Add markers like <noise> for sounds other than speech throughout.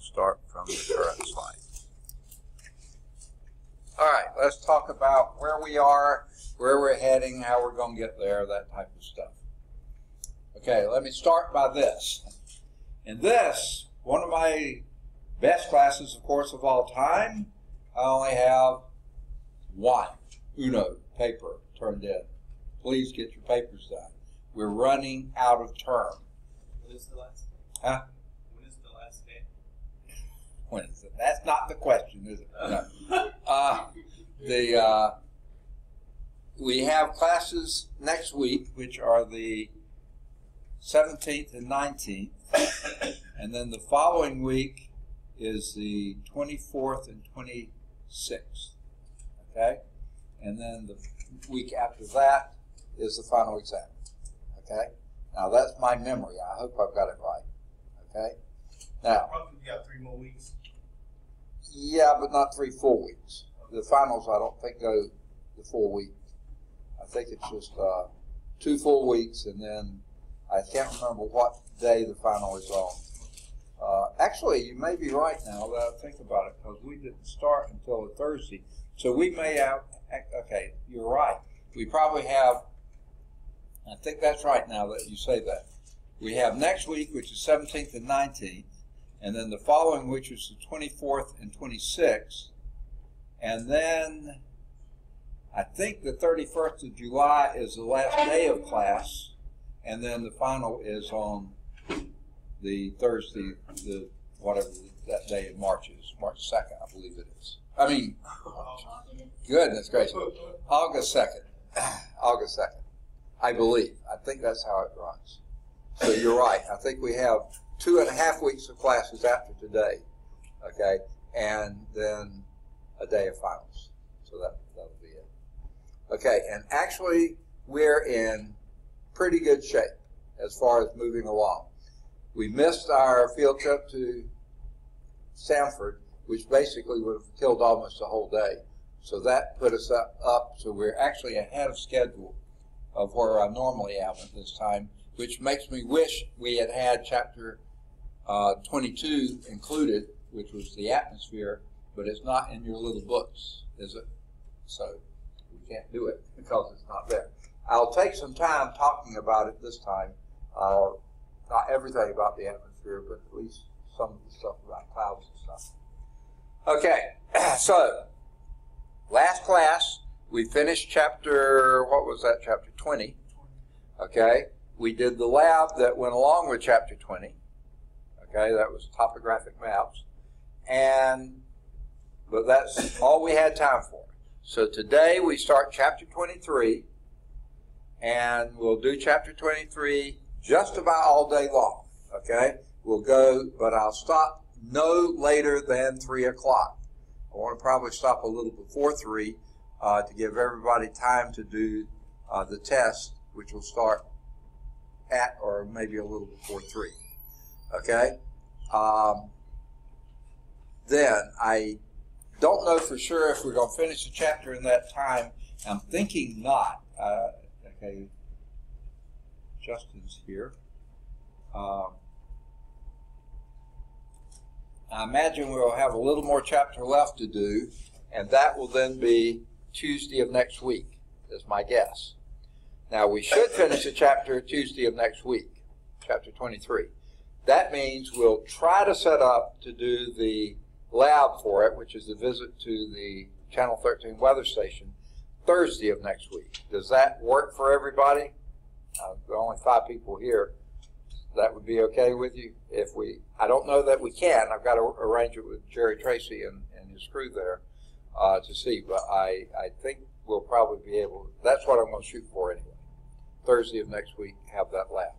we'll start from the current slide. All right, let's talk about where we are, where we're heading, how we're going to get there, that type of stuff. Okay, let me start by this. In this, one of my best classes, of course, of all time, I only have one uno paper turned in. Please get your papers done. We're running out of term. When is the last? Huh? When is the last day? That's not the question, is it? No. Uh, the uh, we have classes next week, which are the 17th and 19th, and then the following week is the 24th and 26th. Okay, and then the week after that is the final exam. Okay, now that's my memory. I hope I've got it right. Okay, now. Probably got three more weeks. Yeah, but not three full weeks. The finals, I don't think go the full week. I think it's just uh, two full weeks, and then I can't remember what day the final is on. Uh, actually, you may be right now that I think about it because we didn't start until a Thursday, so we may have. Okay, you're right. We probably have. I think that's right now that you say that. We have next week, which is 17th and 19th and then the following, which is the 24th and 26th, and then I think the 31st of July is the last day of class, and then the final is on the Thursday, the whatever that day in March is, March 2nd, I believe it is. I mean, goodness gracious, August 2nd, <clears throat> August 2nd, I believe. I think that's how it runs. So you're right. I think we have two and a half weeks of classes after today, okay, and then a day of finals. So that that'll be it. Okay, and actually we're in pretty good shape as far as moving along. We missed our field trip to Sanford, which basically would have killed almost the whole day. So that put us up, up so we're actually ahead of schedule of where I normally am at this time, which makes me wish we had had chapter uh, 22 included, which was the atmosphere, but it's not in your little books, is it? So we can't do it <laughs> because it's not there. I'll take some time talking about it this time. Uh, not everything about the atmosphere, but at least some of the stuff about clouds and stuff. Okay, <clears throat> so last class we finished chapter, what was that, chapter 20? Okay, we did the lab that went along with chapter 20. Okay, that was topographic maps. And, but that's all we had time for. So today we start chapter 23, and we'll do chapter 23 just about all day long. Okay, we'll go, but I'll stop no later than 3 o'clock. I want to probably stop a little before 3 uh, to give everybody time to do uh, the test, which will start at or maybe a little before 3. Okay? Um, then I don't know for sure if we're going to finish the chapter in that time. I'm thinking not. Uh, okay, Justin's here. Um, I imagine we'll have a little more chapter left to do, and that will then be Tuesday of next week, is my guess. Now, we should finish the chapter Tuesday of next week, chapter 23. That means we'll try to set up to do the lab for it, which is the visit to the Channel 13 weather station, Thursday of next week. Does that work for everybody? Uh, there are only five people here. That would be okay with you? If we, I don't know that we can. I've got to arrange it with Jerry Tracy and, and his crew there uh, to see, but I, I think we'll probably be able, that's what I'm going to shoot for anyway. Thursday of next week, have that lab.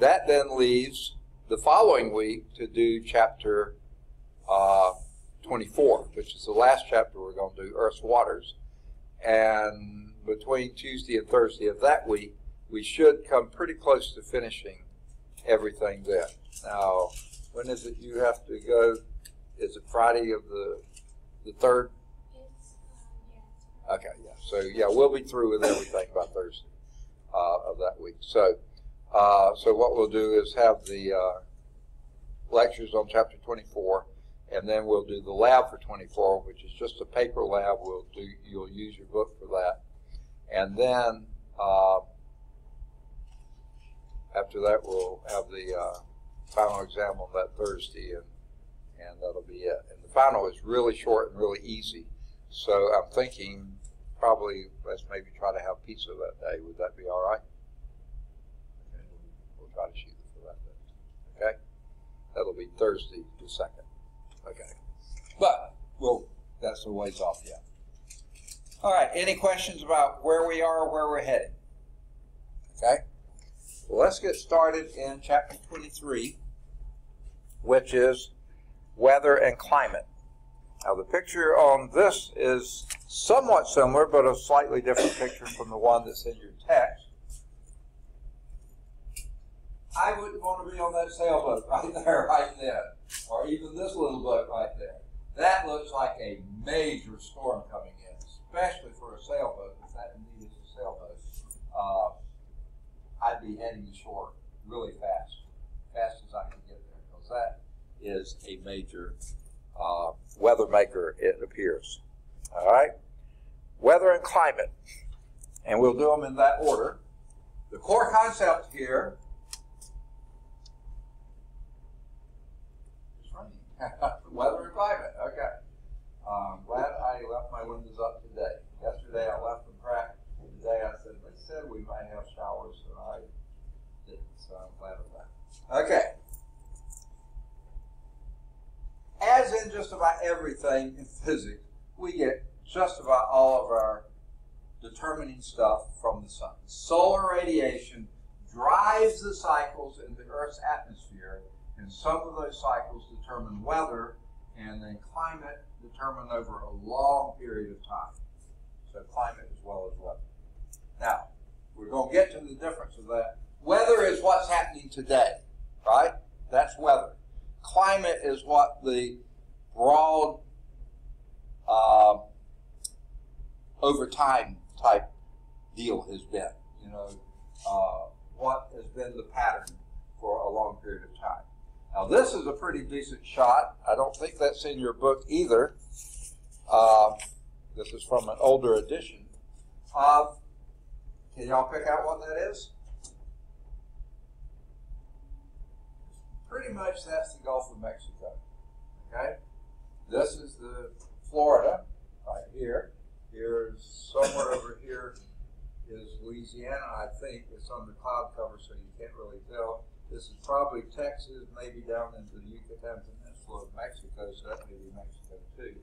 That then leaves the following week to do chapter uh, 24, which is the last chapter we're going to do, Earth's Waters. And between Tuesday and Thursday of that week, we should come pretty close to finishing everything then. Now, when is it you have to go? Is it Friday of the the third? Okay, yeah. So yeah, we'll be through with everything by Thursday uh, of that week. So, uh, so what we'll do is have the uh, lectures on chapter 24, and then we'll do the lab for 24, which is just a paper lab. We'll do. You'll use your book for that, and then uh, after that, we'll have the uh, final exam on that Thursday, and and that'll be it. And the final is really short and really easy. So I'm thinking probably let's maybe try to have pizza that day. Would that be all right? Try to shoot for that day. Okay? That'll be Thursday the second. Okay. But well that's a ways off yet. All right, any questions about where we are, or where we're headed? Okay? Well, let's get started in chapter 23, which is weather and climate. Now, the picture on this is somewhat similar, but a slightly different picture from the one that's in your text. I wouldn't want to be on that sailboat <laughs> right there, right then, or even this little boat right there. That looks like a major storm coming in, especially for a sailboat, if that indeed is a sailboat. Uh, I'd be heading to shore really fast, fast as I can get there, because that is a major uh, weather maker, it appears. All right? Weather and climate. And we'll do them in that order. The core concept here is running. <laughs> weather and climate. Okay. Um, glad I left my windows up today. Yesterday I left them cracked. Today I said, they said we might have showers, and I didn't, so I'm glad of that. Okay. As in just about everything in physics, we get just about all of our determining stuff from the sun. Solar radiation drives the cycles in the Earth's atmosphere, and some of those cycles determine weather, and then climate determined over a long period of time. So climate as well as weather. Now, we're going to get to the difference of that. Weather is what's happening today, right? That's weather. Climate is what the broad uh, over time type deal has been. You know, uh, what has been the pattern for a long period of time. Now, this is a pretty decent shot. I don't think that's in your book either. Uh, this is from an older edition of. Can y'all pick out what that is? Pretty much that's the Gulf of Mexico. Okay? This is the Florida right here. Here's somewhere over here is Louisiana, I think. It's on the cloud cover, so you can't really tell. This is probably Texas, maybe down into the Yucatan Peninsula of Mexico, so that may be Mexico too.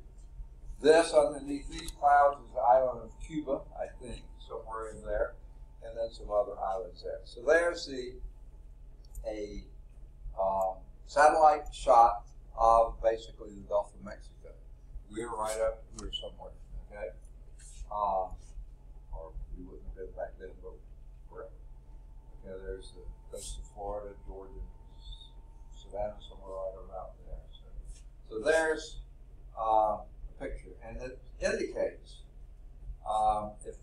This underneath these clouds is the island of Cuba, I think, somewhere in there, and then some other islands there. So there's the a um, satellite shot of basically the Gulf of Mexico. We're right up here somewhere, okay? Um, or we wouldn't have been back then, but we're okay. There's the coast of Florida, Georgia, Savannah, somewhere right around there. So, so there's uh, a picture, and it indicates um, if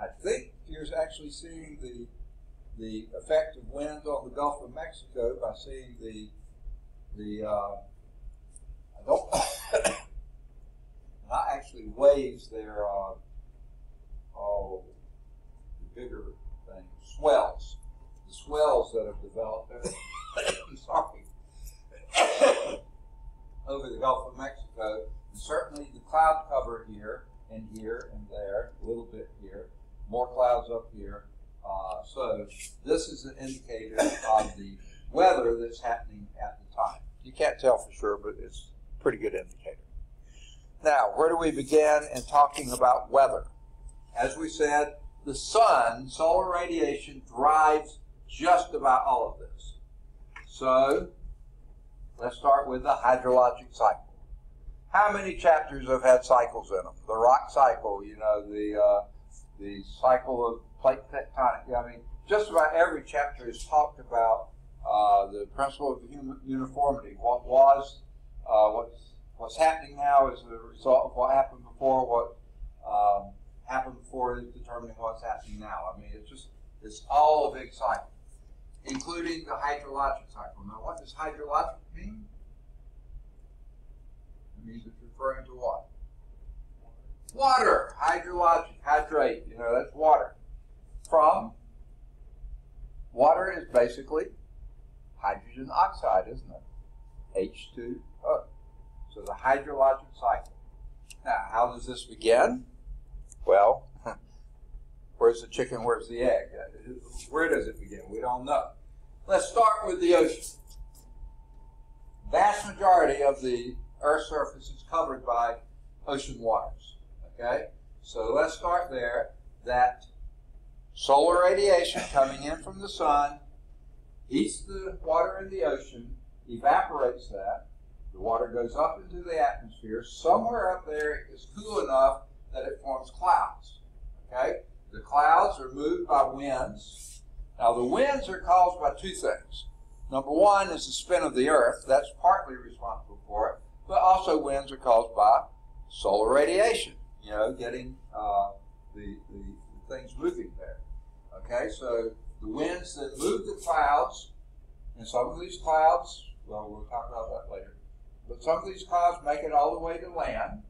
I think you're actually seeing the the effect of wind on the Gulf of Mexico by seeing the the uh, I don't <coughs> not actually waves there uh, oh the bigger things swells swells that have developed <coughs> I'm sorry <coughs> over the Gulf of Mexico and certainly the cloud cover here and here and there a little bit here more clouds up here uh, so this is an indicator of the weather that's happening at the time. You can't tell for sure, but it's a pretty good indicator. Now, where do we begin in talking about weather? As we said, the sun, solar radiation, drives just about all of this. So, let's start with the hydrologic cycle. How many chapters have had cycles in them? The rock cycle, you know, the uh, the cycle of plate tectonic. I mean, just about every chapter has talked about uh, the principle of uniformity. What was, uh, what's, what's happening now is the result of what happened before. What um, happened before is determining what's happening now. I mean, it's just it's all a big cycle. Including the hydrologic cycle. Now, what does hydrologic mean? It means it's referring to what? Water. Hydrologic. Hydrate. You know, that's water. From water is basically hydrogen oxide, isn't it? H2O. So the hydrologic cycle. Now, how does this begin? Well, where's the chicken, where's the egg? Uh, where does it begin? We don't know. Let's start with the ocean. Vast majority of the Earth's surface is covered by ocean waters. Okay? So let's start there. That solar radiation coming in from the sun heats the water in the ocean, evaporates that. The water goes up into the atmosphere. Somewhere up there it is cool enough that it forms clouds. Okay? The clouds are moved by winds. Now, the winds are caused by two things. Number one is the spin of the earth. That's partly responsible for it. But also, winds are caused by solar radiation, you know, getting uh, the, the, the things moving there. Okay, so the winds that move the clouds, and some of these clouds, well, we'll talk about that later, but some of these clouds make it all the way to land.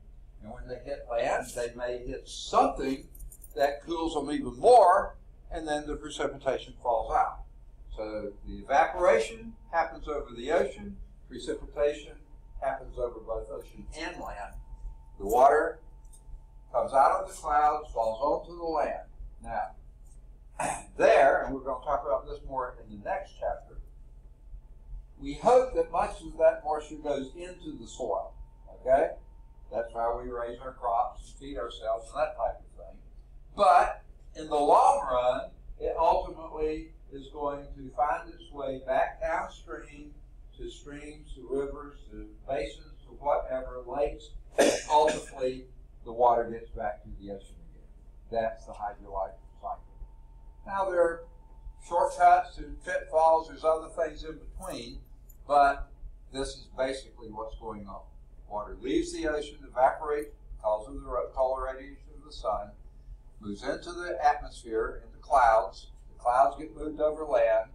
And when they hit land, they may hit something that cools them even more, and then the precipitation falls out. So the evaporation happens over the ocean, precipitation happens over both ocean and land. The water comes out of the clouds, falls onto the land. Now, <clears throat> there, and we're going to talk about this more in the next chapter, we hope that much of that moisture goes into the soil. Okay? That's how we raise our crops and feed ourselves and that type. But in the long run, it ultimately is going to find its way back downstream to streams, to rivers, to basins, to whatever, lakes, ultimately the water gets back to the ocean again. That's the hydrologic cycle. Now there are shortcuts and pitfalls, there's other things in between, but this is basically what's going on. Water leaves the ocean, evaporates because of the solar radiation of the sun, moves into the atmosphere, into clouds. The clouds get moved over land.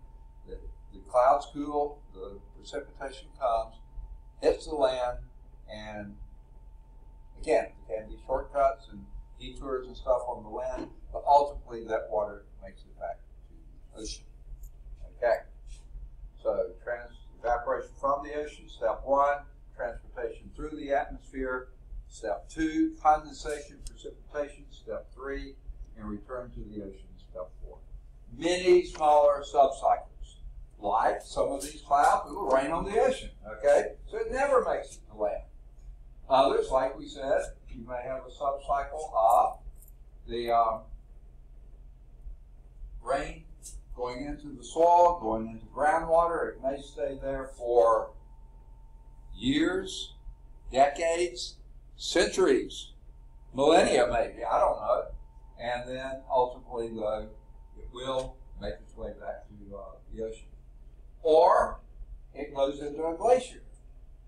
The, the clouds cool, the precipitation comes, hits the land, and again, there can be shortcuts and detours and stuff on the land, but ultimately that water makes it back to the ocean. Okay? So, trans evaporation from the ocean, step one, transportation through the atmosphere, step two, condensation, precipitation, step three, and return to the ocean, step four. Many smaller subcycles. Like some of these clouds, it will rain on the ocean, okay? So it never makes it to land. Others, like we said, you may have a subcycle of the um, rain going into the soil, going into groundwater. It may stay there for years, decades, centuries, millennia maybe, I don't know. And then ultimately, though, it will make its way back to uh, the ocean. Or it goes into a glacier.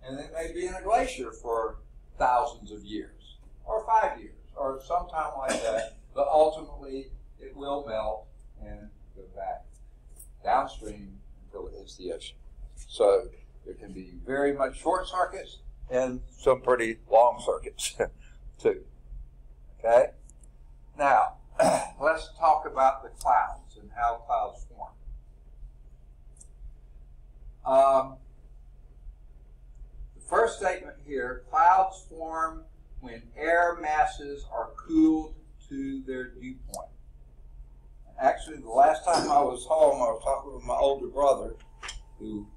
And it may be in a glacier for thousands of years, or five years, or sometime like that. But ultimately, it will melt and go back downstream until it hits the ocean. So there can be very much short circuits and some pretty long circuits <laughs> too. Okay? Now, <clears throat> let's talk about the clouds and how clouds form. Um, the first statement here clouds form when air masses are cooled to their dew point. Actually, the last time I was home, I was talking with my older brother, who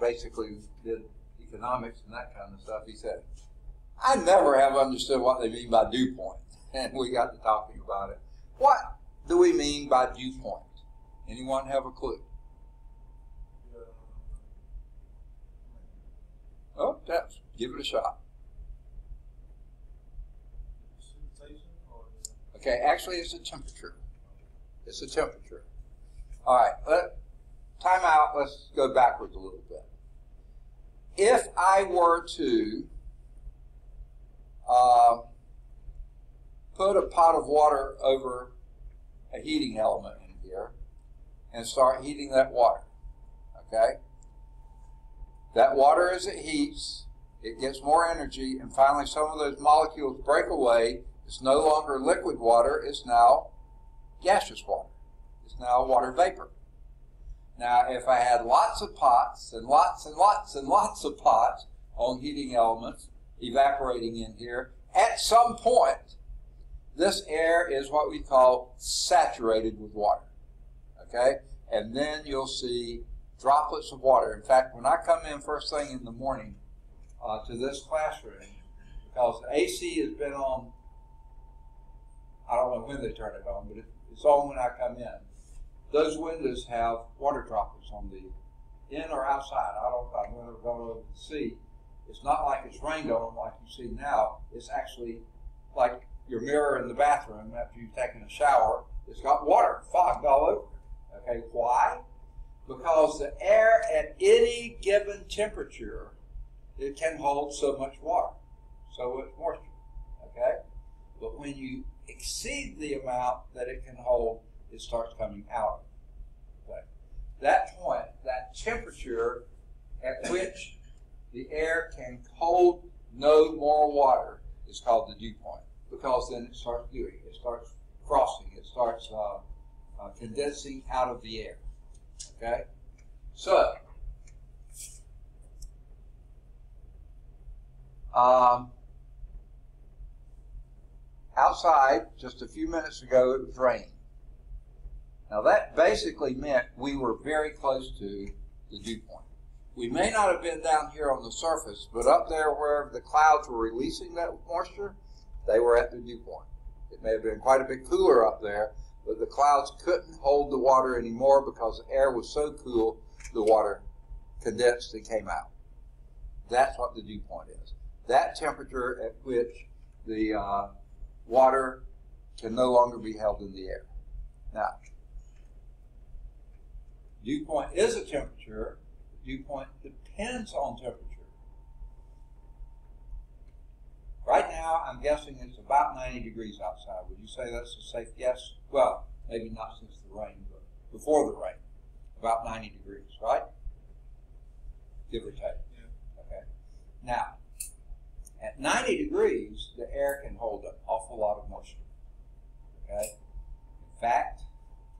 basically did economics and that kind of stuff. He said, I never have understood what they mean by dew point. <laughs> And we got to talking about it. What do we mean by dew point? Anyone have a clue? Oh, that's give it a shot. Okay, actually, it's a temperature. It's a temperature. All right, let time out. Let's go backwards a little bit. If I were to uh, put a pot of water over a heating element in here and start heating that water, Okay? That water, as it heats, it gets more energy, and finally some of those molecules break away. It's no longer liquid water, it's now gaseous water. It's now water vapor. Now, if I had lots of pots and lots and lots and lots of pots on heating elements evaporating in here, at some point, this air is what we call saturated with water. Okay? And then you'll see droplets of water. In fact, when I come in first thing in the morning uh, to this classroom, because AC has been on, I don't know when they turn it on, but it's on when I come in. Those windows have water droplets on the in or outside. I don't. know I've never gone over to see. It's not like it's rained on them like you see now. It's actually like your mirror in the bathroom after you've taken a shower. It's got water fogged all over. Okay, why? Because the air at any given temperature, it can hold so much water, so much moisture. Okay, but when you exceed the amount that it can hold, it starts coming out. That point, that temperature at which the air can hold no more water is called the dew point because then it starts doing it starts frosting it starts uh, uh, condensing out of the air okay so um, outside just a few minutes ago it was raining now that basically meant we were very close to the dew point we may not have been down here on the surface, but up there where the clouds were releasing that moisture, they were at the dew point. It may have been quite a bit cooler up there, but the clouds couldn't hold the water anymore because the air was so cool, the water condensed and came out. That's what the dew point is. That temperature at which the uh, water can no longer be held in the air. Now, dew point is a temperature dew point depends on temperature. Right now, I'm guessing it's about 90 degrees outside. Would you say that's a safe guess? Well, maybe not since the rain, but before the rain, about 90 degrees, right? Give or take. Yeah. Okay. Now, at 90 degrees, the air can hold an awful lot of moisture. Okay. In fact,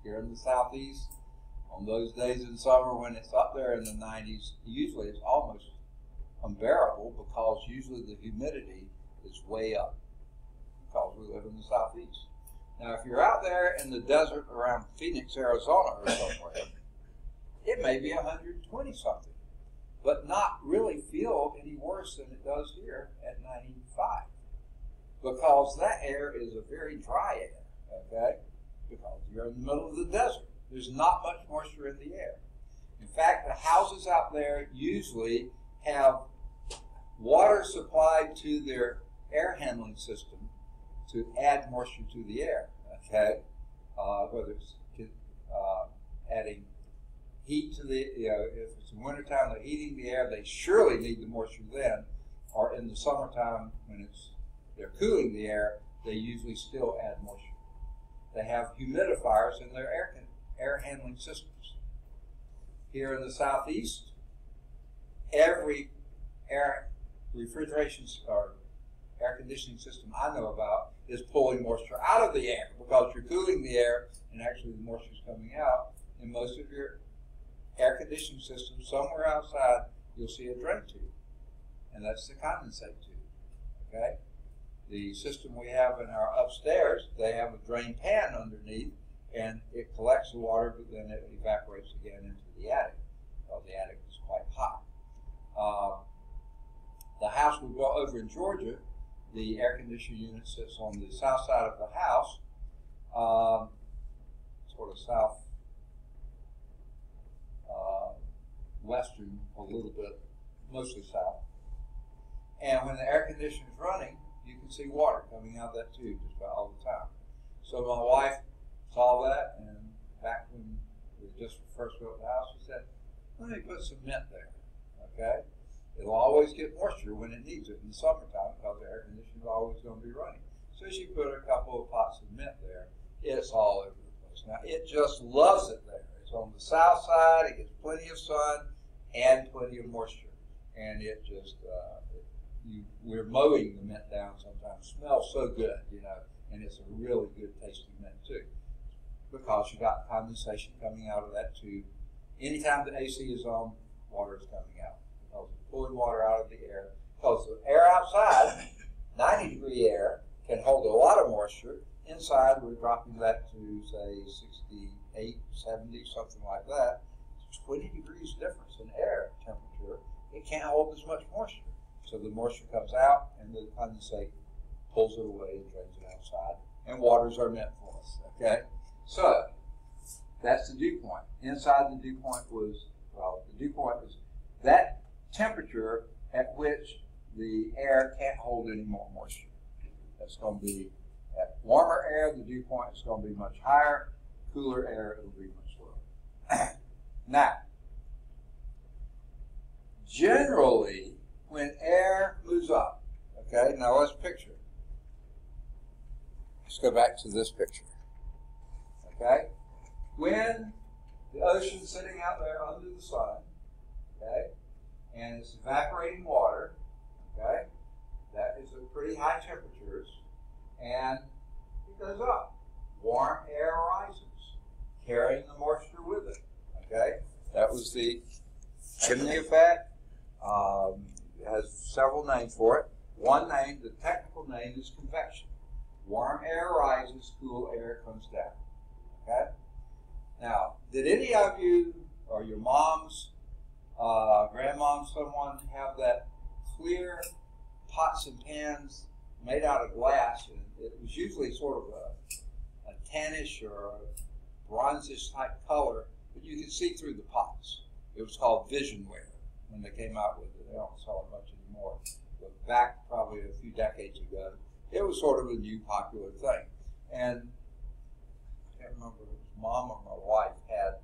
here in the southeast, on those days in summer when it's up there in the 90s, usually it's almost unbearable because usually the humidity is way up because we live in the southeast. Now, if you're out there in the desert around Phoenix, Arizona, or somewhere, it may be 120 something, but not really feel any worse than it does here at 95 because that air is a very dry air, okay? Because you're in the middle of the desert. There's not much moisture in the air. In fact, the houses out there usually have water supplied to their air handling system to add moisture to the air. Okay, uh, whether it's uh, adding heat to the, you know, if it's in wintertime, they're heating the air, they surely need the moisture then. Or in the summertime, when it's they're cooling the air, they usually still add moisture. They have humidifiers in their air air handling systems. Here in the southeast, every air refrigeration or air conditioning system I know about is pulling moisture out of the air because you're cooling the air and actually the moisture is coming out. In most of your air conditioning systems, somewhere outside, you'll see a drain tube, and that's the condensate tube. Okay? The system we have in our upstairs, they have a drain pan underneath and it collects the water, but then it evaporates again into the attic because the attic is quite hot. Uh, the house we built over in Georgia, the air conditioning unit sits on the south side of the house, um, sort of south uh, western, a little bit, mostly south. And when the air conditioner is running, you can see water coming out of that tube just about all the time. So my wife saw that, and back when we just first built the house, we said, let me put some mint there, okay? It'll always get moisture when it needs it in the summertime because the air conditioner is always going to be running. So she put a couple of pots of mint there. It's all over the place. Now, it just loves it there. It's on the south side. It gets plenty of sun and plenty of moisture, and it just uh, you we're mowing the mint down sometimes. smells so good, you know, and it's a really good tasting mint too, because you've got condensation coming out of that tube. Anytime the AC is on, water is coming out because it's pulling water out of the air. Because the air outside, <laughs> 90 degree air, can hold a lot of moisture. Inside, we're dropping that to say 68, 70, something like that. 20 degrees difference in air temperature. It can't hold as much moisture. So the moisture comes out and the condensate pulls it away and drains it outside. And waters are meant for us. Okay? So that's the dew point. Inside the dew point was, well, the dew point was that temperature at which the air can't hold any more moisture. That's going to be at warmer air, the dew point is going to be much higher. Cooler air, it'll be much lower. <clears throat> now, generally, when air moves up, okay, now let's picture. Let's go back to this picture. Okay? When the ocean's sitting out there under the sun, okay, and it's evaporating water, okay, that is at pretty high temperatures, and it goes up. Warm air rises, carrying the moisture with it. Okay, that was the chimney effect. Um, it has several names for it. One name, the technical name is convection. Warm air rises, cool air comes down. Okay. Now, did any of you or your moms, uh, grandmoms, someone have that clear pots and pans made out of glass? And it was usually sort of a, a tannish or a bronzish type color, but you could see through the pots. It was called Visionware when they came out with it. They don't sell it much anymore. But back probably a few decades ago, it was sort of a new popular thing. And can't remember if it was mom or my wife had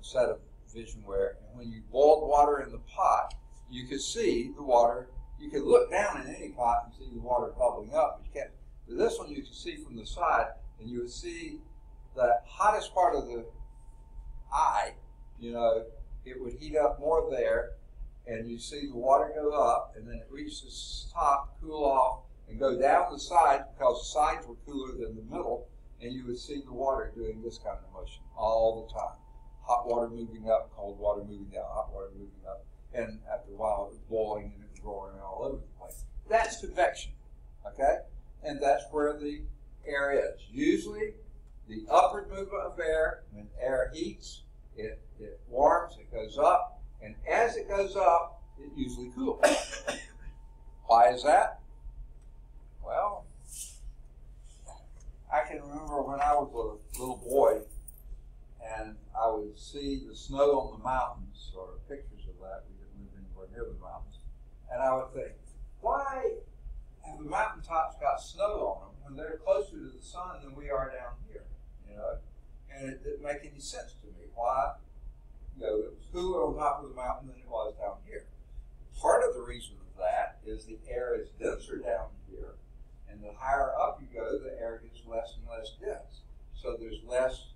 a set of Visionware, and when you boiled water in the pot, you could see the water. You could look down in any pot and see the water bubbling up, but you can't. But this one you could see from the side, and you would see the hottest part of the eye. You know, it would heat up more there, and you see the water go up, and then it reaches the top, cool off, and go down the sides because the sides were cooler than the middle, and you would see the water doing this kind of motion all the time. Hot water moving up, cold water moving down, hot water moving up, and after a while it was boiling and it was roaring all over the place. That's convection, okay? And that's where the air is. Usually, the upward movement of air, when air heats, it, it warms, it goes up, and as it goes up, it usually cools. <coughs> Why is that? Well, I can remember when I was a little boy and I would see the snow on the mountains or pictures of that. We didn't live anywhere near the mountains. And I would think, why have the mountaintops got snow on them when they're closer to the sun than we are down here? You know? And it didn't make any sense to me. Why? You know, it was cooler on top of the mountain than it was down here. Part of the reason of that is the air is denser down here, the higher up you go, the air gets less and less dense. So there's less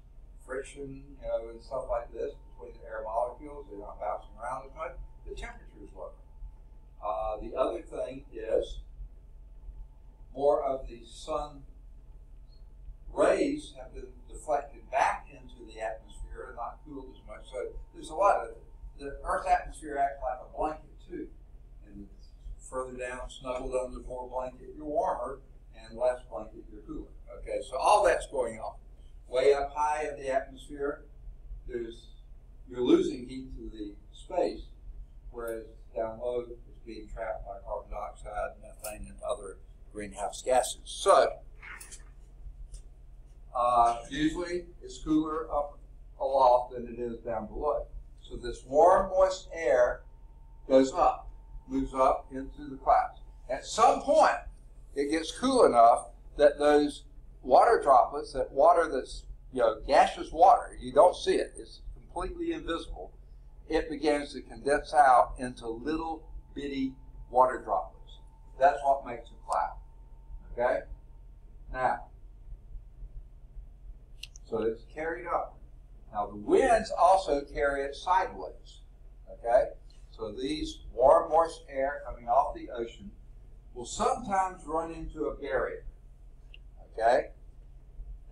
friction, you know, and stuff like this between the air molecules. They're not bouncing around as much. The temperature is lower. Uh, the other thing is more of the sun rays have been deflected back into the atmosphere and not cooled as much. So there's a lot of the Earth's atmosphere acts like a blanket too. And further down, snuggled under more blanket, you're warmer, and less blanket, you're cooler. Okay, so all that's going on. Way up high in the atmosphere, there's you're losing heat to the space, whereas down low it's being trapped by carbon dioxide, methane, and other greenhouse gases. So uh, usually it's cooler up aloft than it is down below. So this warm, moist air goes up, moves up into the clouds. At some point, it gets cool enough that those water droplets, that water that's you know gaseous water, you don't see it; it's completely invisible. It begins to condense out into little bitty water droplets. That's what makes a cloud. Okay. Now, so it's carried up. Now the winds also carry it sideways. Okay? So these warm, moist air coming off the ocean will sometimes run into a barrier. Okay?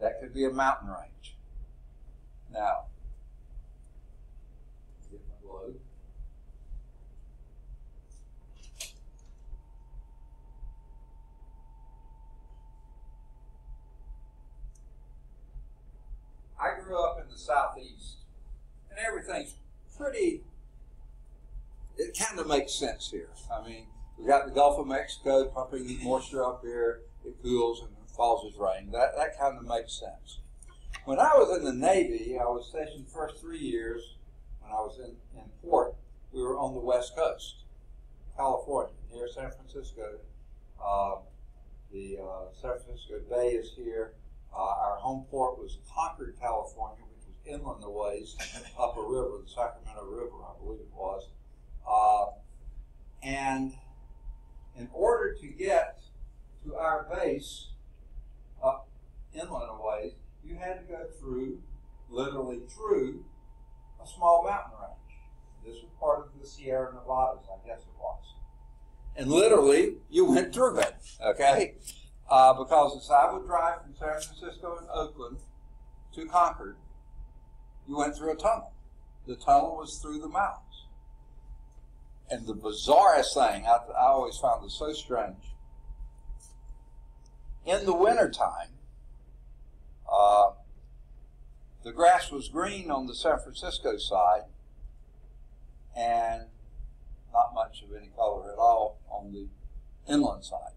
That could be a mountain range. Now, get my. I grew up in the southeast, and everything's pretty. It kind of makes sense here. I mean, we got the Gulf of Mexico pumping moisture up here. It cools and falls as rain. That that kind of makes sense. When I was in the Navy, I was stationed the first three years. When I was in, in port, we were on the west coast, California, near San Francisco. Uh, the uh, San Francisco Bay is here. Uh, our home port was Concord, California, which was inland a ways, up a river, the Sacramento River, I believe it was. Uh, and in order to get to our base up inland a ways, you had to go through, literally through, a small mountain range. This was part of the Sierra Nevadas, I guess it was. And literally, you went through it, okay? Uh, because as I would drive from San Francisco and Oakland to Concord, you went through a tunnel. The tunnel was through the mountains. And the bizarrest thing, I, I always found this so strange. In the wintertime, uh, the grass was green on the San Francisco side and not much of any color at all on the inland side.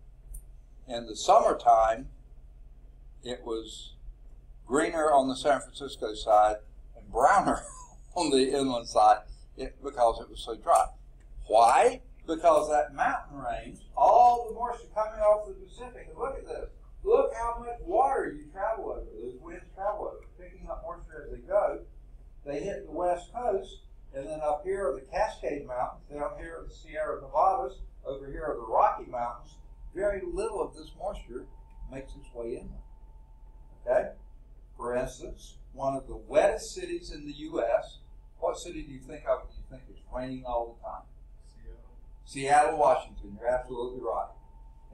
In the summertime, it was greener on the San Francisco side and browner <laughs> on the inland side it, because it was so dry. Why? Because that mountain range, all the moisture coming off the Pacific, and look at this. Look how much water you travel over. Those winds travel over, picking up moisture as they go. They hit the west coast, and then up here are the Cascade Mountains, down here are the Sierra Nevadas, over here are the Rocky Mountains. Very little of this moisture makes its way inland. Okay? For instance, one of the wettest cities in the U.S. What city do you think of when you think it's raining all the time? Seattle, Washington. You're absolutely right.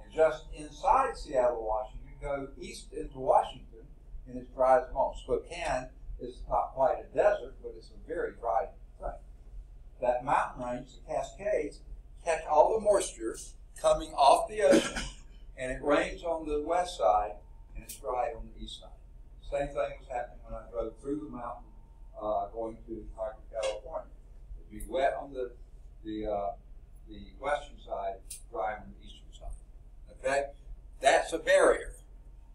And just inside Seattle, Washington, you go east into Washington, and it's dry as most. Spokane is not quite a desert, but it's a very dry thing. That mountain range, the Cascades, catch all the moisture coming off the ocean, <coughs> and it rains on the west side, and it's dry on the east side. Same thing was happening when I drove through the mountain uh, going to Concord, California. It'd be wet on the the uh, the western side, dry on the eastern side. Okay, that's a barrier.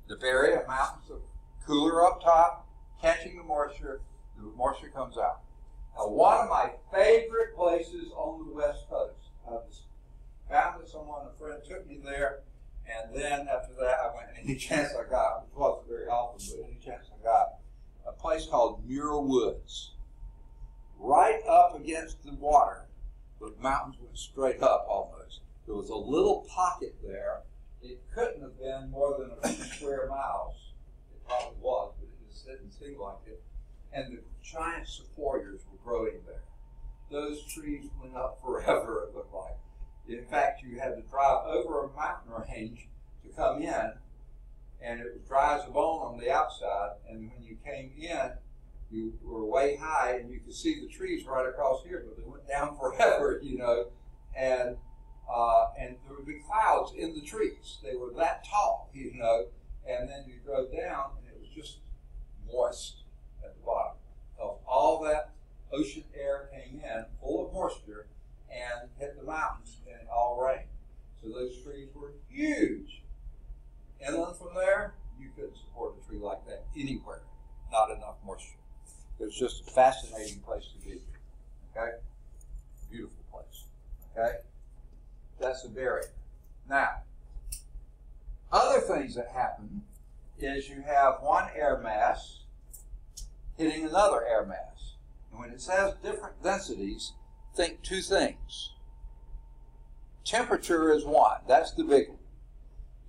The barrier mountains are cooler up top, catching the moisture. The moisture comes out. Now, one of my favorite places on the west coast. I was found that someone, a friend, took me there, and then after that, I went any <laughs> chance I got, which wasn't very often, but any chance I got, a place called Muir Woods, right up against the water. The mountains went straight up almost. There was a little pocket there. It couldn't have been more than a few <coughs> square miles. It probably was, but it just didn't seem like it. And the giant sequoias were growing there. Those trees went up forever, it looked like. In fact, you had to drive over a mountain range to come in, and it was dry as a bone on the outside. And when you came in, you were way high, and you could see the trees right across here, but they went down <laughs> forever, you know. And uh, and there would be clouds in the trees. They were that tall, you know. And then you drove down, and it was just moist at the bottom. So all that ocean air came in, full of moisture, and hit the mountains, and it all rained. So those trees were huge. Inland from there, you couldn't support a tree like that anywhere. Not enough moisture. It was just a fascinating place to be. Okay? Beautiful place. Okay? That's the barrier. Now, other things that happen is you have one air mass hitting another air mass. And when it says different densities, think two things. Temperature is one. That's the big one.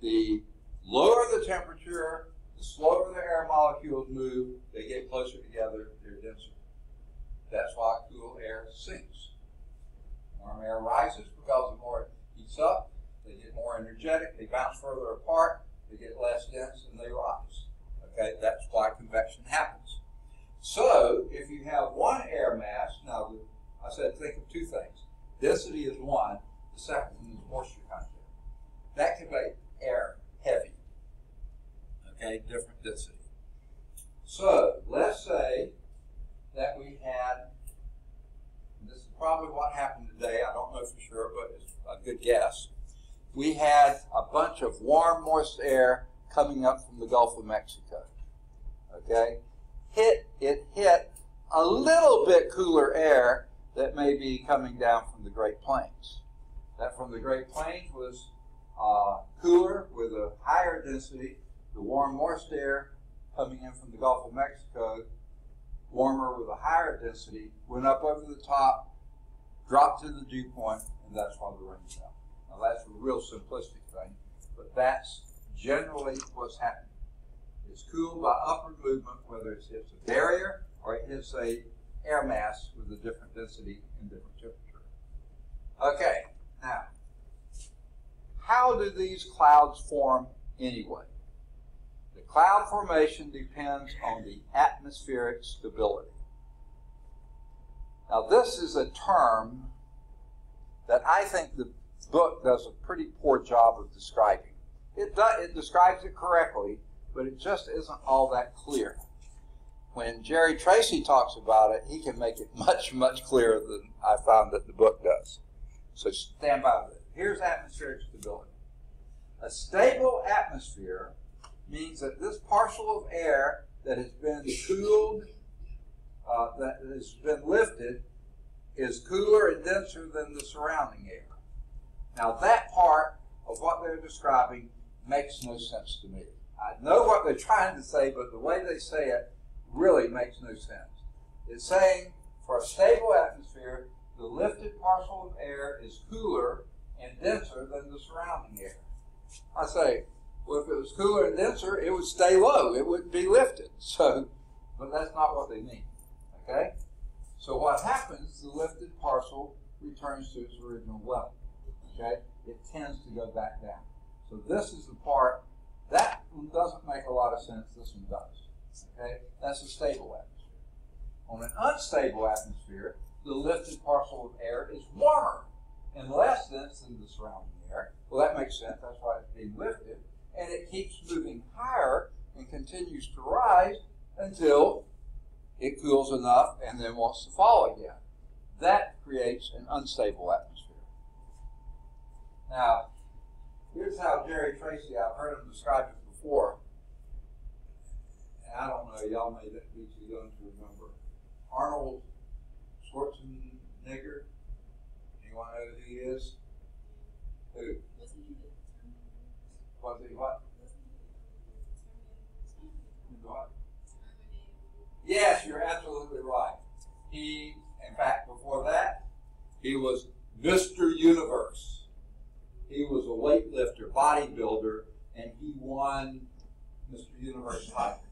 The lower the temperature, the slower the air molecules move, they get closer together, they're denser. That's why cool air sinks. Warm air rises because the more it heats up, they get more energetic, they bounce further apart, they get less dense, and they rise. Okay, that's why convection happens. So, if you have one air mass, now I said think of two things. Density is one, the second one is moisture content. That can make air heavy. Okay, different density. So, let's say that we had, this is probably what happened today, I don't know for sure, but it's a good guess. We had a bunch of warm, moist air coming up from the Gulf of Mexico. Okay? Hit, it hit a little bit cooler air that may be coming down from the Great Plains. That from the Great Plains was uh, cooler with a higher density. The warm, moist air coming in from the Gulf of Mexico, warmer with a higher density, went up over the top, dropped to the dew point, and that's why the rain fell. Now that's a real simplistic thing, but that's generally what's happening. It's cooled by upward movement, whether it hits a barrier or it hits a air mass with a different density and different temperature. Okay, now, how do these clouds form anyway? The cloud formation depends on the atmospheric stability. Now, this is a term that I think the book does a pretty poor job of describing. It, does, it describes it correctly, but it just isn't all that clear. When Jerry Tracy talks about it, he can make it <laughs> much, much clearer than I found that the book does. So stand by with it. Here's atmospheric stability. A stable atmosphere means that this parcel of air that has been cooled, uh, that has been lifted, is cooler and denser than the surrounding air. Now, that part of what they're describing makes no sense to me. I know what they're trying to say, but the way they say it really makes no sense. It's saying for a stable atmosphere, the lifted parcel of air is cooler and denser than the surrounding air. I say, well, if it was cooler and denser, it would stay low. It wouldn't be lifted. <laughs> So, but that's not what they mean. Okay? So what happens, the lifted parcel returns to its original level. Okay? It tends to go back down. So this is the part, that one doesn't make a lot of sense, this one does. Okay? That's a stable atmosphere. On an unstable atmosphere, the lifted parcel of air is warmer and less dense than the surrounding air. Well, that makes sense. That's why it's being lifted and it keeps moving higher and continues to rise until it cools enough and then wants to fall again. That creates an unstable atmosphere. Now, here's how Jerry Tracy, I've heard him describe it before. And I don't know, y'all may be too young to remember. Arnold Schwarzenegger. Anyone know who he is? Who? He what? What? Yes, you're absolutely right. He, in fact, before that, he was Mr. Universe. He was a weightlifter, bodybuilder, and he won Mr. Universe title.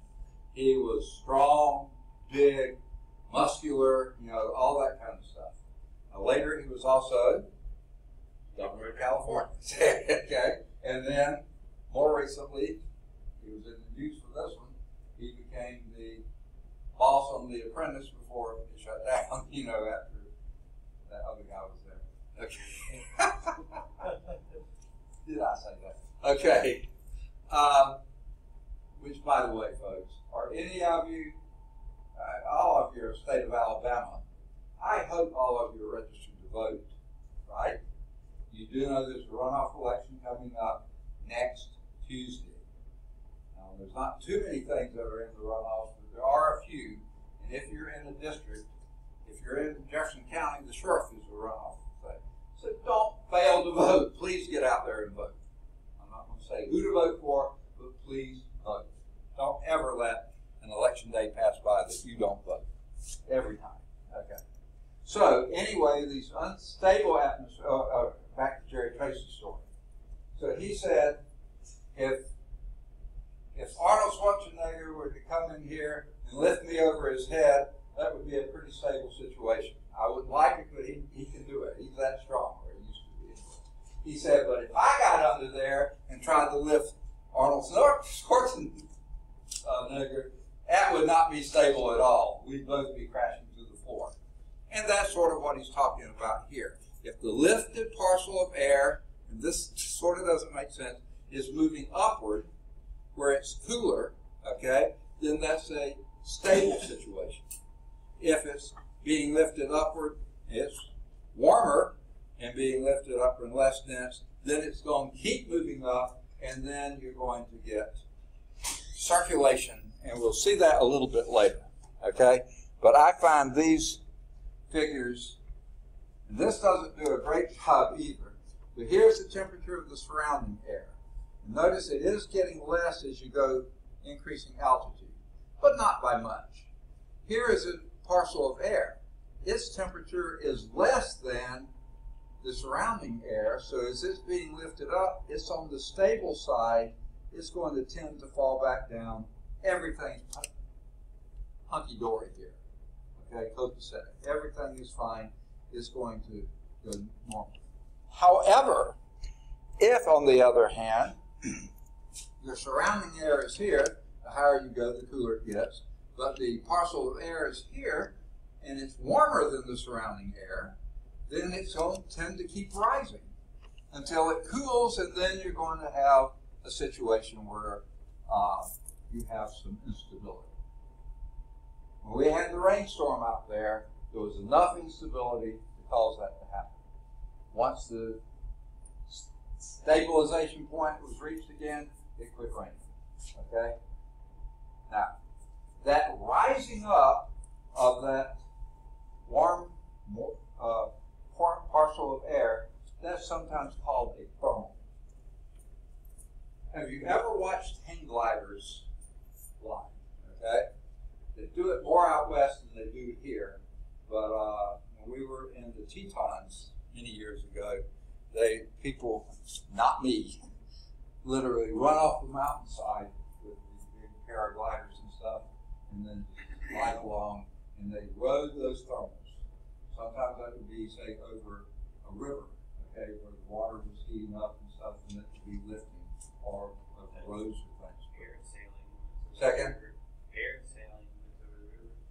He was strong, big, muscular, you know, all that kind of stuff. Now, later, he was also governor of California. <laughs> okay? And then more recently, he was in the news for this one. He became the boss on The Apprentice before it shut down. <laughs> You know, after that other guy was there. Okay. <laughs> Did I say that? Okay. Um, which, by the way, folks, are any of you, uh, all of you are state of Alabama. I hope all of you are registered to vote, right? You do know there's a runoff election coming up next Tuesday. Now, there's not too many things that are in the runoffs, but there are a few. And if you're in a district, if you're in Jefferson County, the sheriff is a runoff thing. So don't fail to vote. Please get out there and vote. I'm not going to say who to vote for, but please vote. Don't ever let an election day pass by that you don't vote. Every time. Okay. So anyway, these unstable atmosphere. Uh, uh, back to Jerry Tracy's story. So he said if if Arnold Schwarzenegger were to come in here and lift me over his head that would be a pretty stable situation. I wouldn't like it, but he, he can do it. He's that strong, he used to be. He said, but if I got under there and tried to lift Arnold Schwarzenegger, that would not be stable at all. We'd both be crashing to the floor. And that's sort of what he's talking about here. If the lifted parcel of air, and this sort of doesn't make sense, is moving upward where it's cooler, okay, then that's a stable situation. If it's being lifted upward, it's warmer and being lifted up and less dense, then it's going to keep moving up, and then you're going to get circulation, and we'll see that a little bit later, okay? But I find these figures, and this doesn't do a great job either, but here's the temperature of the surrounding air. Notice it is getting less as you go increasing altitude, but not by much. Here is a parcel of air. Its temperature is less than the surrounding air, so as it's being lifted up, it's on the stable side, it's going to tend to fall back down. Everything's hunky dory here. Okay, copacetic. Everything is fine. It's going to go normal. However, if on the other hand, your surrounding air is here, the higher you go, the cooler it gets. But the parcel of air is here, and it's warmer than the surrounding air, then it's going to tend to keep rising until it cools, and then you're going to have a situation where uh, you have some instability. When we had the rainstorm out there, there was enough instability to cause that to happen. Once the stabilization point was reached again, it quit raining. Okay? Now, that rising up of that warm uh, parcel of air, that's sometimes called a thermal. Have you ever watched hang gliders fly? Okay? They do it more out west than they do here. But uh, when we were in the Tetons many years ago, they people, not me, literally run off the mountainside with these big paragliders and stuff, and then glide along, and they rode those thermals. Sometimes that would be, say, over a river, okay, where the water was heating up and stuff, and it would be lifting, or over roads or things. Parasailing. Second? Parasailing.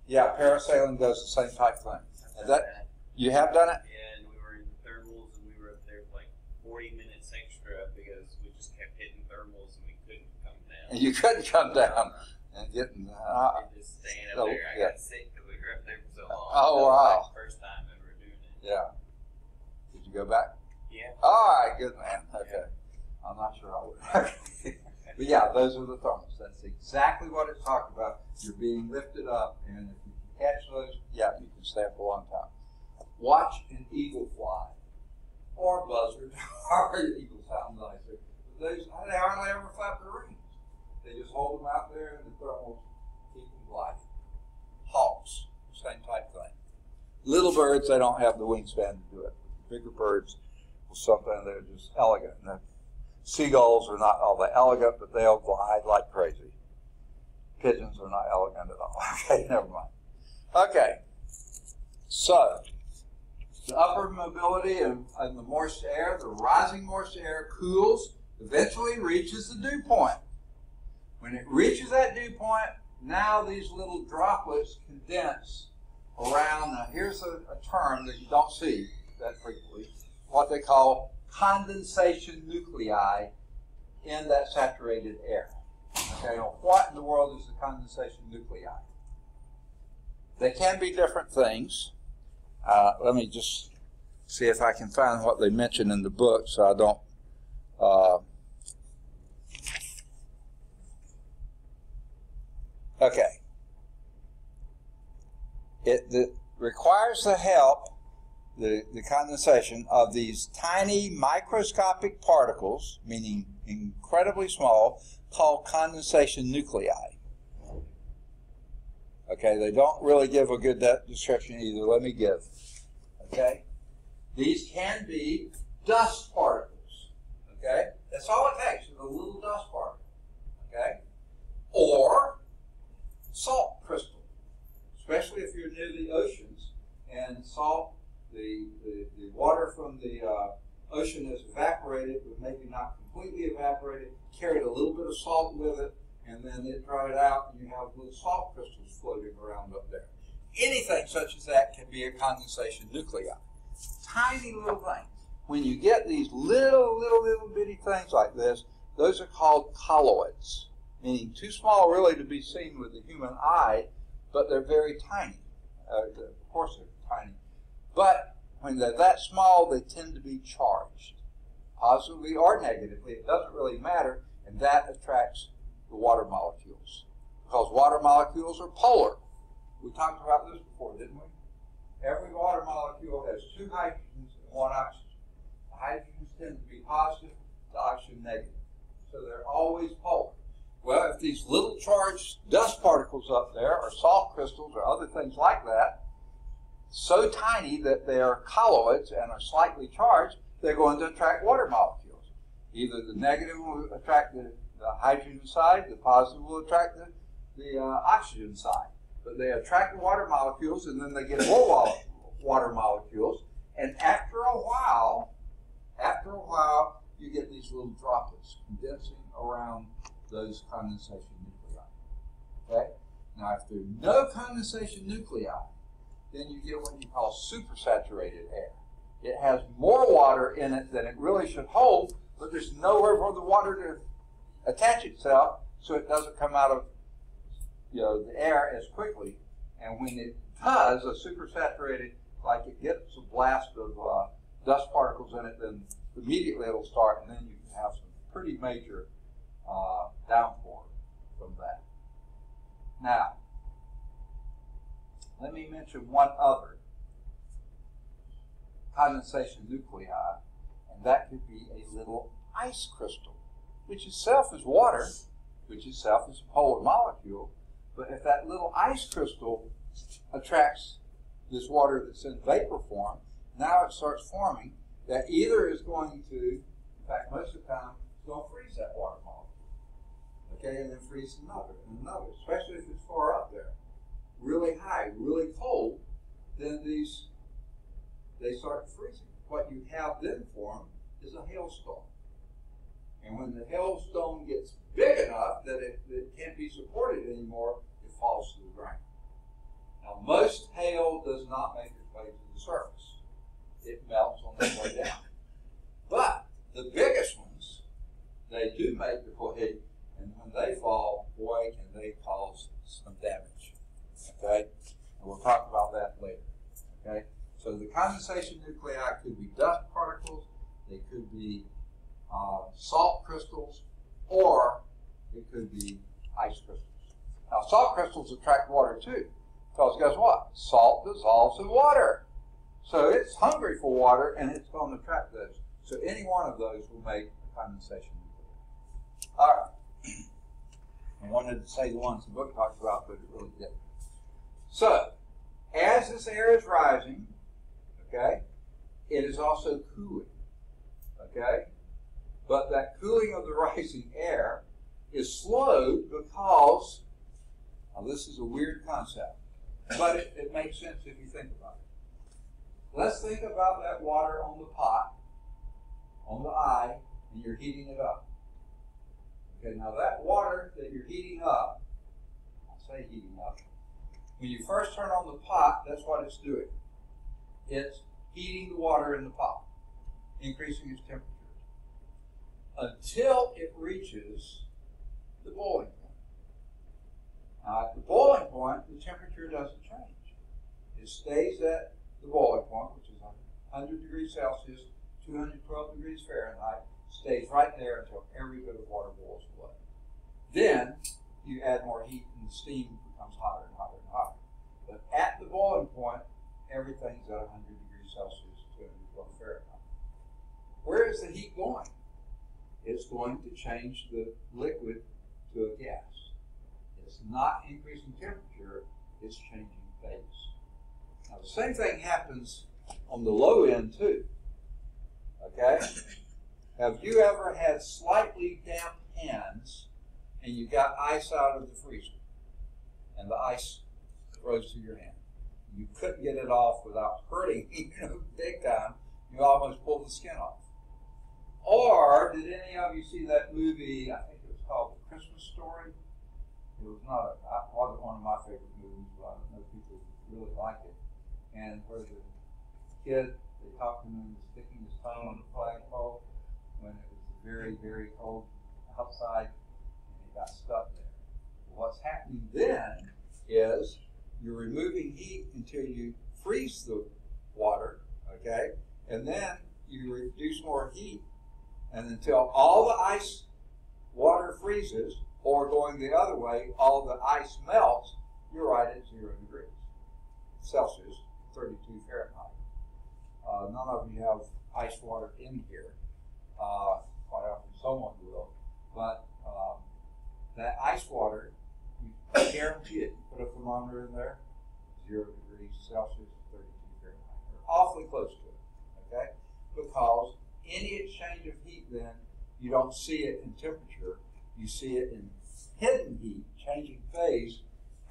Yeah, parasailing does the same type thing. Is that- You have done it? Yeah, and we were in thermals and we were up there for like 40 minutes extra because we just kept hitting thermals and we couldn't come down. And you couldn't come down and get in. Uh, just staying up there. I yeah. got sick because we were up there for so long. Oh, wow. my first time ever doing it. yeah. Did you go back? Yeah. All right, good man. Okay. I'm not sure I would. <laughs> but yeah, those are the thermals. That's exactly what it's talking about. You're being lifted up, and if you can catch those, yeah, you can stay up a long time. Watch an eagle fly, or buzzard, <laughs> or eagle sound nicer. But They, they hardly ever flap their wings. They just hold them out there, and the thermals keep them gliding. Hawks, same type thing. Little birds, they don't have the wingspan to do it. Bigger birds, something they're just elegant. And seagulls are not all that elegant, but they'll glide like crazy. Pigeons are not elegant at all. <laughs> Okay, never mind. Okay, so the upward mobility and, and the moist air, the rising moist air cools, eventually reaches the dew point. When it reaches that dew point, now these little droplets condense around. Now, here's a, a term that you don't see that frequently what they call condensation nuclei in that saturated air. Okay, now what in the world is a condensation nuclei? They can be different things. Uh, let me just see if I can find what they mention in the book so I don't. Uh, okay. It the, requires the help the, the condensation of these tiny microscopic particles, meaning incredibly small, called condensation nuclei. Okay, they don't really give a good de- description either. Let me give. Okay, these can be dust particles. Okay, that's all it takes a little dust particle. Okay, or salt crystal, especially if you're near the oceans and salt, the, the, the water from the uh, ocean is evaporated, but maybe not completely evaporated, carried a little bit of salt with it, and then it dried out and you have little salt crystals floating around up there. Anything such as that can be a condensation nuclei. Tiny little things. When you get these little, little, little bitty things like this, those are called colloids meaning too small really to be seen with the human eye, but they're very tiny. Uh, of course, they're tiny. But when they're that small, they tend to be charged, positively or negatively. It doesn't really matter, and that attracts the water molecules because water molecules are polar. We talked about this before, didn't we? Every water molecule has two hydrogens and one oxygen. The hydrogens tend to be positive, the oxygen negative. So they're always polar. Well, if these little charged dust particles up there, or salt crystals, or other things like that, so tiny that they are colloids and are slightly charged, they're going to attract water molecules. Either the negative will attract the, the hydrogen side, the positive will attract the, the uh, oxygen side. But they attract the water molecules and then they get more water molecules. And after a while, after a while, you get these little droplets condensing around those condensation nuclei. Okay? Now, if there are no condensation nuclei, then you get what you call supersaturated air. It has more water in it than it really should hold, but there's nowhere for the water to attach itself, so it doesn't come out of you know the air as quickly. And when it does, a supersaturated, like it gets a blast of uh, dust particles in it, then immediately it'll start, and then you can have some pretty major uh, downpour from that. Now, let me mention one other condensation nuclei, and that could be a little ice crystal, which itself is water, which itself is a polar molecule. But if that little ice crystal attracts this water that's in vapor form, now it starts forming that either is going to, in fact, most of the time, it's going to freeze that water molecule. Okay, and then freeze another and another, especially if it's far up there really high, really cold, then these they start freezing. What you have then form is a hailstone. And when the hailstone gets big enough that it, it can't be supported anymore, it falls to the ground. Now, most hail does not make its way to the surface. It melts on the way down. But the biggest ones, they do make their way, and when they fall, boy, can they cause some damage. Okay? And we'll talk about that later. Okay? So the condensation nuclei could be dust particles, they could be uh, salt crystals, or it could be ice crystals. Now, salt crystals attract water too, because guess what? Salt dissolves in water. So it's hungry for water and it's going to attract those. So any one of those will make a condensation. All right. I wanted to say the ones the book talks about, but it really didn't. So, as this air is rising, okay, it is also cooling. Okay? But that cooling of the <laughs> rising air is slowed because, now this is a weird concept, but it, it makes sense if you think about it. Let's think about that water on the pot, on the eye, and you're heating it up. Okay, now that water that you're heating up, I'll say heating up, when you first turn on the pot, that's what it's doing. It's heating the water in the pot, increasing its temperature until it reaches the boiling point. Now, at the boiling point, the temperature doesn't change. It stays at the boiling point, which is 100 degrees Celsius, 212 degrees Fahrenheit, stays right there until every bit of water boils away. Then you add more heat and the steam becomes hotter and hotter and hotter. But at the boiling point, everything's at 100 degrees Celsius, 212 Fahrenheit. Where is the heat going? It's going to change the liquid to a gas. It's not increasing temperature, it's changing phase. Now, the same thing happens on the low end, too. Okay? Have you ever had slightly damp hands and you got ice out of the freezer? And the ice froze to your hand. You couldn't get it off without hurting, <laughs> you know, big time. You almost pulled the skin off. Or did any of you see that movie? I think it was called The Christmas Story. It was not. A, it wasn't one of my favorite movies, but I know people really like it. And where the kid they talked him sticking his tongue on the flagpole very very cold outside, and got stuck there. What's happening then is you're removing heat until you freeze the water, okay, and then you reduce more heat and until all the ice water freezes, or going the other way, all the ice melts, you're right at zero degrees Celsius, 32 Fahrenheit. Uh, none of you have ice water in here. Uh, quite often someone will. But um, that ice water, you guarantee it. You put a thermometer in there, zero degrees Celsius, 32 Fahrenheit. We're awfully close to it, okay? Because any exchange of heat, then you don't see it in temperature, you see it in hidden heat, changing phase.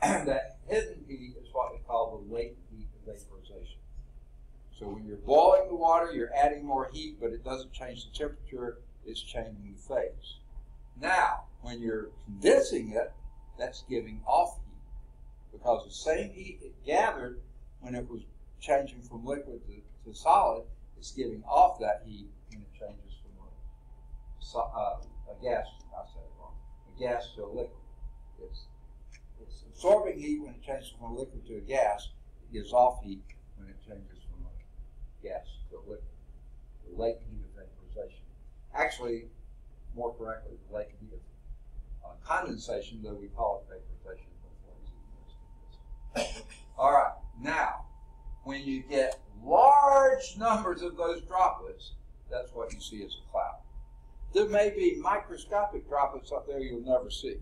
And <clears throat> that hidden heat is what we call the latent heat of vaporization. So when you're boiling the water, you're adding more heat, but it doesn't change the temperature, it's changing the phase. Now, when you're condensing it, that's giving off heat. Because the same heat it gathered when it was changing from liquid to, to solid, is giving off that heat when it changes from a, uh, a gas, I said wrong, a gas to a liquid. It's, it's absorbing heat when it changes from a liquid to a gas. It gives off heat when it changes from a gas to a liquid. The latent. Actually, more correctly, the lake of uh, condensation, though we call it vaporization. <coughs> All right, now, when you get large numbers of those droplets, that's what you see as a cloud. There may be microscopic droplets up there you'll never see.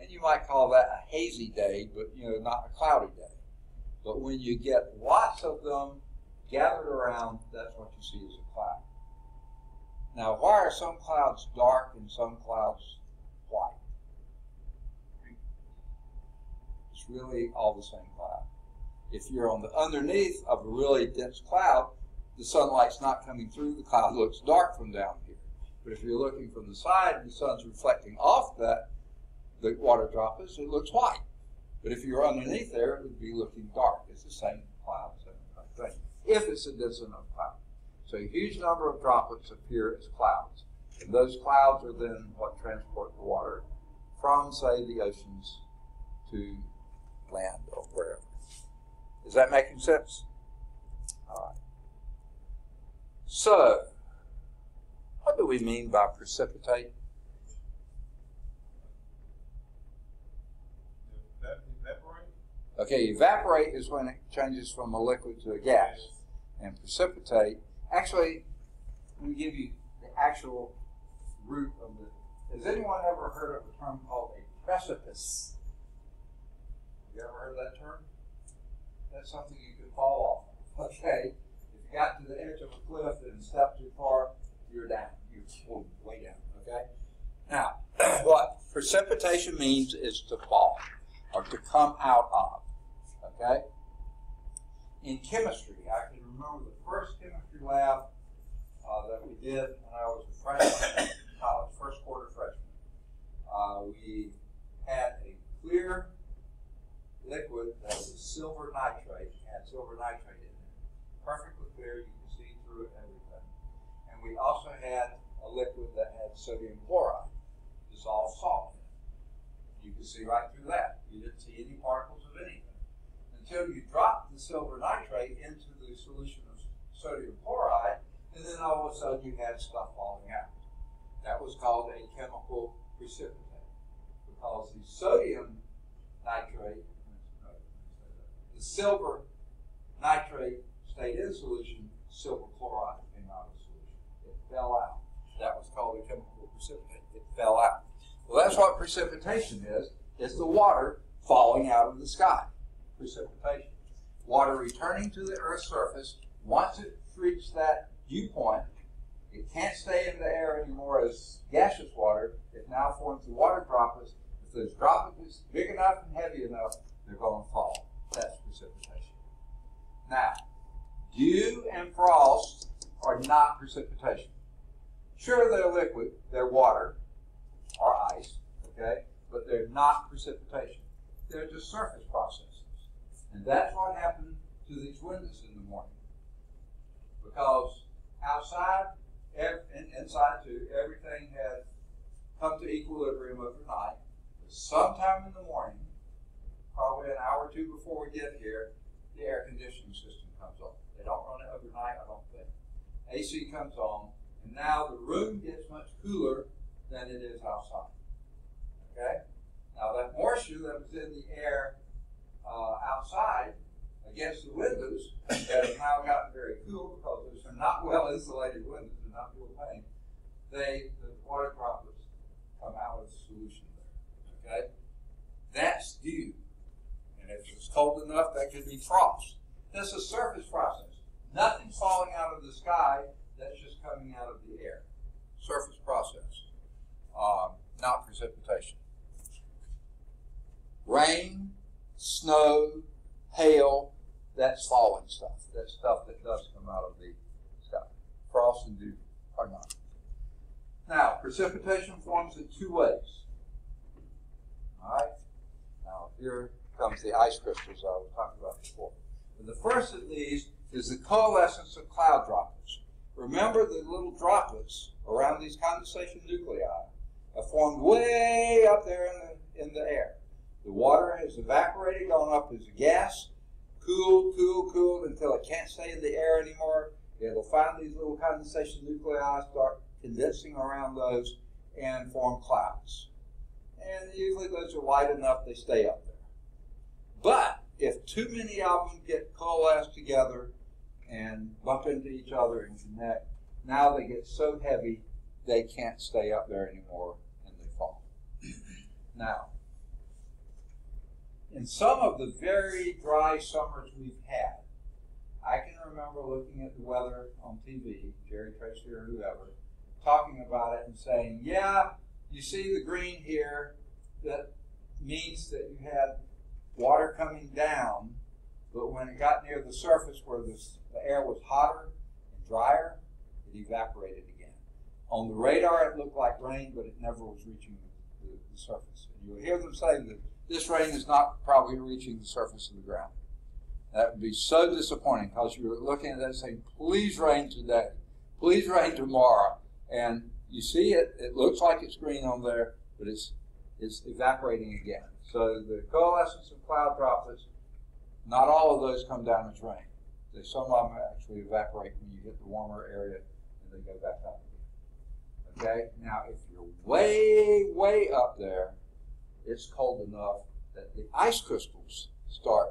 And you might call that a hazy day, but you know, not a cloudy day. But when you get lots of them gathered around, that's what you see as a cloud. Now, why are some clouds dark and some clouds white? It's really all the same cloud. If you're on the underneath of a really dense cloud, the sunlight's not coming through, the cloud looks dark from down here. But if you're looking from the side and the sun's reflecting off that, the water droplets, it looks white. But if you're underneath there, it would be looking dark. It's the same cloud, same thing, if it's a dense enough cloud. So a huge number of droplets appear as clouds. And those clouds are then what transport the water from, say, the oceans to land or wherever. Is that making sense? All right. So, what do we mean by precipitate? Evaporate? Okay, evaporate is when it changes from a liquid to a gas. And precipitate, actually, let me give you the actual root of the. Has anyone ever heard of a term called a precipice? You ever heard that term? That's something you could fall off. Okay, if you got to the edge of a cliff and stepped too far, you're down. You're way down. Okay. Now, <clears throat> what precipitation means is to fall or to come out of. Okay? In chemistry, I can remember the first chemistry lab uh, that we did when I was a freshman in college, first quarter freshman. Uh, we had a clear liquid that was silver nitrate, had silver nitrate in it. Perfectly clear, you can see through it, everything. And we also had a liquid that had sodium chloride, dissolved salt. You could see right through that. You didn't see any particles of anything. Until you dropped the silver nitrate into the solution of sodium chloride, and then all of a sudden you had stuff falling out. That was called a chemical precipitate. Because the sodium nitrate, the silver nitrate stayed in solution, silver chloride came out of solution. It fell out. That was called a chemical precipitate. It fell out. Well, that's what precipitation is. It's the water falling out of the sky. Precipitation. Water returning to the Earth's surface. Once it reaches that dew point, it can't stay in the air anymore as gaseous water. It now forms the water droplets. If those droplets big enough and heavy enough, they're going to fall. That's precipitation. Now, dew and frost are not precipitation. Sure, they're liquid, they're water or ice, okay, but they're not precipitation. They're just surface processes. And that's what happened to these windows in the morning. Because outside inside too, everything had come to equilibrium overnight. Sometime in the morning, probably an hour or two before we get here, the air conditioning system comes on. They don't run it overnight, I don't think. AC comes on, and now the room gets much cooler than it is outside. Okay? Now that moisture that was in the air uh, outside against the windows have now gotten very cool because those are not well insulated windows, they're not dual pane. They the water droplets come out of the solution there. Okay? That's dew. And if it's cold enough, that could be frost. This is a surface process. Nothing falling out of the sky, that's just coming out of the air. Surface process, um, not precipitation. Rain, snow, hail, that's falling stuff. That's stuff that does come out of the sky. Frost and dew are not. Now, precipitation forms in two ways. All right? Now, here comes the ice crystals I was talking about before. And the first of these is the coalescence of cloud droplets. Remember the little droplets around these condensation nuclei are formed way up there in the, in the air. The water has evaporated, gone up as a gas, cooled, cooled, cooled until it can't stay in the air anymore. It'll find these little condensation nuclei, start condensing around those, and form clouds. And usually those are light enough, they stay up there. But if too many of them get coalesced together and bump into each other and connect, now they get so heavy they can't stay up there anymore and they fall. <clears throat> now, in some of the very dry summers we've had, I can remember looking at the weather on TV, Jerry Tracy or whoever, talking about it and saying, yeah, you see the green here, that means that you had water coming down, but when it got near the surface where the, the air was hotter and drier, it evaporated again. On the radar, it looked like rain, but it never was reaching the, the, the surface. And you'll hear them saying that this rain is not probably reaching the surface of the ground. That would be so disappointing because you're looking at that saying, please rain today, please rain tomorrow. And you see it, it looks like it's green on there, but it's, it's evaporating again. So the coalescence of cloud droplets, not all of those come down as rain. Some of them actually evaporate when you hit the warmer area and they go back up again. Okay? Now, if you're way, way up there, it's cold enough that the ice crystals start.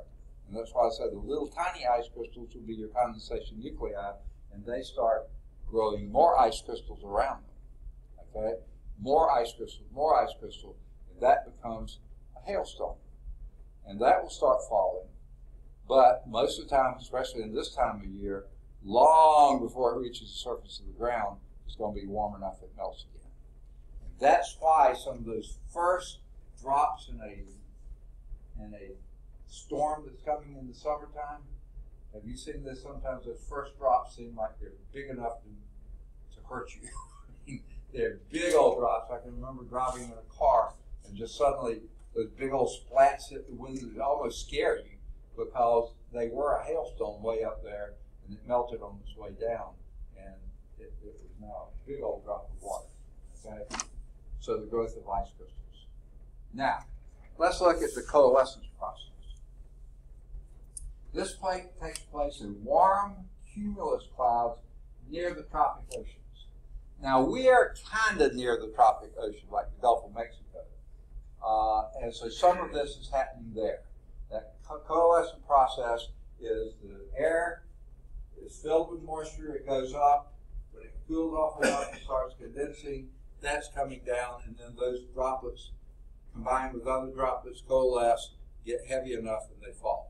And that's why I said the little tiny ice crystals will be your condensation nuclei, and they start growing more ice crystals around them. Okay? More ice crystals, more ice crystals, and that becomes a hailstone. And that will start falling. But most of the time, especially in this time of year, long before it reaches the surface of the ground, it's going to be warm enough it melts again. And that's why some of those first drops in a in a storm that's coming in the summertime. Have you seen this? Sometimes those first drops seem like they're big enough to, to hurt you. <laughs> they're big old drops. I can remember driving in a car and just suddenly those big old splats hit the window that almost scared you because they were a hailstone way up there and it melted on its way down and it, it was now a big old drop of water. Okay? So the growth of ice crystals. Now, let's look at the coalescence process. This plate takes place in warm cumulus clouds near the tropic oceans. Now, we are kind of near the tropic ocean, like the Gulf of Mexico. Uh, and so some of this is happening there. That co- coalescent process is the air is filled with moisture, it goes up, when it cools off enough, it starts condensing, that's coming down, and then those droplets combined with other droplets coalesce, get heavy enough, and they fall.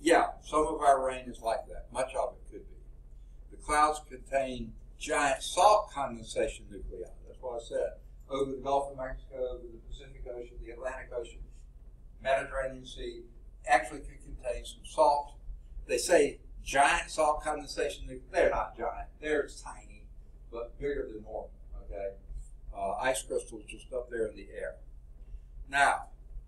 Yeah, some of our rain is like that. Much of it could be. The clouds contain giant salt condensation nuclei. That's what I said. Over the Gulf of Mexico, over the Pacific Ocean, the Atlantic Ocean, Mediterranean Sea, actually could contain some salt. They say giant salt condensation nuclei. They're not giant. They're tiny but bigger than normal. Okay, uh, ice crystals just up there in the air. Now,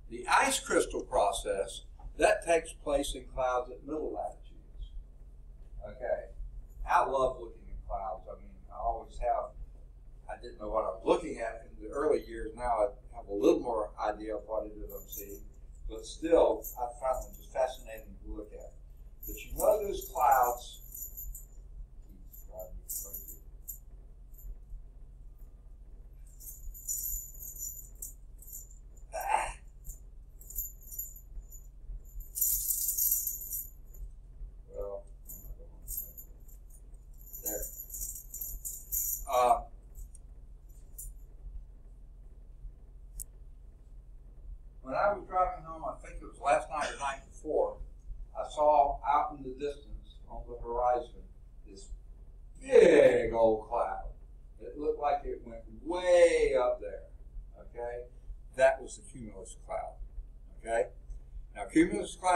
the ice crystal process that takes place in clouds at middle latitudes. Okay, I love looking at clouds. I mean, I always have. I didn't know what I was looking at in the early years. Now I have a little more idea of what it is I'm seeing, but still, I find them just fascinating to look at. But you know those clouds.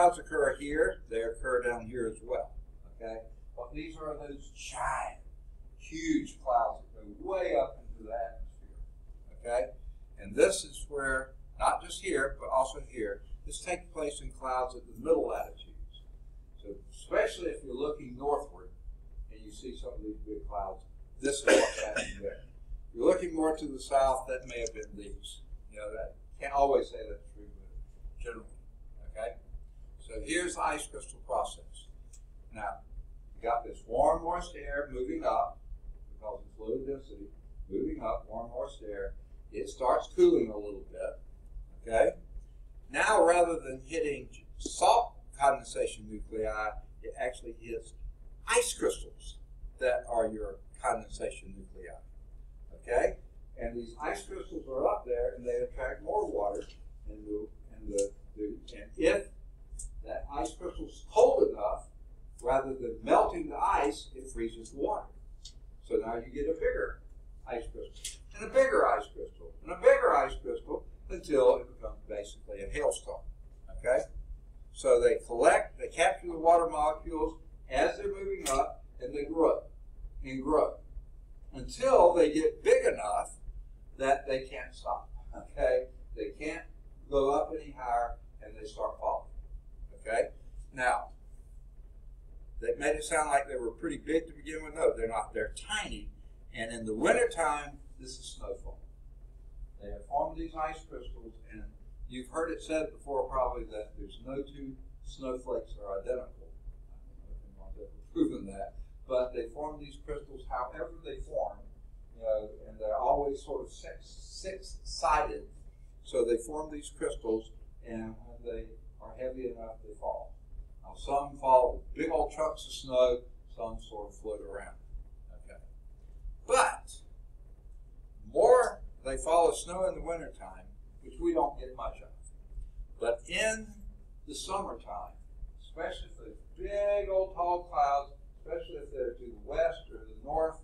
Clouds occur here, they occur down here as well. Okay? But these are those giant, huge clouds that go way up into the atmosphere. Okay? And this is where, not just here, but also here, this takes place in clouds at the middle latitudes. So, especially if you're looking northward and you see some of these big clouds, this is what's happening there. If you're looking more to the south, that may have been these. You know, that can't always say that's true, but generally. So here's the ice crystal process. Now, you got this warm, moist air moving up because it's low density, moving up, warm, moist air. It starts cooling a little bit. Okay? Now, rather than hitting salt condensation nuclei, it actually hits ice crystals that are your condensation nuclei. Okay? And these ice crystals are up there and they attract more water. And the, and the, the and if that ice crystal is cold enough, rather than melting the ice, it freezes the water. So now you get a bigger ice crystal, and a bigger ice crystal, and a bigger ice crystal until it becomes basically a hailstorm. Okay? So they collect, they capture the water molecules as they're moving up, and they grow and grow until they get big enough that they can't stop. Okay? They can't go up any higher and they start falling. Okay? Now, that made it sound like they were pretty big to begin with. No, they're not. They're tiny. And in the wintertime, this is snowfall. They have formed these ice crystals, and you've heard it said before probably that there's no two snowflakes are identical. I don't know if anyone's ever proven that. But they form these crystals however they form, you know, and they're always sort of six, six-sided. So they form these crystals, and when they are heavy enough, they fall. Now, some fall with big old chunks of snow, some sort of float around. Okay. But more they fall as snow in the wintertime, which we don't get much of. But in the summertime, especially for the big old tall clouds, especially if they're to the west or the north,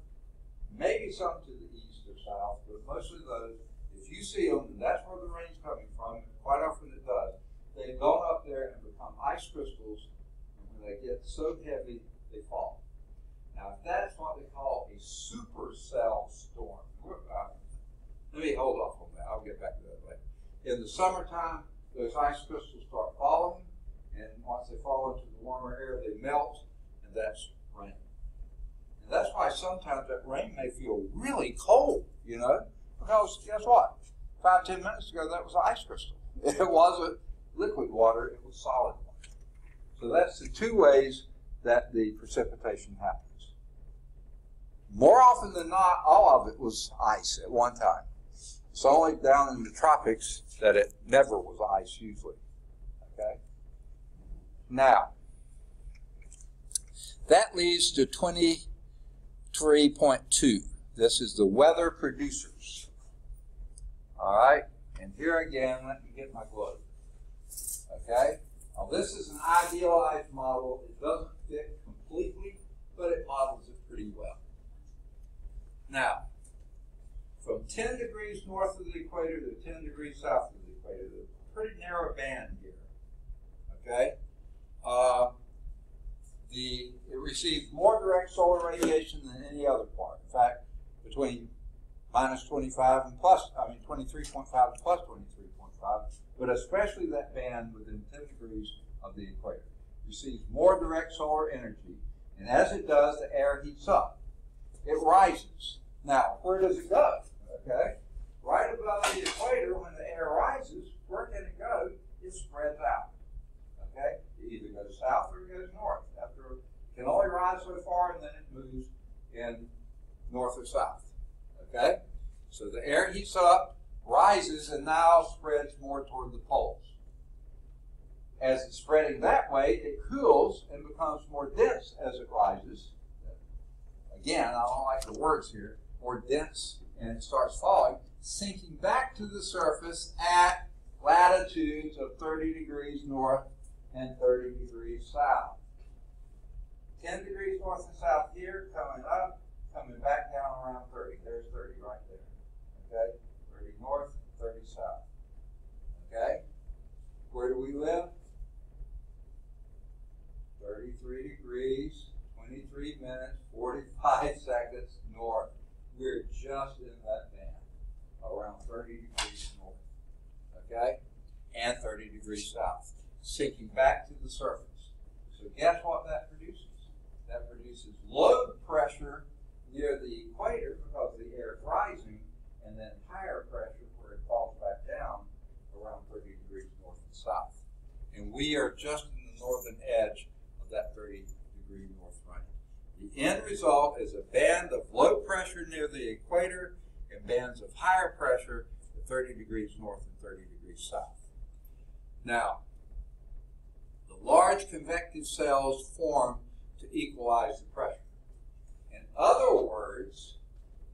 maybe some to the east or south, but mostly those, if you see them, that's where the rain's coming from, quite often it does, they've gone up there and become ice crystals, and when they get so heavy, they fall. Now, that's what they call a supercell storm. Uh, let me hold off on that. I'll get back to that later. In the summertime, those ice crystals start falling, and once they fall into the warmer air, they melt, and that's rain. And that's why sometimes that rain may feel really cold, you know, because guess what? Five, ten minutes ago, that was an ice crystal. <laughs> It wasn't liquid water, it was solid water. So that's the two ways that the precipitation happens. More often than not, all of it was ice at one time. It's only down in the tropics that it never was ice, usually. Okay? Now, that leads to 23.2. This is the weather producers. All right? And here again, let me get my globe. Okay? Now, this is an idealized model. It doesn't fit completely, but it models it pretty well. Now, from 10 degrees north of the equator to 10 degrees south of the equator, there's a pretty narrow band here. Okay? Uh, the, it receives more direct solar radiation than any other part. In fact, between minus 25 and plus, I mean 23.5 and plus 23.5, but especially that band within 10 degrees of the equator receives more direct solar energy, and as it does, the air heats up. It rises. Now, where does it go? Okay, right above the equator, when the air rises, where can it go? It spreads out. Okay, it either goes south or it goes north. After it can only rise so far, and then it moves in north or south. Okay, so the air heats up, rises, and now spreads more toward the poles. As it's spreading that way, it cools and becomes more dense as it rises. Again, I don't like the words here. More dense, and it starts falling, sinking back to the surface at latitudes of 30 degrees north and 30 degrees south. 10 degrees north and south here, coming up, coming back down around 30. There's 30 right there. Okay? 30 north, 30 south. Okay? Where do we live? 33 degrees, 23 minutes, 45 <laughs> seconds north. We're just in that band, around 30 degrees north. Okay? And 30 degrees south. Sinking back to the surface. So guess what that produces? That produces low pressure near the equator because the air is rising, and then higher pressure where it falls back down around 30 degrees north and south. And we are just in the northern edge of that 30 degree north range. The end result is a band of low pressure near the equator and bands of higher pressure at 30 degrees north and 30 degrees south. Now, the large convective cells form to equalize the pressure. In other words,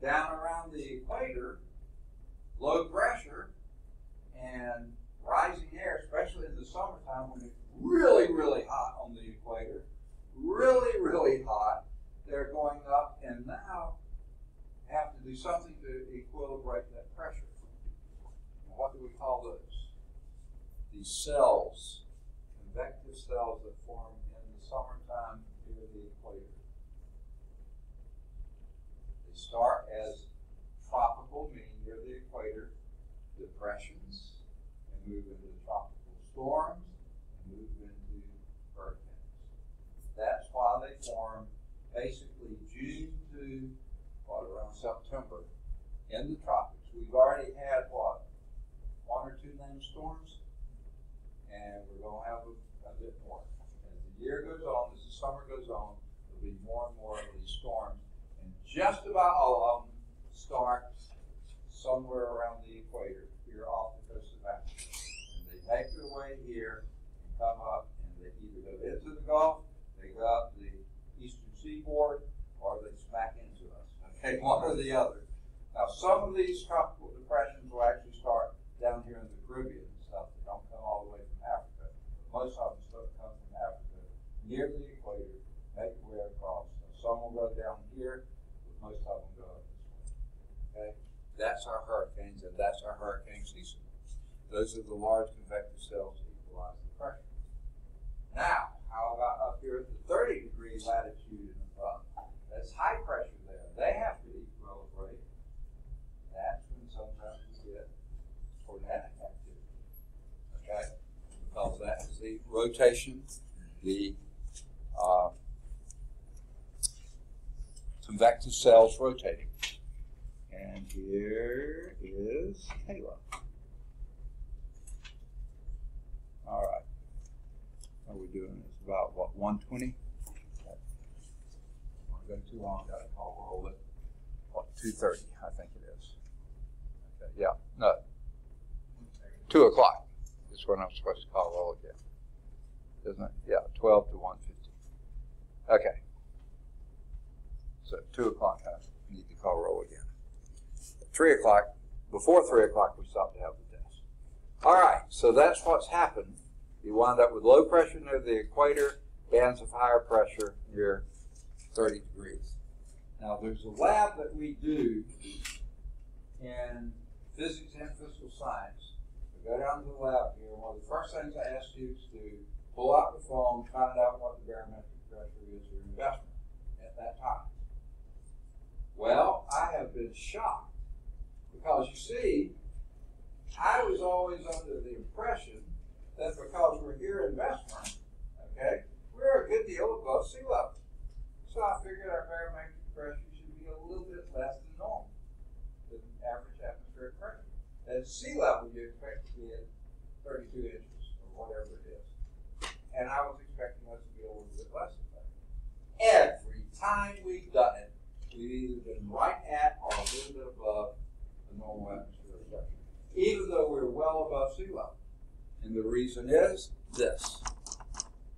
down around the equator, low pressure and rising air, especially in the summertime when it's really, really hot on the equator, really, really hot, they're going up and now have to do something to equilibrate that pressure. And what do we call those? These cells, convective cells that form in the summertime near the equator. Start as tropical, meaning near the equator, depressions, and move into tropical storms, and move into hurricanes. That's why they form basically June to what around September in the tropics. We've already had what one or two named storms, and we're going to have a, a bit more. As the year goes on, as the summer goes on, there'll be more and more of these storms, just about all of them start somewhere around the equator, here off the coast of Africa. And they make their way here and come up, and they either go into the Gulf, they go up the eastern seaboard, or they smack into us. Okay, <laughs> one or the other. Now, some of these tropical depressions will actually start down here in the Caribbean and stuff. They don't come all the way from Africa. But most of them still come from Africa, near the equator, make their way across. So some will go down here, but most of them go up this way. Okay? That's our hurricanes, and that's our hurricane season. Those are the large convective cells that equalize the pressure. Now, how about up here at the 30 degree latitude and above? That's high pressure there. They have to equilibrate. That's when sometimes we get tornadic activity. Okay? Because that is the rotation, the uh, convective cells rotating. And here is Kayla. All right. How are we doing? It's about what, 120? Want to go too long? Got to call roll it. What, 2:30? I think it is. Okay. Yeah. No. Two o'clock is when I'm supposed to call roll again, isn't it? Yeah. 12 to 1:50. Okay. So two o'clock, I need to call roll again. At three o'clock, before three o'clock, we stop to have the test. All right. So that's what's happened. You wind up with low pressure near the equator, bands of higher pressure near 30 degrees. Now, there's a lab that we do in physics and physical science. We go down to the lab here, one of the first things I ask you to pull out the phone, find out what the barometric pressure is your investment at that time. Well, I have been shocked because you see, I was always under the impression that because we're here in Westmont, okay, we're a good deal above sea level. So I figured our barometric pressure should be a little bit less than normal, than average atmospheric pressure. At sea level, you expect to be at 32 inches or whatever it is. And I was expecting us to be a little bit less than that. Every time we've done it, we've either been right at or a little bit above the normal even though we're well above sea level. And the reason is this.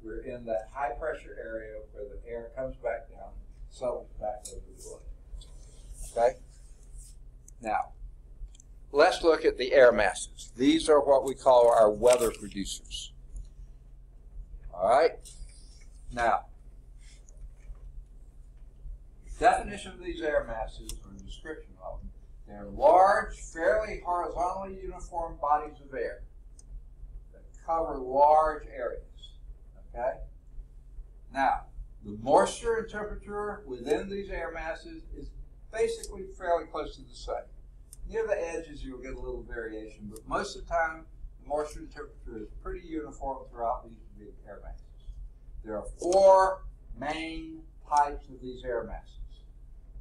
We're in that high pressure area where the air comes back down, settles back over the wood. Okay? Now, let's look at the air masses. These are what we call our weather producers. All right? Now, definition of these air masses or description they're large, fairly horizontally uniform bodies of air that cover large areas. Okay? Now, the moisture and temperature within these air masses is basically fairly close to the same. Near the edges, you'll get a little variation, but most of the time, the moisture and temperature is pretty uniform throughout these big air masses. There are four main types of these air masses.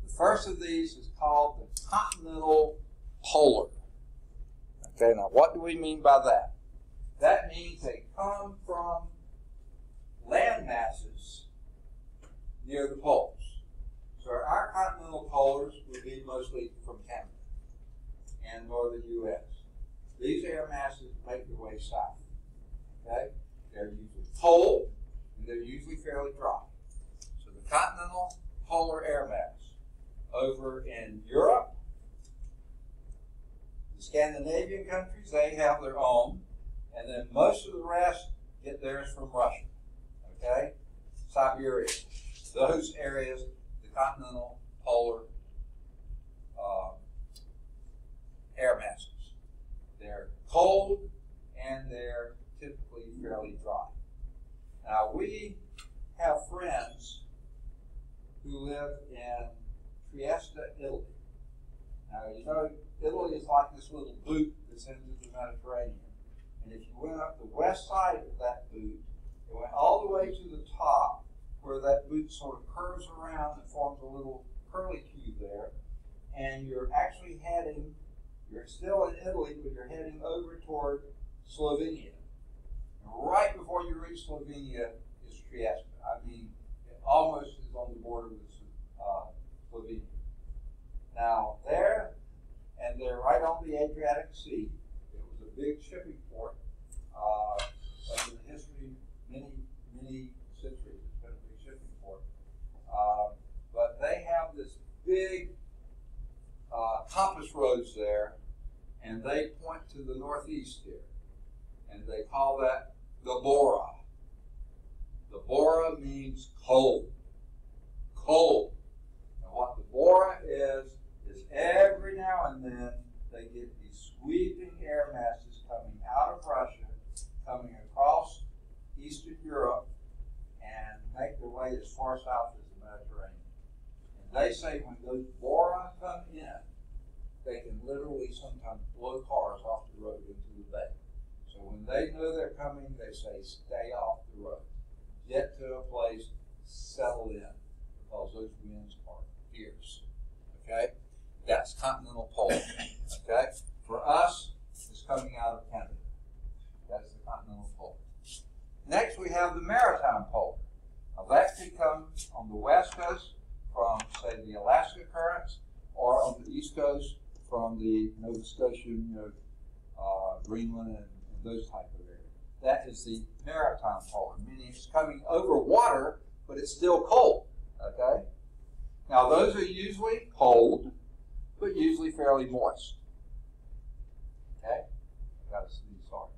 The first of these is called the continental polar. Okay, now what do we mean by that? That means they come from land masses near the poles. So our continental polars would be mostly from Canada and northern U.S. These air masses make their way south. Okay? They're usually cold and they're usually fairly dry. So the continental polar air mass over in Europe, the Scandinavian countries, they have their own, and then most of the rest get theirs from Russia. Okay? Siberia. Those areas, the continental polar uh, air masses. They're cold and they're typically fairly dry. Now, we have friends who live in Trieste, Italy. Now, you know, Italy is like this little boot that's into the Mediterranean. And if you went up the west side of that boot, it went all the way to the top where that boot sort of curves around and forms a little curly cube there. And you're actually heading, you're still in Italy, but you're heading over toward Slovenia. And right before you reach Slovenia is Trieste. I mean, it almost is on the border with uh, Slovenia. Now, there, and they're right on the Adriatic Sea. It was a big shipping port. Uh, in the history, many, many centuries, it's been a big shipping port. Uh, but they have this big uh, compass rose there, and they point to the northeast here. And they call that the Bora. The Bora means cold. Cold. What the Bora is, is every now and then they get these sweeping air masses coming out of Russia, coming across Eastern Europe, and make their way as far south as the Mediterranean. And they say when those Bora come in, they can literally sometimes blow cars off the road into the bay. So when they know they're coming, they say, stay off the road. Get to a place, settle in, because those winds are fierce. Okay? That's continental polar. Okay? For us, it's coming out of Canada. That's the continental polar. Next, we have the maritime polar. Now, that could come on the west coast from, say, the Alaska currents, or on the east coast from the Nova Scotian, you know, uh, Greenland, and, and those type of areas. That is the maritime polar, meaning it's coming over water, but it's still cold. Okay? Now, those are usually cold, but usually fairly moist. Okay? Got to sneeze, sorry.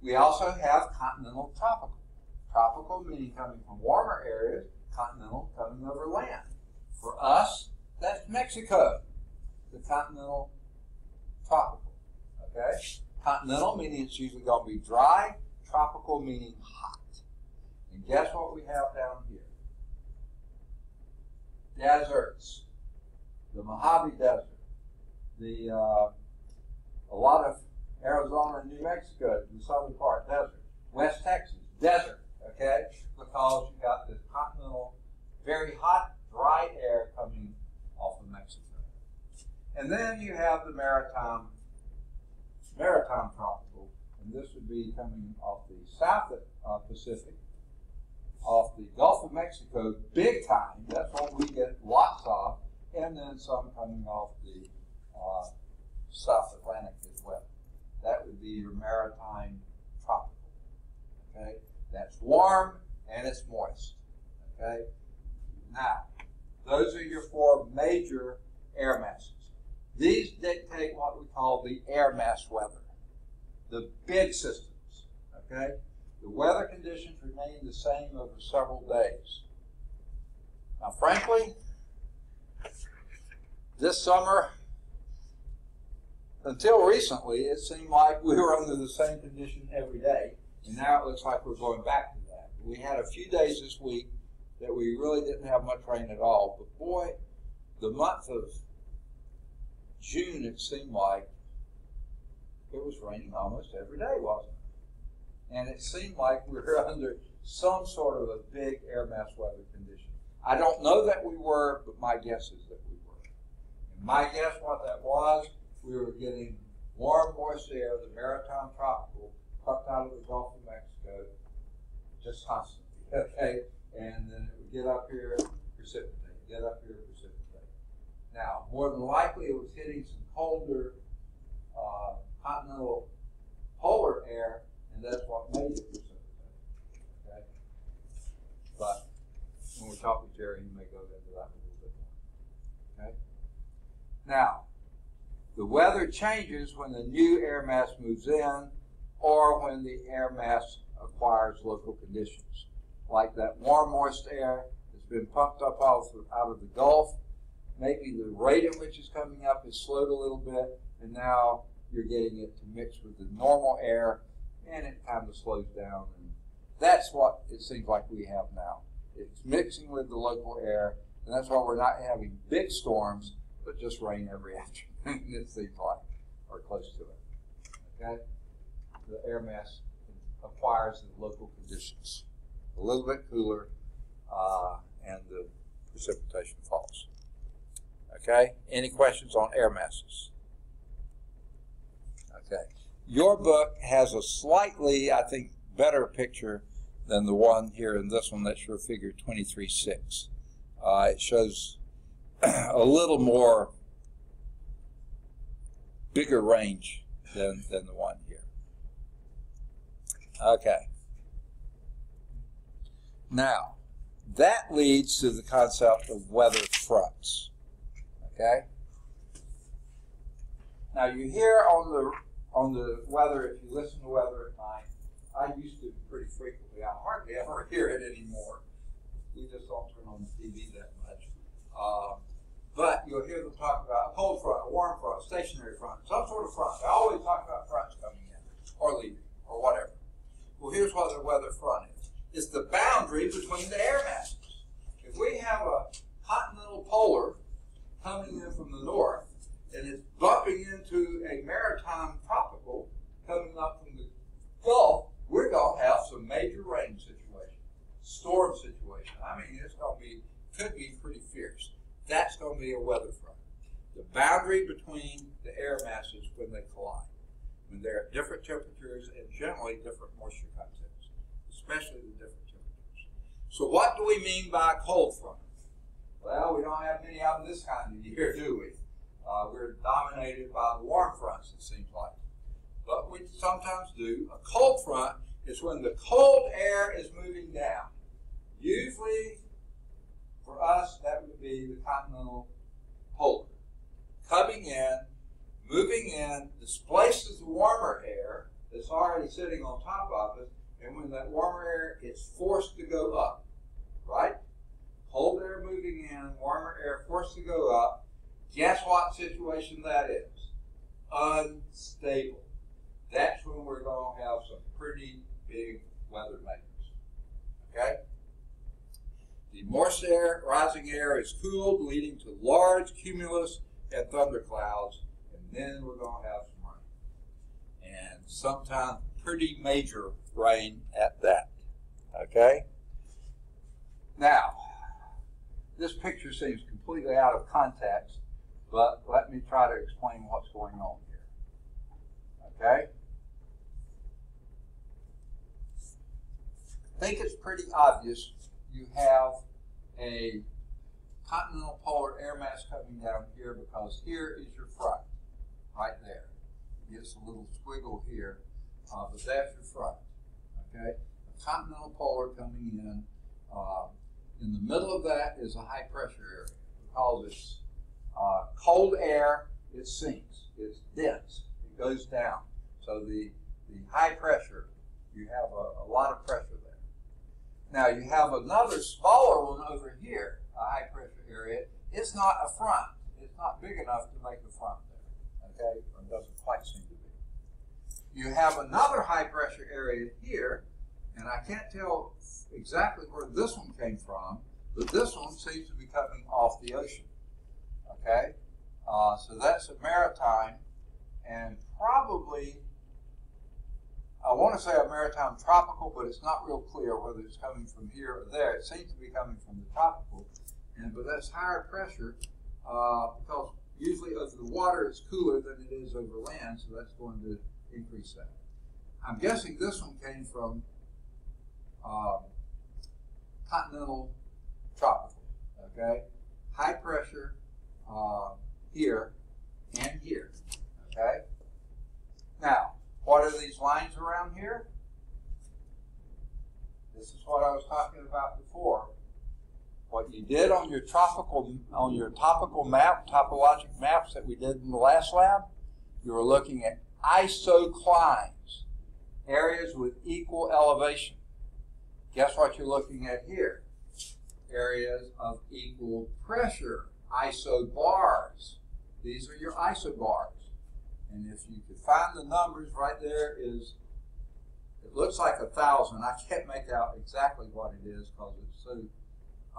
We also have continental tropical. Tropical meaning coming from warmer areas, continental coming over land. For us, that's Mexico, the continental tropical. Okay? Continental meaning it's usually going to be dry, tropical meaning hot. And guess what we have down here? Deserts, the Mojave Desert, the uh, a lot of Arizona and New Mexico, the southern part desert, West Texas desert, okay, because you got this continental, very hot, dry air coming off of Mexico, and then you have the maritime, maritime tropical, and this would be coming off the South uh, Pacific, off the Gulf of Mexico, big time. That's what we get lots of, and then some coming off the uh, South Atlantic as well. That would be your maritime tropical. Okay, that's warm and it's moist. Okay, now those are your four major air masses. These dictate what we call the air mass weather, the big systems. Okay, the weather conditions remain the same over several days. Now, frankly, this summer, until recently, it seemed like we were under the same condition every day, and now it looks like we're going back to that. We had a few days this week that we really didn't have much rain at all, but boy, the month of June, it seemed like it was raining almost every day, wasn't it? And it seemed like we were <laughs> under some sort of a big air mass weather condition. I don't know that we were, but my guess is that we were. And my guess what that was, we were getting warm, moist air, the maritime tropical, pumped out of the Gulf of Mexico, just constantly. <laughs> Okay? And then it would get up here, precipitate, get up here, precipitate. Now, more than likely, it was hitting some colder uh, continental polar air, and that's what made it precipitate. Okay? But when we talk with Jerry, he may go into that a little bit more. Okay? Now, the weather changes when the new air mass moves in or when the air mass acquires local conditions. Like that warm, moist air that's been pumped up out of the Gulf. Maybe the rate at which it's coming up has slowed a little bit, and now you're getting it to mix with the normal air, and it kind of slows down. And that's what it seems like we have now. It's mixing with the local air, and that's why we're not having big storms, but just rain every <laughs> afternoon, it seems like, or close to it. Okay? The air mass acquires the local conditions. A little bit cooler, uh, and the precipitation falls. Okay? Any questions on air masses? Okay. Your book has a slightly, I think, better picture than the one here in this one that's your figure 23.6. Uh, it shows <clears throat> a little more bigger range than, than the one here. Okay. Now, that leads to the concept of weather fronts. Okay? Now you hear on the on the weather, if you listen to weather at night, I used to pretty frequently. I hardly <laughs> ever hear it anymore. We just don't turn on the TV that much. Uh, but you'll hear them talk about cold front, warm front, stationary front, some sort of front. They always talk about fronts coming in or leaving or whatever. Well, here's what the weather front is. It's the boundary between the air masses. If we have a continental polar coming in from the north, and it's bumping into a maritime tropical coming up from the Gulf, we're going to have some major rain situation, storm situation. I mean, it's going to be, could be pretty fierce. That's going to be a weather front. The boundary between the air masses when they collide, when they're at different temperatures and generally different moisture contents, especially the different temperatures. So, what do we mean by a cold front? Well, we don't have many of them this kind of year, do we? Uh, we're dominated by the warm fronts, it seems like. But we sometimes do. A cold front is when the cold air is moving down. Usually, for us, that would be the continental polar. Coming in, moving in, displaces the warmer air that's already sitting on top of it, and when that warmer air is forced to go up, right? Cold air moving in, warmer air forced to go up. Guess what situation that is? Unstable. That's when we're going to have some pretty big weather makers. Okay? The moist air, rising air is cooled, leading to large cumulus and thunderclouds, and then we're going to have some rain. And sometimes pretty major rain at that. Okay? Now, this picture seems completely out of context, but let me try to explain what's going on here. Okay? I think it's pretty obvious you have a continental polar air mass coming down here because here is your front, right there. It's a little squiggle here, uh, but that's your front. Okay? A continental polar coming in. Uh, in the middle of that is a high pressure area because it's uh, cold air, it sinks, it's dense, it goes down. So the, the high pressure, you have a, a lot of pressure there. Now you have another smaller one over here, a high pressure area. It's not a front. It's not big enough to make a front there. Okay? Or doesn't quite seem to be. You have another high pressure area here, and I can't tell exactly where this one came from, but this one seems to be coming off the ocean. Okay? Uh, so that's a maritime, and probably, I want to say a maritime tropical, but it's not real clear whether it's coming from here or there. It seems to be coming from the tropical, and but that's higher pressure uh, because usually over the water it's cooler than it is over land, so that's going to increase that. I'm guessing this one came from uh, continental tropical, okay? High pressure uh, here and here, okay? Now, what are these lines around here? This is what I was talking about before. What you did on your tropical, on your topical map, topologic maps that we did in the last lab, you were looking at isoclines, areas with equal elevation. Guess what you're looking at here? Areas of equal pressure, isobars. These are your isobars. And if you could find the numbers right there is, it looks like a thousand. I can't make out exactly what it is because it's so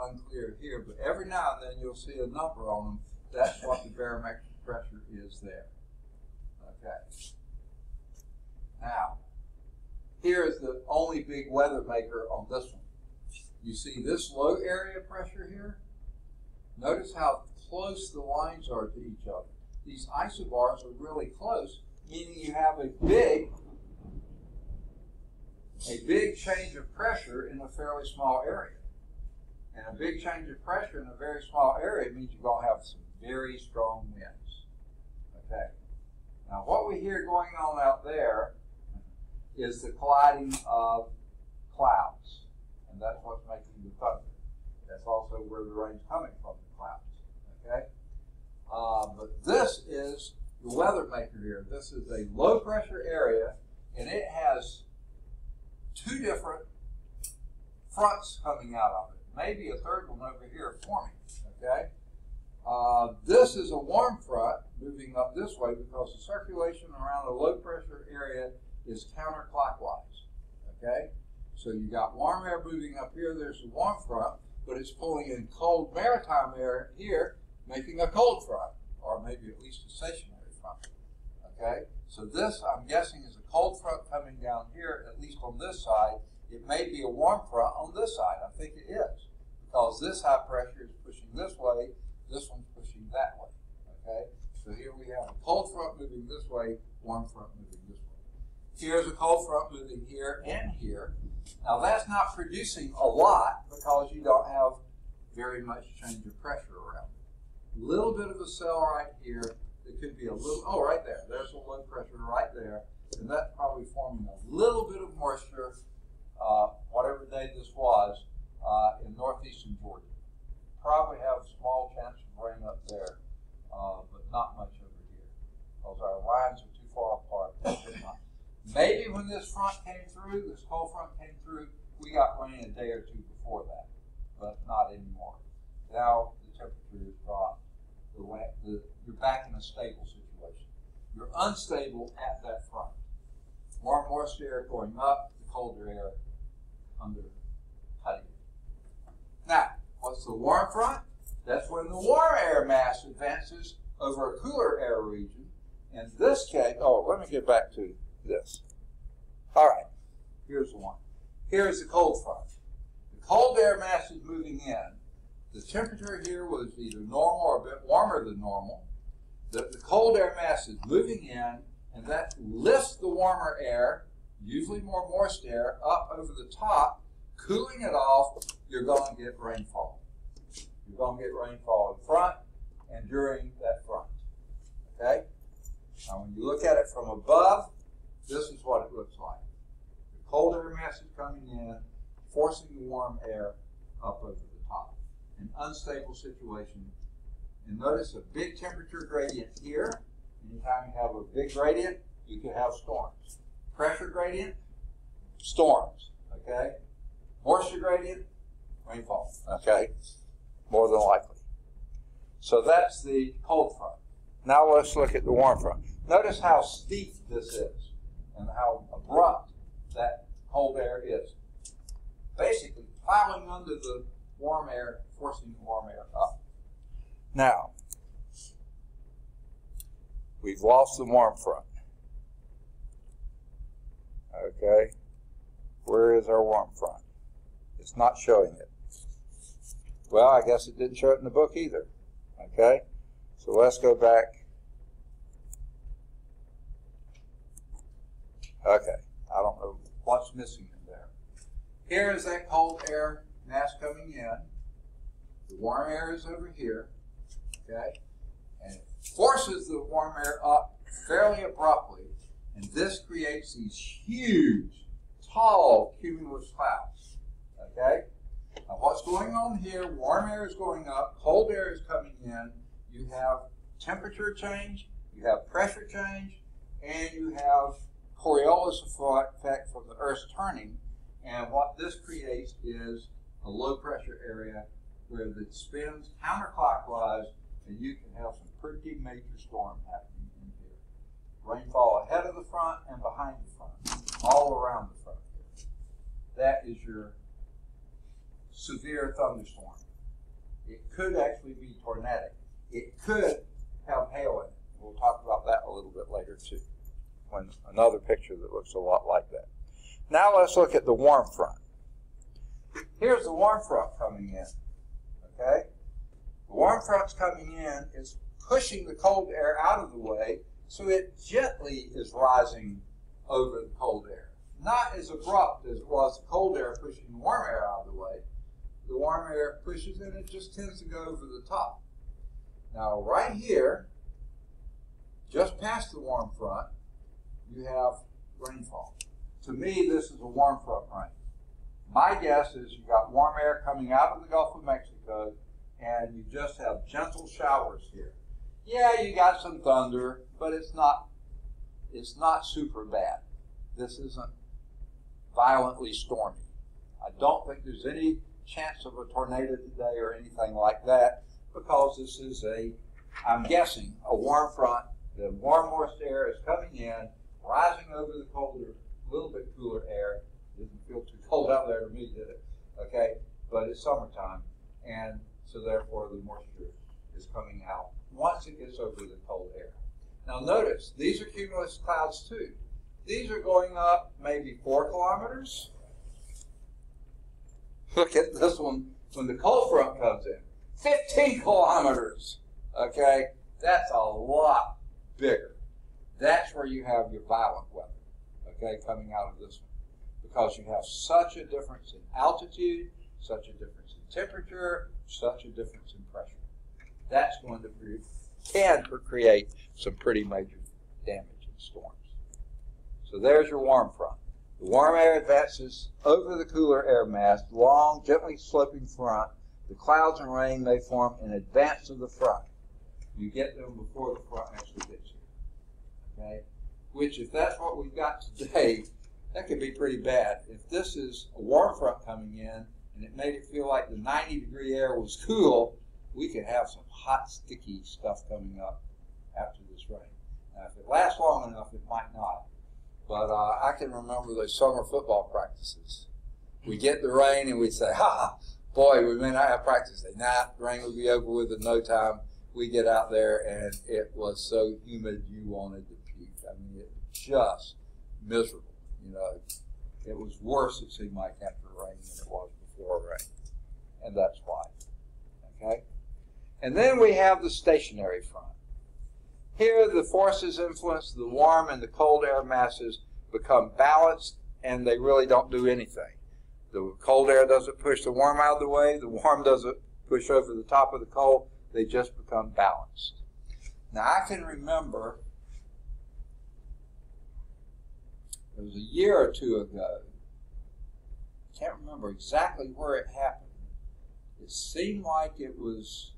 unclear here, but every now and then you'll see a number on them. That's what the barometric pressure is there. Okay. Now, here is the only big weather maker on this one. You see this low area pressure here? Notice how close the lines are to each other. These isobars are really close, meaning you have a big, a big change of pressure in a fairly small area. And a big change of pressure in a very small area means you're going to have some very strong winds. Okay. Now, what we hear going on out there is the colliding of clouds. And that's what's making the thunder. That's also where the rain's coming from? Uh, but this is the weather maker here. This is a low pressure area, and it has two different fronts coming out of it. Maybe a third one over here forming. Okay? Uh, this is a warm front moving up this way because the circulation around the low pressure area is counterclockwise. Okay? So you got warm air moving up here, there's a warm front, but it's pulling in cold maritime air here, making a cold front, or maybe at least a stationary front. Okay? So this, I'm guessing, is a cold front coming down here, at least on this side. It may be a warm front on this side. I think it is. Because this high pressure is pushing this way, this one's pushing that way. Okay? So here we have a cold front moving this way, warm front moving this way. Here's a cold front moving here and here. Now that's not producing a lot because you don't have very much change of pressure around. Little bit of a cell right here. It could be a little, oh, right there. There's a low pressure right there. And that's probably forming a little bit of moisture, uh, whatever day this was, uh, in northeastern Georgia. Probably have a small chance of rain up there, uh, but not much over here because our lines are too far apart. Maybe when this front came through, this cold front came through, we got rain a day or two before that, but not anymore. Now the temperature has dropped. The, the, you're back in a stable situation. You're unstable at that front. Warm, moist air going up, the colder air under cutting it. Now, What's the warm front? That's when the warm air mass advances over a cooler air region. In this case, oh, let me get back to this. All right, here's the one. Here's the cold front. The cold air mass is moving in. The temperature here was either normal or a bit warmer than normal. The, the cold air mass is moving in, and that lifts the warmer air, usually more moist air, up over the top, cooling it off. You're going to get rainfall. You're going to get rainfall in front and during that front. Okay? Now, when you look at it from above, this is what it looks like. The cold air mass is coming in, forcing the warm air up over. An unstable situation. And notice a big temperature gradient here. Anytime you have a big gradient, you could have storms. Pressure gradient, storms. Okay? Moisture gradient, rainfall. Okay? More than likely. So that's the cold front. Now let's look at the warm front. Notice how steep this is and how abrupt that cold air is. Basically, plowing under the warm air, forcing the warm air up. Now, we've lost the warm front. Okay, where is our warm front? It's not showing it. Well, I guess it didn't show it in the book either. Okay, so let's go back. Okay, I don't know what's missing in there. Here is that cold air mass coming in. The warm air is over here. Okay, and it forces the warm air up fairly abruptly, and this creates these huge, tall cumulus clouds. Okay. Now, what's going on here? Warm air is going up, cold air is coming in. You have temperature change, you have pressure change, and you have Coriolis effect from the Earth's turning. And what this creates is a low pressure area where it spins counterclockwise, and you can have some pretty major storm happening in here. Rainfall ahead of the front and behind the front, all around the front. That is your severe thunderstorm. It could actually be tornadic. It could have hail in it. We'll talk about that a little bit later too. When another picture that looks a lot like that. Now let's look at the warm front. Here's the warm front coming in. Okay? The warm front's coming in, it's pushing the cold air out of the way, so it gently is rising over the cold air. Not as abrupt as it was the cold air pushing the warm air out of the way, the warm air pushes and it just tends to go over the top. Now, right here, just past the warm front, you have rainfall. To me, this is a warm front rain. My guess is you've got warm air coming out of the Gulf of Mexico and you just have gentle showers here. Yeah, you got some thunder, but it's not it's not super bad. This isn't violently stormy. I don't think there's any chance of a tornado today or anything like that because this is a, I'm guessing, a warm front. The warm, moist air is coming in, rising over the colder, a little bit cooler air. Didn't feel too cold out there to me, did it? Okay, but it's summertime, and so therefore the moisture is coming out once it gets over the cold air. Now notice, these are cumulus clouds too. These are going up maybe four kilometers, Look at this one when the cold front comes in. 15 kilometers. Okay? That's a lot bigger. That's where you have your violent weather, okay, coming out of this one. Because you have such a difference in altitude, such a difference in temperature, such a difference in pressure. That's going to can create some pretty major damage in storms. So there's your warm front. The warm air advances over the cooler air mass, long, gently sloping front. The clouds and rain may form in advance of the front. You get them before the front actually gets here. Okay? Which, if that's what we've got today, that could be pretty bad. If this is a warm front coming in and it made it feel like the 90 degree air was cool, we could have some hot, sticky stuff coming up after this rain. Now, if it lasts long enough, it might not. But uh, I can remember those summer football practices. We get the rain and we'd say, ha, boy, we may not have practice day. Nah, rain will be over with in no time. We get out there and it was so humid you wanted to puke. I mean, it just miserable. You know, it was worse. It seemed like after rain than it was before rain, and that's why. Okay, and then we have the stationary front. Here, the forces influence the warm and the cold air masses become balanced, and they really don't do anything. The cold air doesn't push the warm out of the way. The warm doesn't push over the top of the cold. They just become balanced. Now, I can remember it was a year or two ago. I can't remember exactly where it happened. It seemed like it was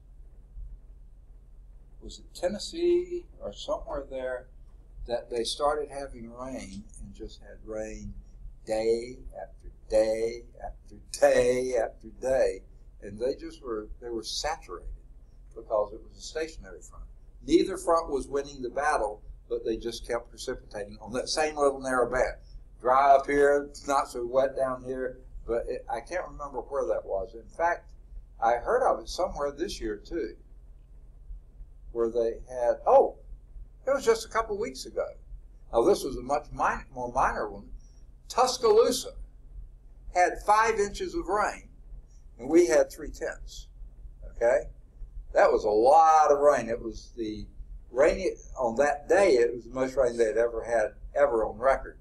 was it Tennessee or somewhere there that they started having rain and just had rain day after day after day after day, and they just were they were saturated because it was a stationary front. Neither front was winning the battle, but they just kept precipitating on that same little narrow band. Dry up here, not so wet down here, but it, I can't remember where that was. In fact, I heard of it somewhere this year too, where they had, oh, it was just a couple weeks ago. Now, this was a much min- more minor one. Tuscaloosa had five inches of rain, and we had three tenths. Okay? That was a lot of rain. It was the rainy on that day. It was the most rain they had ever had ever on record.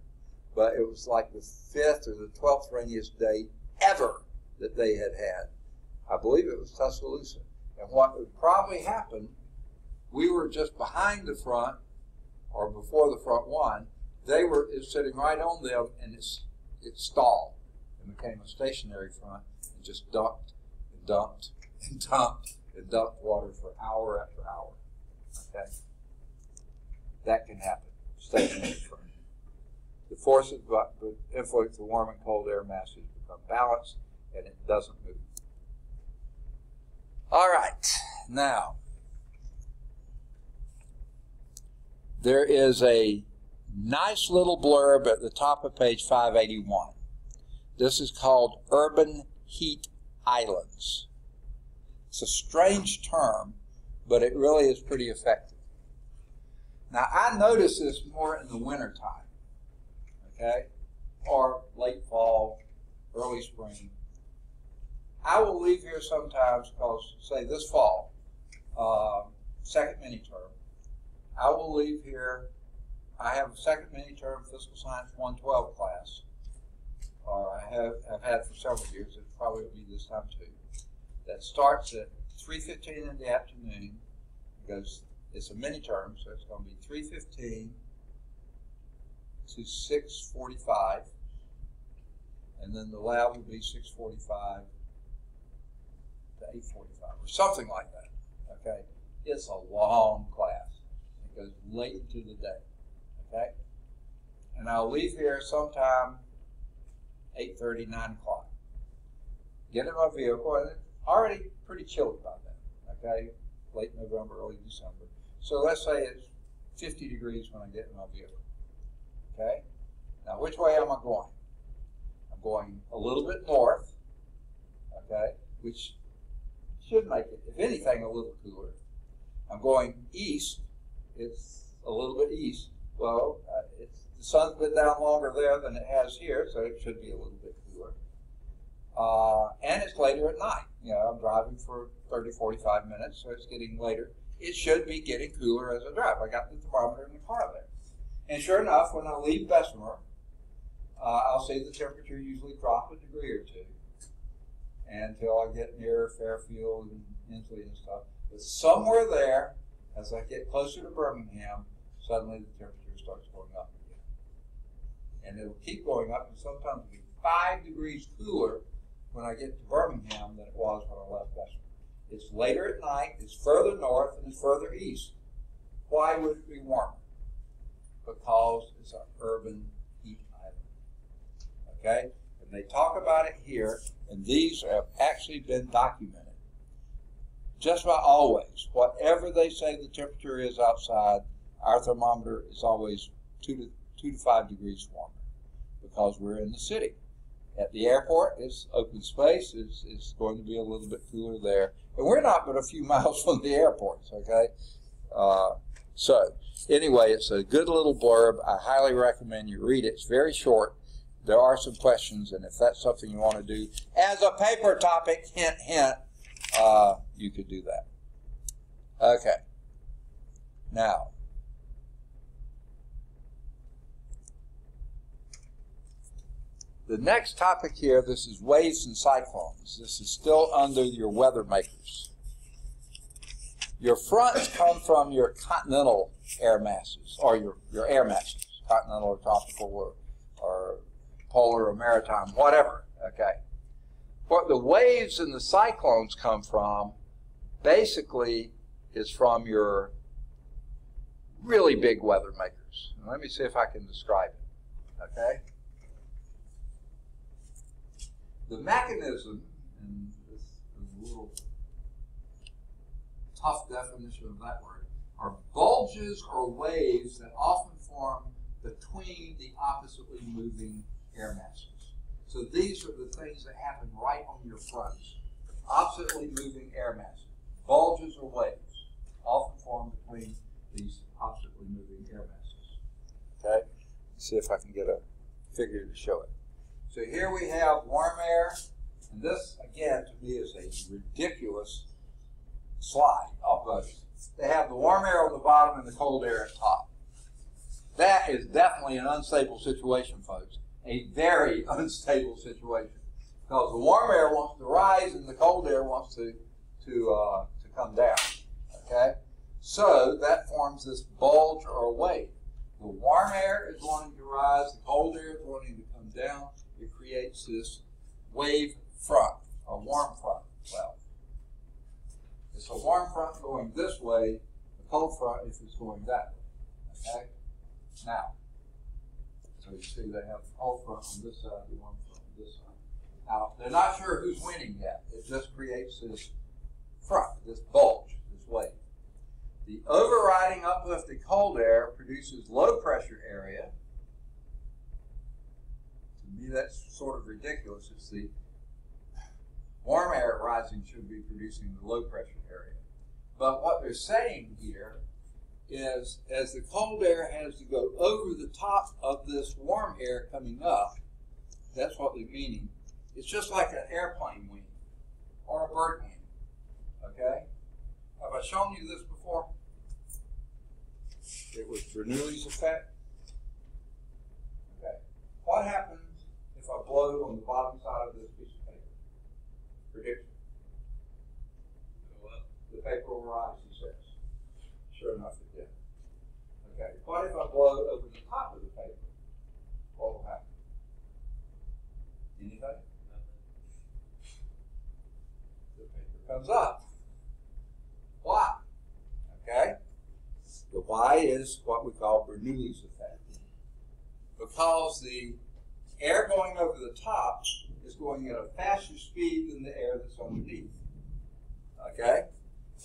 But it was like the fifth or the twelfth rainiest day ever that they had had. I believe it was Tuscaloosa. And what would probably happen, we were just behind the front or before the front one. They were sitting right on them, and it's, it stalled and became a stationary front and just dumped and dumped and dumped and dumped water for hour after hour. That can happen. Stationary. The forces that influence the warm and cold air masses become balanced and it doesn't move. All right, now there is a nice little blurb at the top of page 581. This is called urban heat islands. It's a strange term, but it really is pretty effective. Now, I notice this more in the wintertime, okay, or late fall, early spring. I will leave here sometimes because, say, this fall, uh, second mini term, I will leave here. I have a second mini term physical science 112 class, or I have have had for several years. It probably will be this time too. That starts at 3:15 in the afternoon. Because it's a mini term, so it's going to be 3:15 to 6:45, and then the lab will be 6:45 to 8:45 or something like that. Okay, it's a long class. It goes late into the day. Okay, and I'll leave here sometime 8:30, 9 o'clock. Get in my vehicle, already pretty chilly by then. Okay, late November, early December. So let's say it's 50 degrees when I get in my vehicle. Okay, now which way am I going? I'm going a little bit north. Okay, which should make it, if anything, a little cooler. I'm going east. It's a little bit east. Well, uh, it's, the sun's been down longer there than it has here, so it should be a little bit. Uh, and it's later at night. You know, I'm driving for 30, 45 minutes, so it's getting later. It should be getting cooler as I drive. I got the thermometer in the car there. And sure enough, when I leave Bessemer, uh, I'll see the temperature usually drop a degree or two until I get near Fairfield and Ensley and stuff. But somewhere there, as I get closer to Birmingham, suddenly the temperature starts going up again. And it'll keep going up, and sometimes it'll be five degrees cooler when I get to Birmingham than it was when I left Bessemer. It's later at night, it's further north, and it's further east. Why would it be warmer? Because it's an urban heat island. Okay? And they talk about it here, and these have actually been documented. Just about always, whatever they say the temperature is outside, our thermometer is always two to two to five degrees warmer because we're in the city. At the airport, it's open space. It's, it's going to be a little bit cooler there. And we're not but a few <laughs> miles from the airports, okay? Uh, so, anyway, it's a good little blurb. I highly recommend you read it. It's very short. There are some questions, and if that's something you want to do as a paper topic, hint, hint, uh, you could do that. Okay. Now, the next topic here, this is waves and cyclones. This is still under your weather makers. Your fronts come from your continental air masses, or your, your air masses, continental or tropical or, or polar or maritime, whatever. Okay. What the waves and the cyclones come from basically is from your really big weather makers. Let me see if I can describe it. Okay? The mechanism, and this is a little tough definition of that word, are bulges or waves that often form between the oppositely moving air masses. So these are the things that happen right on your fronts. Oppositely moving air masses. Bulges or waves often form between these oppositely moving air masses. Okay? See if I can get a figure to show it. So here we have warm air, and this again to me is a ridiculous slide of They have the warm air on the bottom and the cold air at top. That is definitely an unstable situation, folks. A very <laughs> unstable situation. Because the warm air wants to rise and the cold air wants to to uh, to come down. Okay? So that forms this bulge or wave. The warm air is wanting to rise, the cold air is wanting to come down. It creates this wave front, a warm front cloud. It's a warm front going this way, the cold front if it's going that way. Okay? Now, so you see they have the cold front on this side, the warm front on this side. Now, they're not sure who's winning yet. It just creates this front, this bulge, this wave. The overriding uplifted cold air produces low pressure area. Me, that's sort of ridiculous. It's the warm air rising should be producing the low pressure area. But what they're saying here is as the cold air has to go over the top of this warm air coming up, that's what they're meaning. It's just like an airplane wing or a bird wing. Okay? Have I shown you this before? It was Bernoulli's effect. Okay. What happens I blow on the bottom side of this piece of paper? Prediction. The paper will rise, he says. Sure enough, it did. Okay. What if I blow over the top of the paper? What will happen? Anything? The paper comes up. Why? Okay? The why is what we call Bernoulli's effect. Because the air going over the top is going at a faster speed than the air that's underneath. Okay?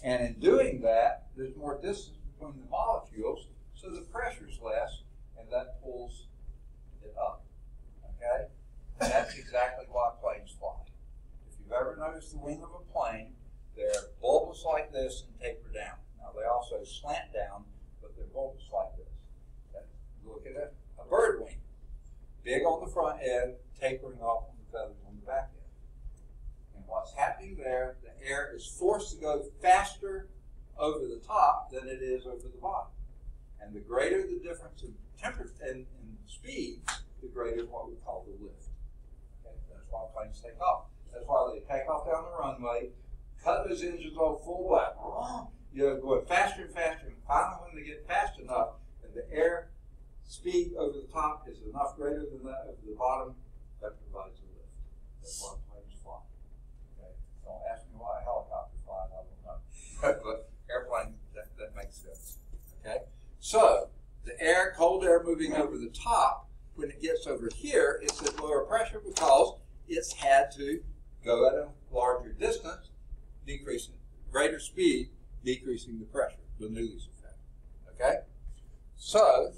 And in doing that, there's more distance between the molecules, so the pressure's less, and that pulls it up. Okay? And that's exactly why planes fly. If you've ever noticed the wing of a plane, they're bulbous like this and taper down. Now they also slant down, but they're bulbous like this. Okay? Look at a, a bird wing. Big on the front end, tapering off on the feathers on the back end. And what's happening there, the air is forced to go faster over the top than it is over the bottom. And the greater the difference in temperature and, in speed, the greater what we call the lift. Okay? That's why planes take off. That's why they take off down the runway, cut those engines off full blast, you know, going faster and faster. And finally, when they get fast enough, and the air speed over the top is enough greater than that over the bottom, that provides a lift. That's why planes fly. Okay? Don't ask me why a helicopter flies, I don't know. <laughs> but airplane, that, that makes sense. Okay? So, the air, cold air moving over the top, when it gets over here, it's at lower pressure because it's had to go at a larger distance, decreasing greater speed, decreasing the pressure, Bernoulli's effect. Okay? So,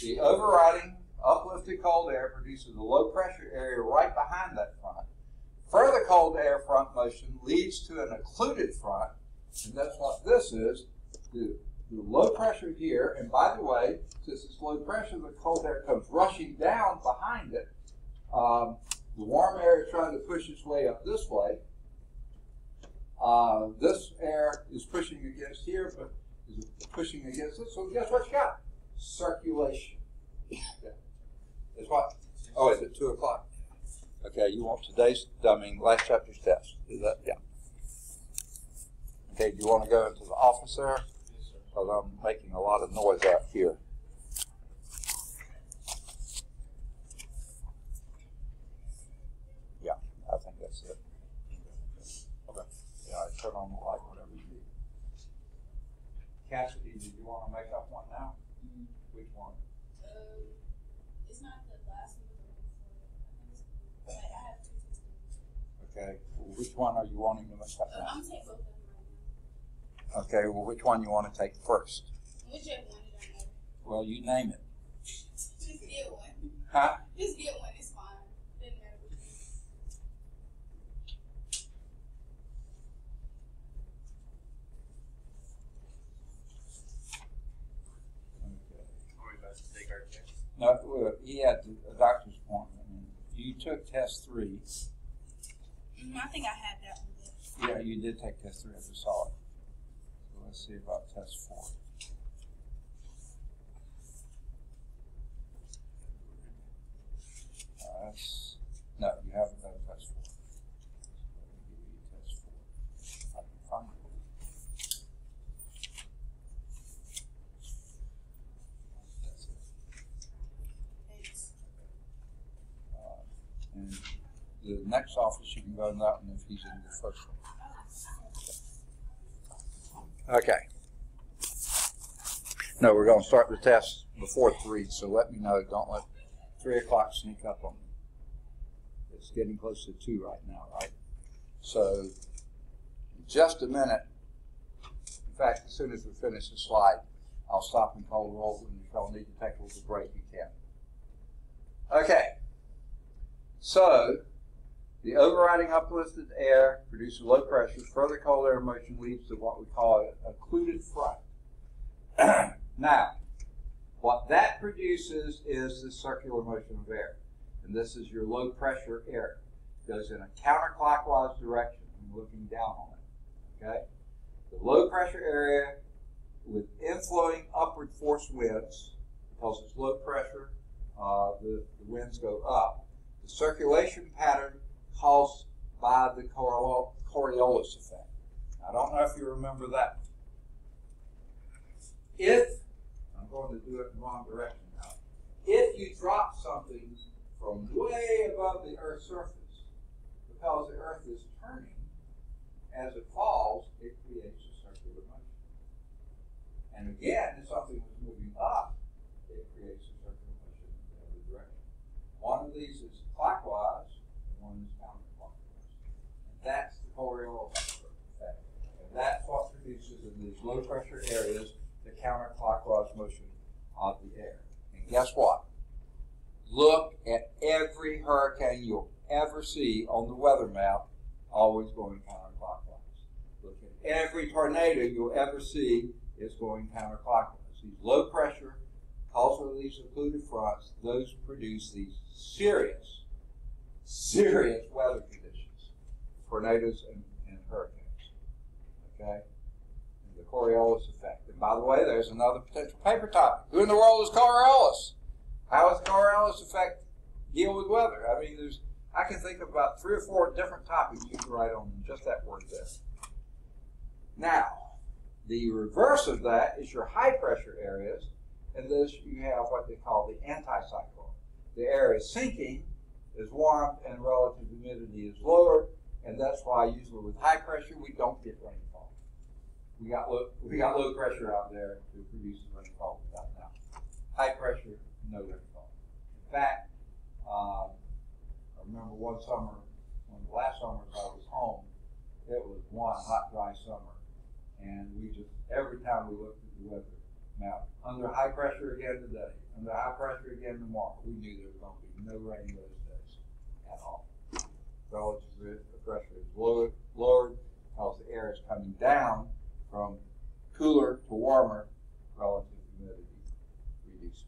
the overriding uplifted cold air produces a low pressure area right behind that front. Further cold air front motion leads to an occluded front, and that's what this is. The, the low pressure here, and by the way, since it's low pressure, the cold air comes rushing down behind it. Um, the warm air is trying to push its way up this way. Uh, this air is pushing against here, but is pushing against this. So guess what you got? Circulation. Yeah. It's what? Oh, is it two o'clock? Okay, you want today's, I mean, last chapter's test. Is that, yeah. Okay, do you want to go into the office there? Because I'm making a lot of noise out here. Yeah, I think that's it. Okay. Yeah, turn on the light, whatever you do. Cassidy, did you want to make up one now? Which one? Um, it's not the last one, but I think it's, I have two testimonies. Okay, well, which one are you wanting to now? I'm taking both of them Okay, well, which one you want to take first? Whichever one it. Well, you name it. Just get one. Huh? Just get one, it's fine. Doesn't matter which one. Okay. Are we about to take our test? No, he had a doctor's appointment. You took test three. Mm, I think I had that one. Yeah, you did take test three. I just saw it. So let's see about test four. Uh, no, you haven't done test four. So let me give you test four. I can find it. That's it. Thanks. And the next office, in that one if he's in the first one. Okay. No, we're gonna start the test before three, so let me know. Don't let three o'clock sneak up on me. It's getting close to two right now, right? So, just a minute. In fact, as soon as we finish the slide, I'll stop and call roll, and if y'all need to take a little break, you can. Okay. So, the overriding uplifted air produces low pressure. Further cold air motion leads to what we call a occluded front. <clears throat> now, what that produces is the circular motion of air. And this is your low pressure air. It goes in a counterclockwise direction. I'm looking down on it. Okay? The low pressure area with inflowing upward force winds, because it's low pressure, uh, the, the winds go up. The circulation pattern caused by the Coriolis effect. I don't know if you remember that. If, I'm going to do it in the wrong direction now, if you drop something from way above the Earth's surface, because the Earth is turning, as it falls, it creates a circular motion. And again, if something was moving up, it creates a circular motion in other direction. One of these is clockwise, and one is counterclockwise. And that's the Coriolis effect. And that's what produces in these areas the counterclockwise motion of the air. And guess what? Look at every hurricane you'll ever see on the weather map, always going counterclockwise. Look at every tornado you'll ever see is going counterclockwise. These low pressure, because of these occluded fronts, those produce these serious, serious weather conditions, tornadoes and, and hurricanes. Okay? Coriolis effect. And by the way, there's another potential paper topic. Who in the world is Coriolis? How does Coriolis effect deal with weather? I mean, there's I can think of about three or four different topics you can write on just that word there. Now, the reverse of that is your high pressure areas, and this you have what they call the anticyclone. The air is sinking, is warm, and relative humidity is lower, and that's why usually with high pressure we don't get rainfall. We got low, we got low pressure out there to produce the rainfall got now. High pressure, no rainfall. In fact, um, I remember one summer, one of the last summers I was home, it was one hot, dry summer, and we just every time we looked at the weather, Now, under high pressure again today, under high pressure again tomorrow, we knew there was gonna be no rain those days at all. Relative pressure is lowered, because the air is coming down from cooler to warmer, relative humidity reduces.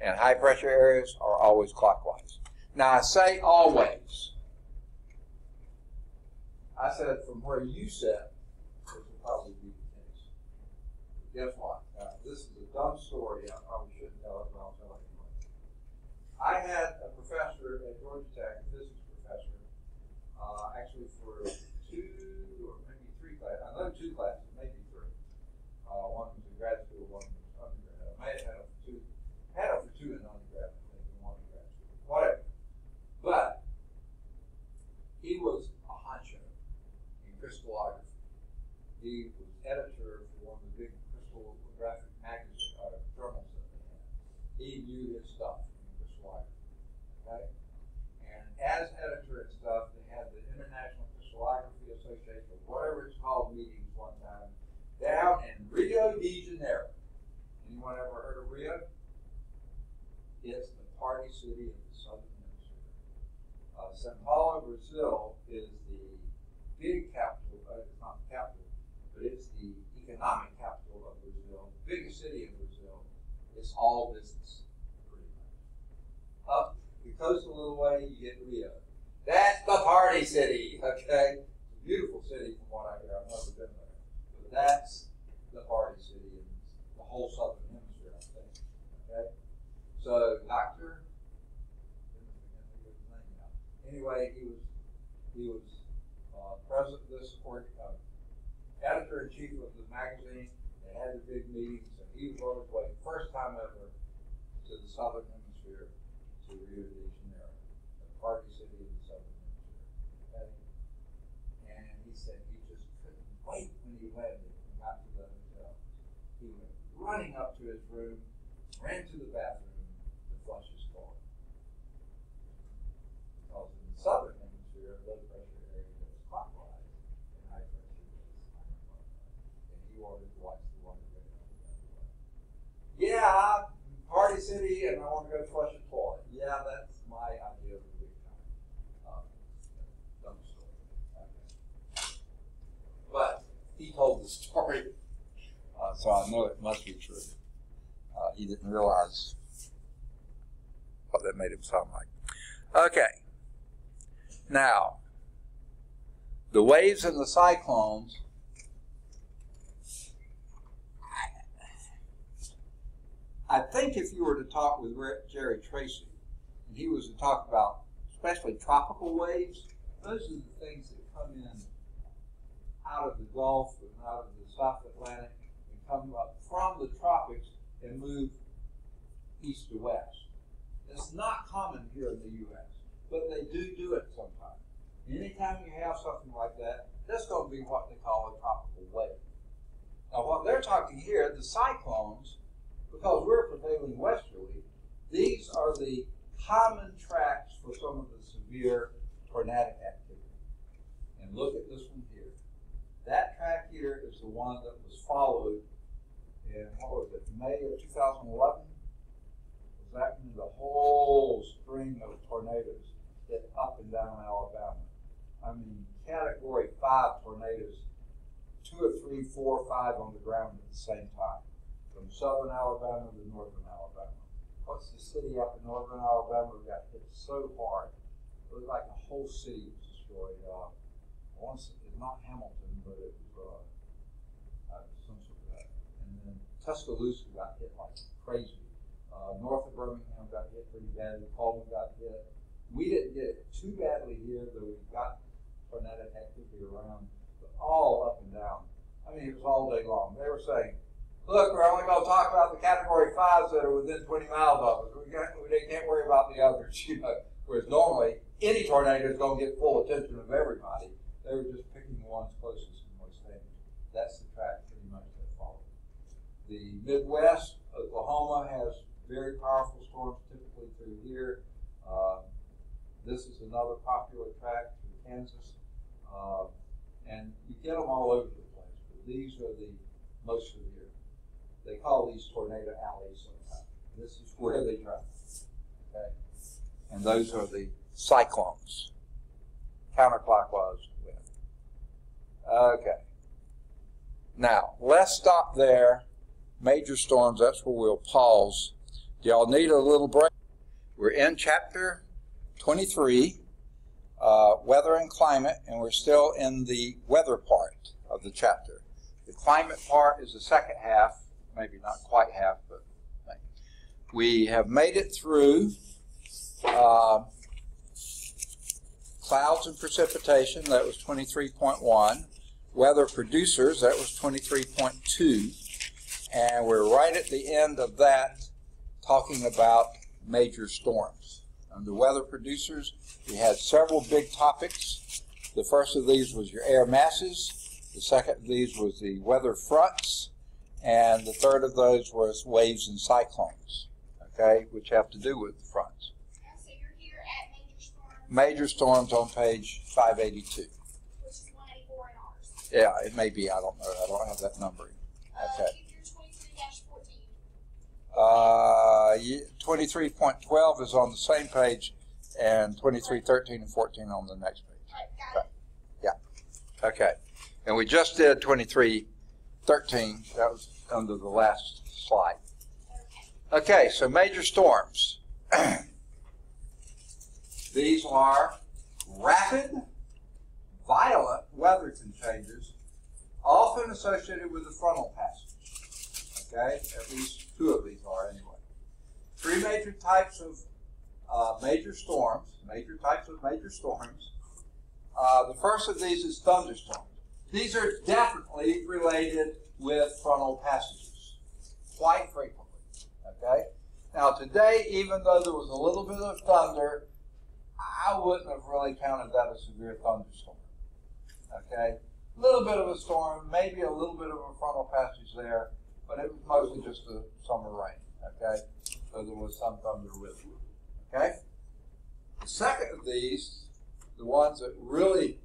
And high pressure areas are always clockwise. Now, I say always. I said from where you sit, this will probably be the case. Guess what? Uh, this is a dumb story. I probably shouldn't tell it, but I'll tell it anyway. I had a professor at Georgia Tech, a physics professor, uh, actually for two classes, maybe three. Uh, one was in grad school, one was undergrad. I may have had it for two, had it for two in undergrad, I and one in grad school. Whatever. But he was a honcho in crystallography. He was editor for one of the big crystallographic magazines, uh, journals that they had. He knew his stuff in crystallography. Okay? And as editor and stuff, they had the International Crystallography Association, whatever it's called, meetings one time down in Rio de Janeiro. Anyone ever heard of Rio? It's the party city of the Southern Hemisphere. Uh, Sao Paulo, Brazil is the big capital, uh, it's not the capital, but it's the economic capital of Brazil, the biggest city in Brazil. It's all business, pretty much. Up the coast a little way, you get Rio. That's the party city, okay? Beautiful city from what I hear. I've never been there. But that's party city in the whole southern hemisphere, I think. Okay? So Dr. Anyway, he was he was uh, president of this or uh, editor in chief of the magazine. They had the big meetings, and he was on his way, first time ever, to the southern hemisphere, to Rio de Janeiro, the party city of the southern hemisphere. Okay? And he said he just couldn't wait when he landed and got to the hotel. He went running up to his room, ran to the bathroom to flush his toilet. Because in the southern hemisphere, low pressure area goes clockwise and high pressure goes counterclockwise. And he wanted to watch the water go down the other way. Yeah, party city, and I want to go flush a toilet. Yeah, that's my idea of a big time. Um, dumb story. Okay. But he told the story, so I know it must be true. Uh, he didn't realize what that made him sound like. Okay. Now, the waves and the cyclones. I think if you were to talk with Jerry Tracy, and he was to talk about especially tropical waves, those are the things that come in out of the Gulf and out of the South Atlantic come up from the tropics and move east to west. It's not common here in the U.S., but they do do it sometimes. Anytime you have something like that, that's going to be what they call a tropical wave. Now, what they're talking here, the cyclones, because we're prevailing westerly, these are the common tracks for some of the severe tornadic activity. And look at this one here. That track here is the one that was followed in, what was it, May of 2011? Was that the whole string of tornadoes hit up and down Alabama? I mean, category five tornadoes, two or three, four or five on the ground at the same time, from southern Alabama to northern Alabama. What's the city up in northern Alabama got hit so hard? It looked like the whole city was destroyed. Uh, once it's not Hamilton, but it was uh, some sort of that. And then Tuscaloosa got hit like crazy. Uh, north of Birmingham got hit pretty badly. Cullman got hit. We didn't get too badly here, though we got tornadic activity around, but all up and down. I mean, it was all day long. They were saying, look, we're only going to talk about the category fives that are within 20 miles of us. We can't, we can't worry about the others, <laughs> you know. Whereas normally, any tornado is going to get full attention of everybody. They were just picking the ones closest and most dangerous. That's the track pretty much they followed. The Midwest, Oklahoma has very powerful storms typically through here. Uh, this is another popular track through Kansas. Uh, and you get them all over the place. But these are the most year. They call these tornado alleys sometimes. This is where they drive. Okay? And those are the cyclones, counterclockwise wind. Okay. Now, let's stop there. Major storms, that's where we'll pause. Y'all need a little break? We're in chapter 23, uh, weather and climate, and we're still in the weather part of the chapter. The climate part is the second half, maybe not quite half, but we have made it through uh, clouds and precipitation, that was 23.1. Weather producers, that was 23.2. And we're right at the end of that talking about major storms. And the weather producers, we had several big topics. The first of these was your air masses. The second of these was the weather fronts. And the third of those was waves and cyclones, okay, which have to do with the fronts. So you're here at major storm, Major storms on page 582. which is one eighty-four in ours. Yeah, it may be. I don't know. I don't have that number. Uh, Okay. Uh, ye- 23.12 is on the same page, and 23, 13, and 14 on the next page. Okay. Yeah. Okay. And we just did 23, 13. That was under the last slide. Okay. Okay, so major storms. <clears throat> These are rapid, violent weather changes, often associated with the frontal passage. Okay, at least two of these are anyway. Three major types of uh, major storms, major types of major storms. Uh, the first of these is thunderstorms. These are definitely related with frontal passages, quite frequently. Okay? Now, today, even though there was a little bit of thunder, I wouldn't have really counted that a severe thunderstorm. Okay? A little bit of a storm, maybe a little bit of a frontal passage there, but it was mostly just a summer rain. Okay? So there was some thunder with it. Okay? The second of these, the ones that really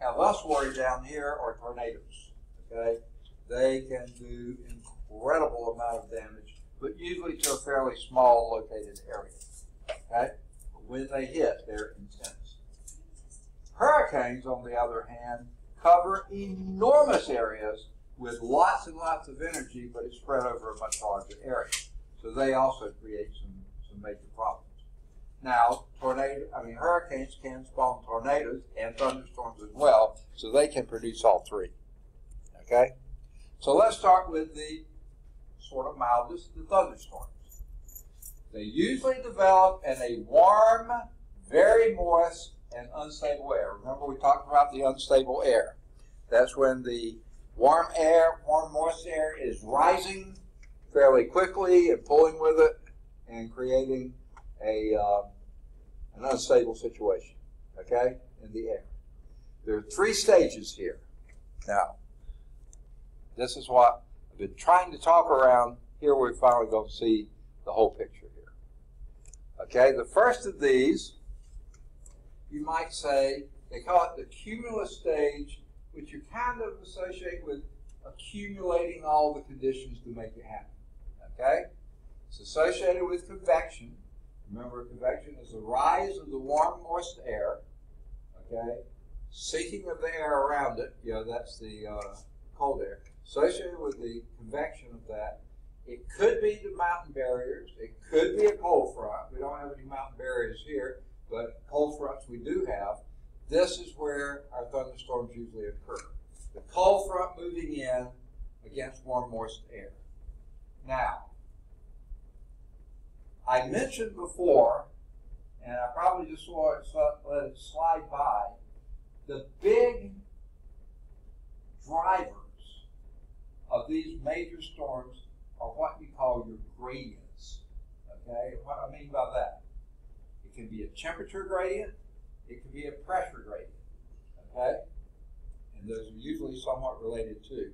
have us worried down here, are tornadoes. Okay? They can do incredible amount of damage but usually to a fairly small located area. Okay? But when they hit, they're intense. Hurricanes, on the other hand, cover enormous areas with lots and lots of energy, but it's spread over a much larger area. So they also create some, some major problems. Now, tornado, I mean, hurricanes can spawn tornadoes and thunderstorms as well, so they can produce all three. Okay? So let's start with the sort of mildest, the thunderstorms. They usually develop in a warm, very moist, and unstable air. Remember, we talked about the unstable air. That's when the warm air, warm, moist air is rising fairly quickly and pulling with it and creating a uh, an unstable situation. Okay, in the air. There are three stages here. Now, this is what I've been trying to talk around. Here we're finally going to see the whole picture here. Okay, the first of these, you might say, they call it the cumulus stage, which you kind of associate with accumulating all the conditions to make it happen. Okay? It's associated with convection. Remember, convection is the rise of the warm, moist air. Okay? Sinking of the air around it, you know, that's the uh, cold air associated with the convection of that. It could be the mountain barriers. It could be a cold front. We don't have any mountain barriers here, but cold fronts we do have. This is where our thunderstorms usually occur. The cold front moving in against warm, moist air. Now, I mentioned before, and I probably just want to let it slide by, the big drivers of these major storms are what you call your gradients. Okay, what I mean by that, it can be a temperature gradient, it can be a pressure gradient. Okay, and those are usually somewhat related too.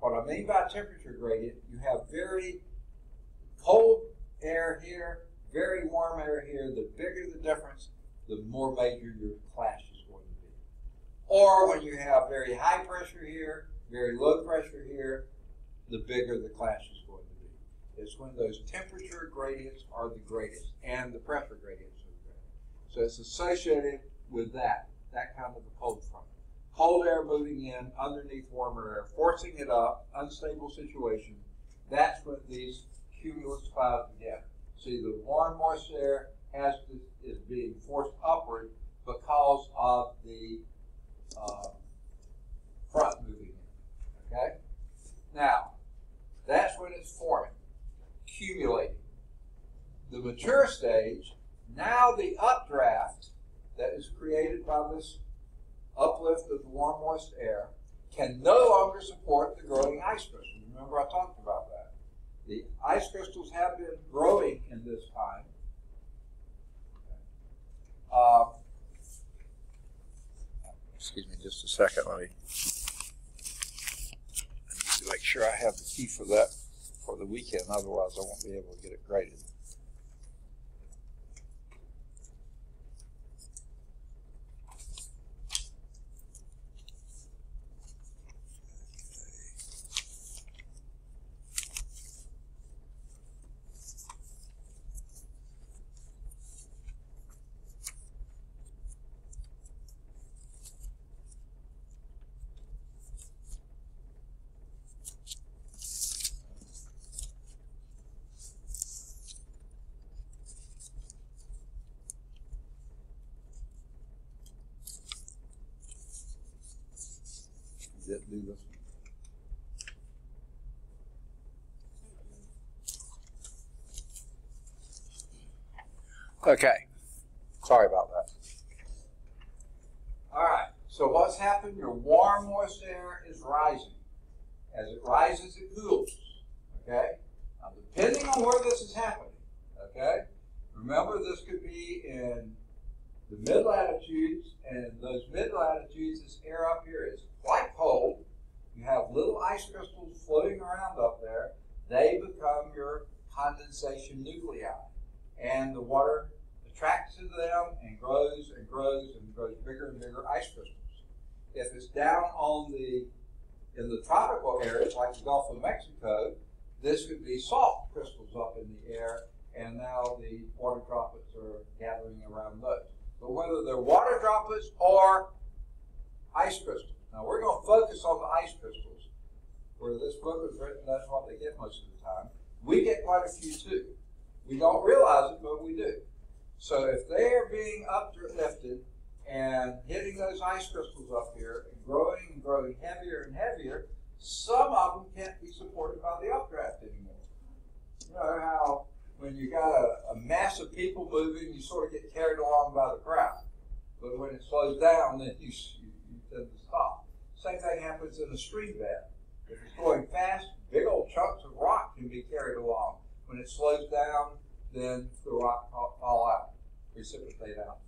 What I mean by temperature gradient, you have very cold air here, very warm air here. The bigger the difference, the more major your clash is going to be. Or when you have very high pressure here, very low pressure here, the bigger the clash is going to be. It's when those temperature gradients are the greatest and the pressure gradients. So it's associated with that, that kind of a cold front. Cold air moving in underneath warmer air, forcing it up, unstable situation. That's when these cumulus clouds begin. See, the warm, moist air has to, is being forced upward because of the uh, front moving in. Okay? Now, that's when it's forming, accumulating. The mature stage, now the updraft that is created by this uplift of the warm, moist air can no longer support the growing ice crystals. Remember, I talked about that. The ice crystals have been growing in this time. Uh, excuse me just a second. Let me make sure I have the key for that for the weekend. Otherwise, I won't be able to get it graded. Didn't do this. Okay. Sorry about that. All right. So what's happened? Your warm, moist air is rising. As it rises, it cools. Okay. Now, depending on where this is happening. Okay. Remember, this could be in the mid latitudes, and those mid latitudes, this air up here is quite cold. You have little ice crystals floating around up there. They become your condensation nuclei. And the water attracts to them and grows and grows and grows bigger and bigger ice crystals. If it's down on the in the tropical areas like the Gulf of Mexico, this could be salt crystals up in the air, and now the water droplets are gathering around those. But whether they're water droplets or ice crystals, now we're going to focus on the ice crystals. Where this book was written, that's what they get most of the time. We get quite a few too. We don't realize it, but we do. So if they're being uplifted and hitting those ice crystals up here and growing and growing heavier and heavier, some of them can't be supported by the updraft anymore. You know how when you got a, a mass of people moving, you sort of get carried along by the crowd. But when it slows down, then you, you, you tend to stop. Same thing happens in a stream bed. If it's going fast, big old chunks of rock can be carried along. When it slows down, then the rock fall, fall out, precipitate out.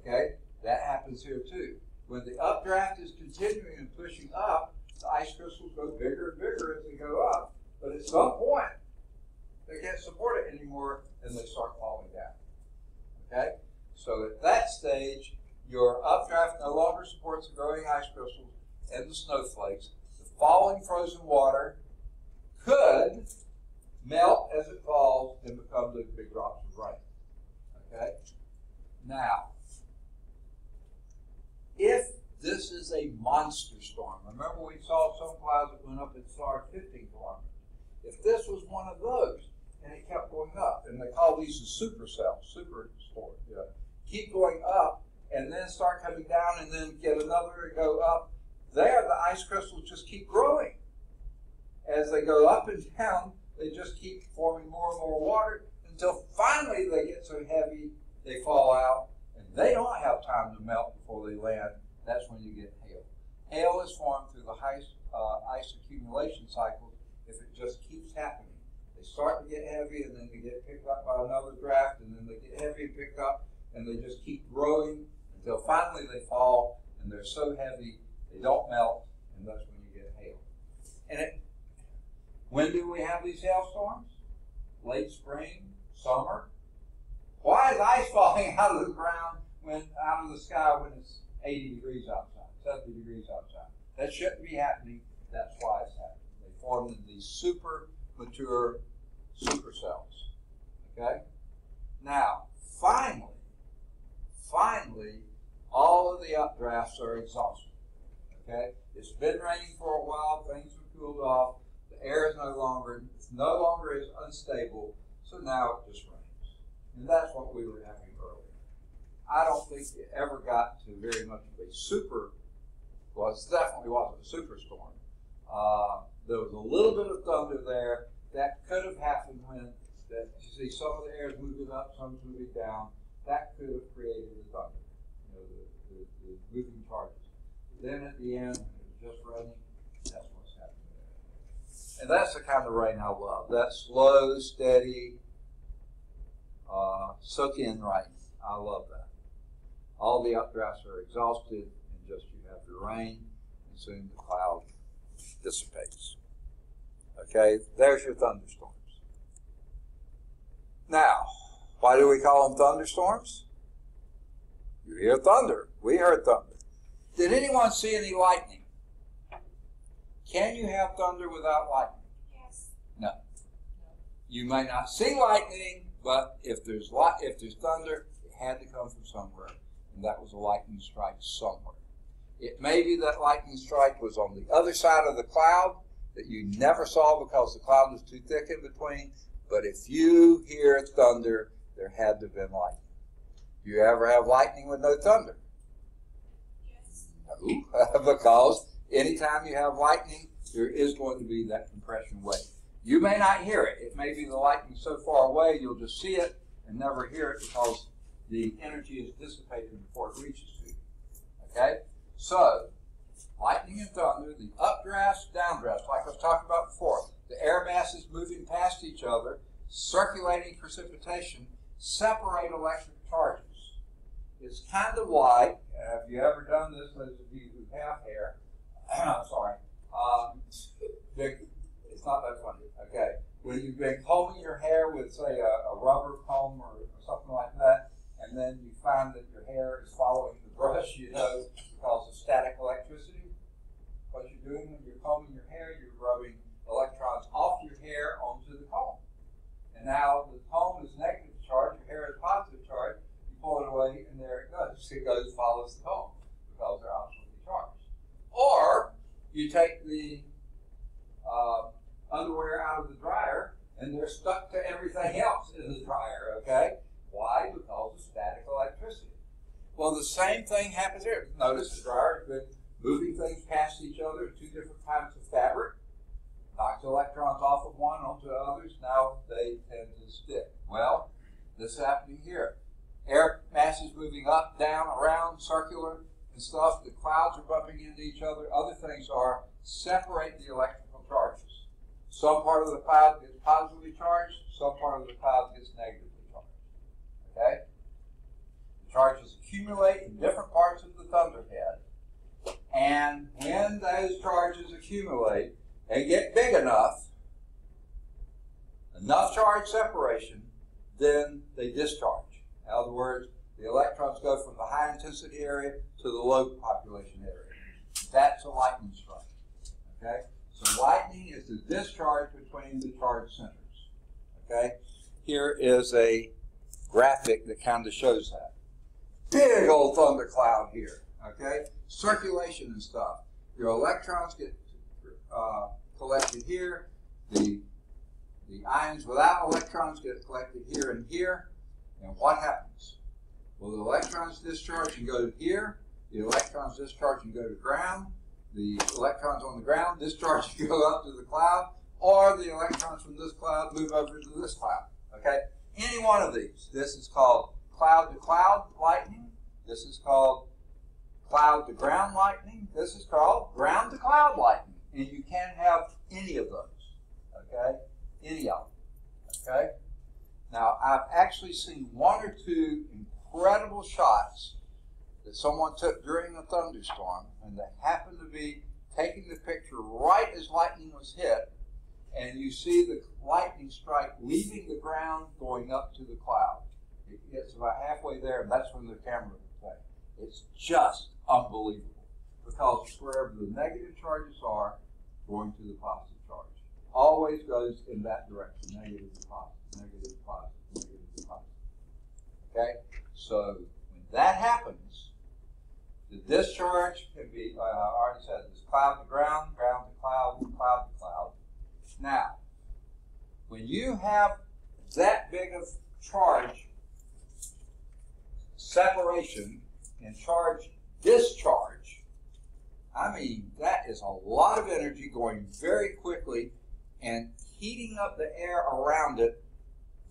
Okay? That happens here too. When the updraft is continuing and pushing up, the ice crystals go bigger and bigger as they go up. But at some point, they can't support it anymore and they start falling down. Okay? So at that stage, your updraft no longer supports the growing ice crystals and the snowflakes. The falling frozen water could melt as it falls and become the big drops of rain. Okay? Now, if this is a monster storm, remember we saw some clouds that went up far as 15 kilometers. If this was one of those and it kept going up, and they call these the supercells, super storm, yeah, keep going up and then start coming down and then get another and go up, there the ice crystals just keep growing. As they go up and down, they just keep forming more and more water until finally they get so heavy they fall out and they don't have time to melt before they land. That's when you get hail. Hail is formed through the ice, uh, ice accumulation cycle if it just keeps happening. They start to get heavy and then they get picked up by another draft and then they get heavy and picked up and they just keep growing until finally they fall and they're so heavy they don't melt and that's when you get hail. And it, when do we have these hailstorms? Late spring, summer. Why is ice falling <laughs> out of the ground when out of the sky when it's 80 degrees outside, 70 degrees outside? That shouldn't be happening. That's why it's happening. They forming these super mature supercells. Okay? Now, finally, finally, all of the updrafts are exhausted. Okay? It's been raining for a while, things have cooled off, the air is no longer, it's no longer as unstable, so now it just rains. And that's what we were having earlier. I don't think it ever got to very much of a super, well, it definitely wasn't a superstorm. Uh, there was a little bit of thunder there that could have happened when that you see some of the air is moving up, some is moving down. That could have created the thunder, you know, the, the, the moving charges. Then at the end, it was just raining. That's what's happening. And that's the kind of rain I love. That slow, steady, uh, soak in rain. I love that. All the updrafts are exhausted, and just you have your rain, and soon the cloud dissipates. Okay, there's your thunderstorms. Now, why do we call them thunderstorms? You hear thunder. We heard thunder. Did anyone see any lightning? Can you have thunder without lightning? Yes. No. You may not see lightning, but if there's light, if there's thunder, it had to come from somewhere, and that was a lightning strike somewhere. It may be that lightning strike was on the other side of the cloud that you never saw because the cloud was too thick in between. But if you hear thunder, there had to have been lightning. Do you ever have lightning with no thunder? Yes. No, <laughs> because anytime you have lightning, there is going to be that compression wave. You may not hear it. It may be the lightning so far away you'll just see it and never hear it because the energy is dissipated before it reaches you. Okay? So, lightning and thunder, the updrafts, downdrafts, like I was talking about before, the air masses moving past each other, circulating precipitation, separate electric charges. It's kind of like, have you ever done this, those of you who have hair? <clears throat> I'm sorry. Um, the- it's not that funny. Okay. When you've been combing your hair with, say, a, a rubber comb or, or something like that, and then you find that your hair is following the brush, you know, because of static electricity. What you're doing when you're combing your hair, you're rubbing electrons off your hair onto the comb. And now the comb is negative charge, your hair is positive charge. You pull it away, and there it goes. It goes, follows the comb because they're oppositely charged. Or you take the uh, underwear out of the dryer, and they're stuck to everything <laughs> else in the dryer. Okay, why? Because of static electricity. Well, the same thing happens here. Notice the dryer has been moving things past each other, two different types of fabric knocks electrons off of one onto others, now they tend to stick. Well, this is happening here. Air masses moving up, down, around, circular and stuff. The clouds are bumping into each other. Other things are separate the electrical charges. Some part of the cloud gets positively charged, some part of the cloud gets negatively charged. Okay? The charges accumulate in different parts of the thunderhead. And when those charges accumulate, and get big enough, enough charge separation, then they discharge. In other words, the electrons go from the high intensity area to the low population area. That's a lightning strike. Okay? Lightning is the discharge between the charge centers. Okay? Here is a graphic that kind of shows that. Big old thundercloud here. Okay? Circulation and stuff. Your electrons get uh, collected here. The, the ions without electrons get collected here and here. And what happens? Well, the electrons discharge and go to here. The electrons discharge and go to ground. The electrons on the ground discharge <laughs> go up to the cloud. Or the electrons from this cloud move over to this cloud. Okay? Any one of these. This is called cloud to cloud lightning. This is called cloud to ground lightning. This is called ground to cloud lightning and you can have any of those. Okay? Any of them. Okay? Now, I've actually seen one or two incredible shots that someone took during a thunderstorm, and they happened to be taking the picture right as lightning was hit, and you see the lightning strike leaving the ground going up to the cloud. It gets about halfway there, and that's when the camera will play. It's just unbelievable because wherever the negative charges are, going to the positive charge. always goes in that direction, negative to positive, negative to positive, negative to positive. Okay? So when that happens, the discharge can be, uh, I already said, this cloud to ground, ground to cloud, cloud to cloud. Now, when you have that big of charge separation and charge discharge, I mean, that is a lot of energy going very quickly and heating up the air around it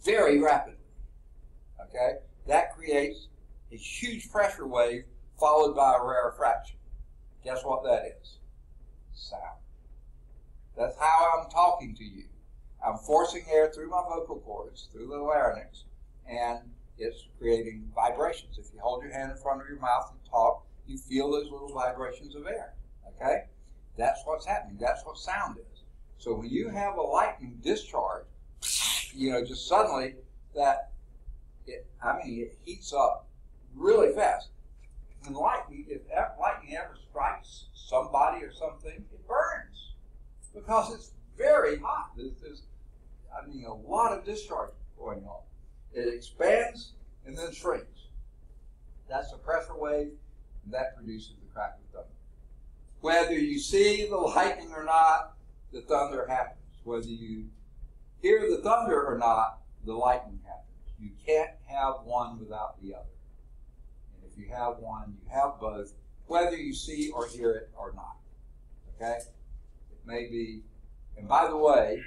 very rapidly. Okay? That creates a huge pressure wave followed by a rarefaction. Guess what that is? Sound. That's how I'm talking to you. I'm forcing air through my vocal cords, through the larynx, and it's creating vibrations. If you hold your hand in front of your mouth and talk, you feel those little vibrations of air. Okay? That's what's happening. That's what sound is. So when you have a lightning discharge, you know, just suddenly that it I mean it heats up really fast. And lightning, if lightning ever strikes somebody or something, it burns because it's very hot. There's, there's I mean, a lot of discharge going on. It expands and then shrinks. That's a pressure wave, and that produces the crack of thunder. Whether you see the lightning or not, the thunder happens. Whether you hear the thunder or not, the lightning happens. You can't have one without the other. If you have one, you have both, whether you see or hear it or not. Okay? It may be, and by the way,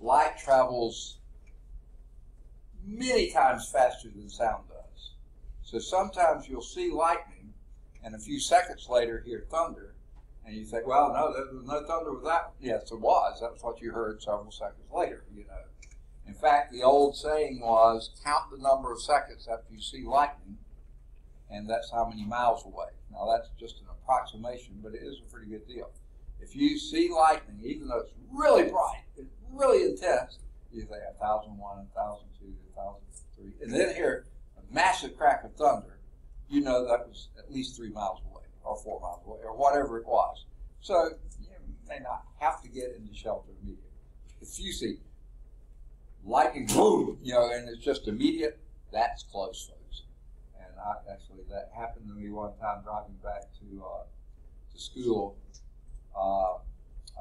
light travels many times faster than sound does. So sometimes you'll see lightning, and a few seconds later hear thunder, and you think, "Well, no, there was no thunder with that." Yes, there was. That's what you heard several seconds later. You know. In fact, the old saying was, "Count the number of seconds after you see lightning, and that's how many miles away." Now that's just an approximation, but it is a pretty good deal. If you see lightning, even though it's really bright, it's really intense, you two, a thousand three, and then hear a massive crack of thunder, you know that was at least three miles away, or four miles away, or whatever it was. So you may not have to get into shelter immediately. If you see lightning, boom, you know, and it's just immediate, that's close, folks. And I, actually, that happened to me one time driving back to uh, to school. Uh,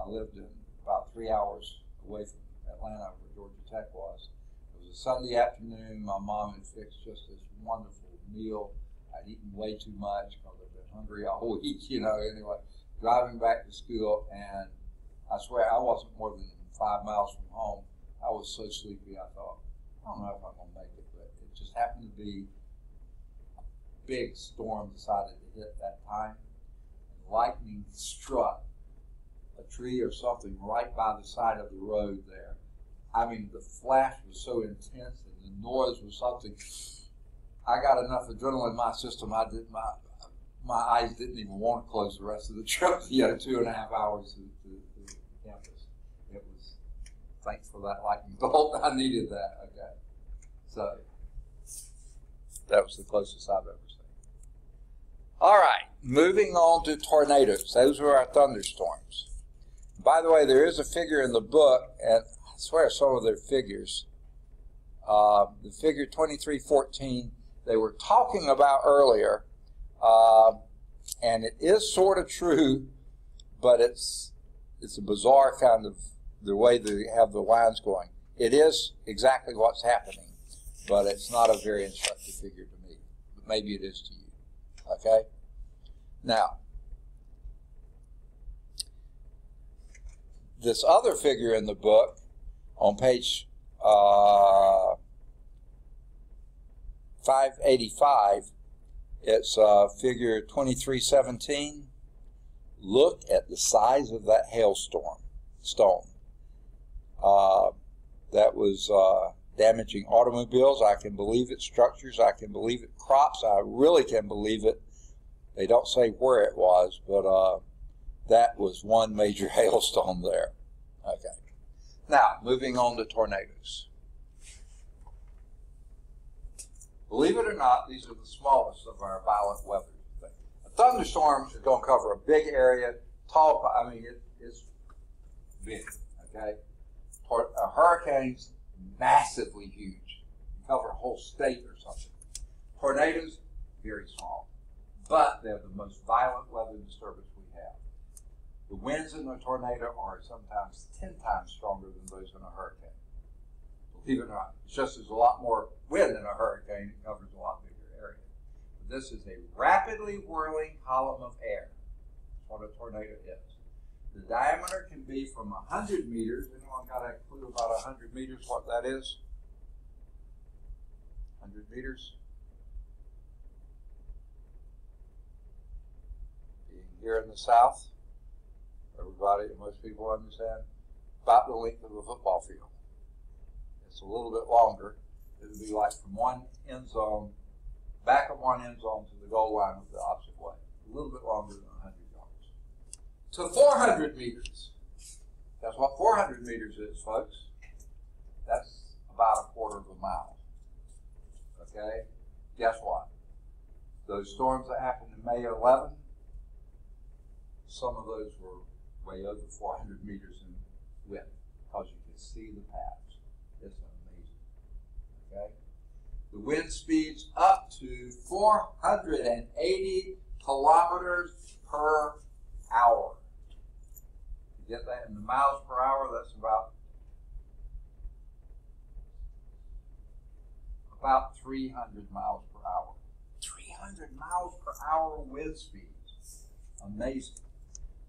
I lived in about three hours away from Atlanta, where Georgia Tech was. It was a Sunday afternoon. My mom had fixed just this wonderful meal. I'd eaten way too much because I'd been hungry <laughs> all week, you know. Anyway, driving back to school, and I swear I wasn't more than five miles from home. I was so sleepy, I thought, I don't know if I'm going to make it, but it just happened to be a big storm decided to hit that time. And lightning struck a tree or something right by the side of the road there. I mean, the flash was so intense and the noise was something. I got enough adrenaline in my system. I did my my eyes didn't even want to close the rest of the <laughs> trip. You two and a half hours to, to, to campus. It was thanks for that lightning <laughs> bolt. I needed that. Okay, so that was the closest I've ever seen. All right, moving on to tornadoes. Those were our thunderstorms. By the way, there is a figure in the book, and I swear some of their figures. Uh, the figure 2314 they were talking about earlier, uh, and it is sort of true, but it's it's a bizarre kind of the way they have the lines going. It is exactly what's happening, but it's not a very instructive figure to me. But maybe it is to you. Okay. Now, this other figure in the book on page uh, 585, it's uh, figure 2317. Look at the size of that hailstorm stone. Uh, that was uh, damaging automobiles. I can believe it. Structures. I can believe it. Crops. I really can believe it. They don't say where it was, but uh, that was one major <laughs> hailstone there. Okay. Now, moving on to tornadoes. Believe it or not, these are the smallest of our violent weather. things. A thunderstorm is going to cover a big area, tall. I mean, it, it's big, okay? A uh, hurricane's massively huge. You cover a whole state or something. Tornadoes, very small. But they're the most violent weather disturbance we have. The winds in a tornado are sometimes 10 times stronger than those in a hurricane. Believe it or not, it's just there's a lot more wind in a hurricane, it covers a lot bigger area. But this is a rapidly whirling column of air. What a tornado is. The diameter can be from 100 meters. Anyone got a clue about 100 meters, what that is? 100 meters? Being here in the south, everybody, most people understand, about the length of a football field. It's a little bit longer. It would be like from one end zone, back of one end zone to the goal line with the opposite way. A little bit longer than 100 yards. To 400 meters. That's what 400 meters is, folks. That's about a quarter of a mile. Okay? Guess what? Those storms that happened in May 11, some of those were way over 400 meters in width because you can see the paths. It's amazing. Okay? The wind speeds up to 480 kilometers per hour. Get that in the miles per hour? That's about about 300 miles per hour. 300 miles per hour wind speeds. Amazing.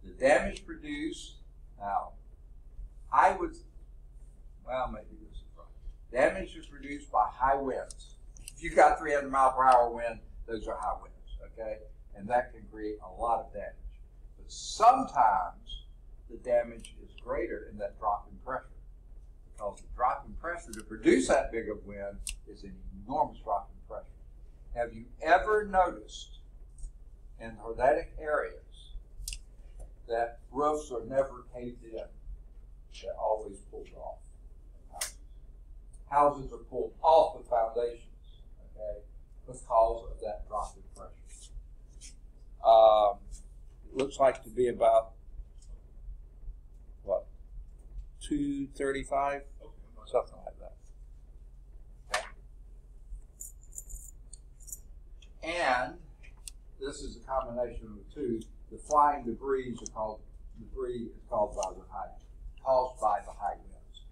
The damage produced, now, I would, well, maybe this is right. Damage is produced by high winds. If you've got 300 mile per hour wind, those are high winds, okay? And that can create a lot of damage. But sometimes the damage is greater in that drop in pressure. Because the drop in pressure to produce that big of wind is an enormous drop in pressure. Have you ever noticed in tornadic areas that roofs are never caved in? They're always pulled off. Houses are pulled off the foundations, okay, because of that drop in pressure. Um, it looks like to be about what two thirty-five, something like that. Okay. And this is a combination of the two. The flying debris is called debris is called by the high caused by the high winds.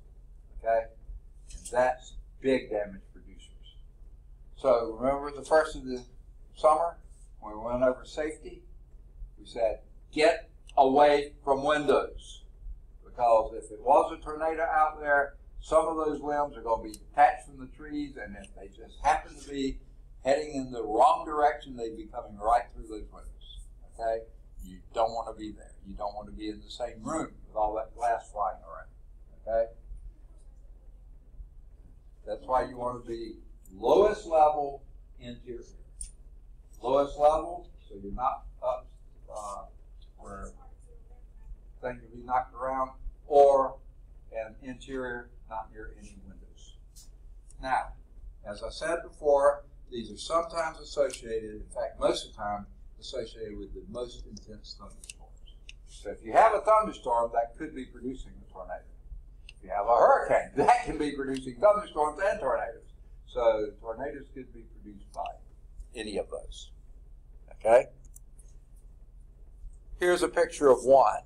Okay, and that's big damage producers. So remember the first of the summer when we went over safety, we said get away from windows because if it was a tornado out there, some of those limbs are going to be detached from the trees, and if they just happen to be heading in the wrong direction, they'd be coming right through those windows. Okay? You don't want to be there. You don't want to be in the same room with all that glass flying around. Okay? That's why you want to be lowest level interior. Lowest level, so you're not up uh, where things can be knocked around, or an interior not near any windows. Now, as I said before, these are sometimes associated, in fact, most of the time, associated with the most intense thunderstorms. So if you have a thunderstorm, that could be producing a tornado. If you have a hurricane, <laughs> that can be producing thunderstorms and tornadoes. So tornadoes could be produced by any of those. Okay? Here's a picture of one.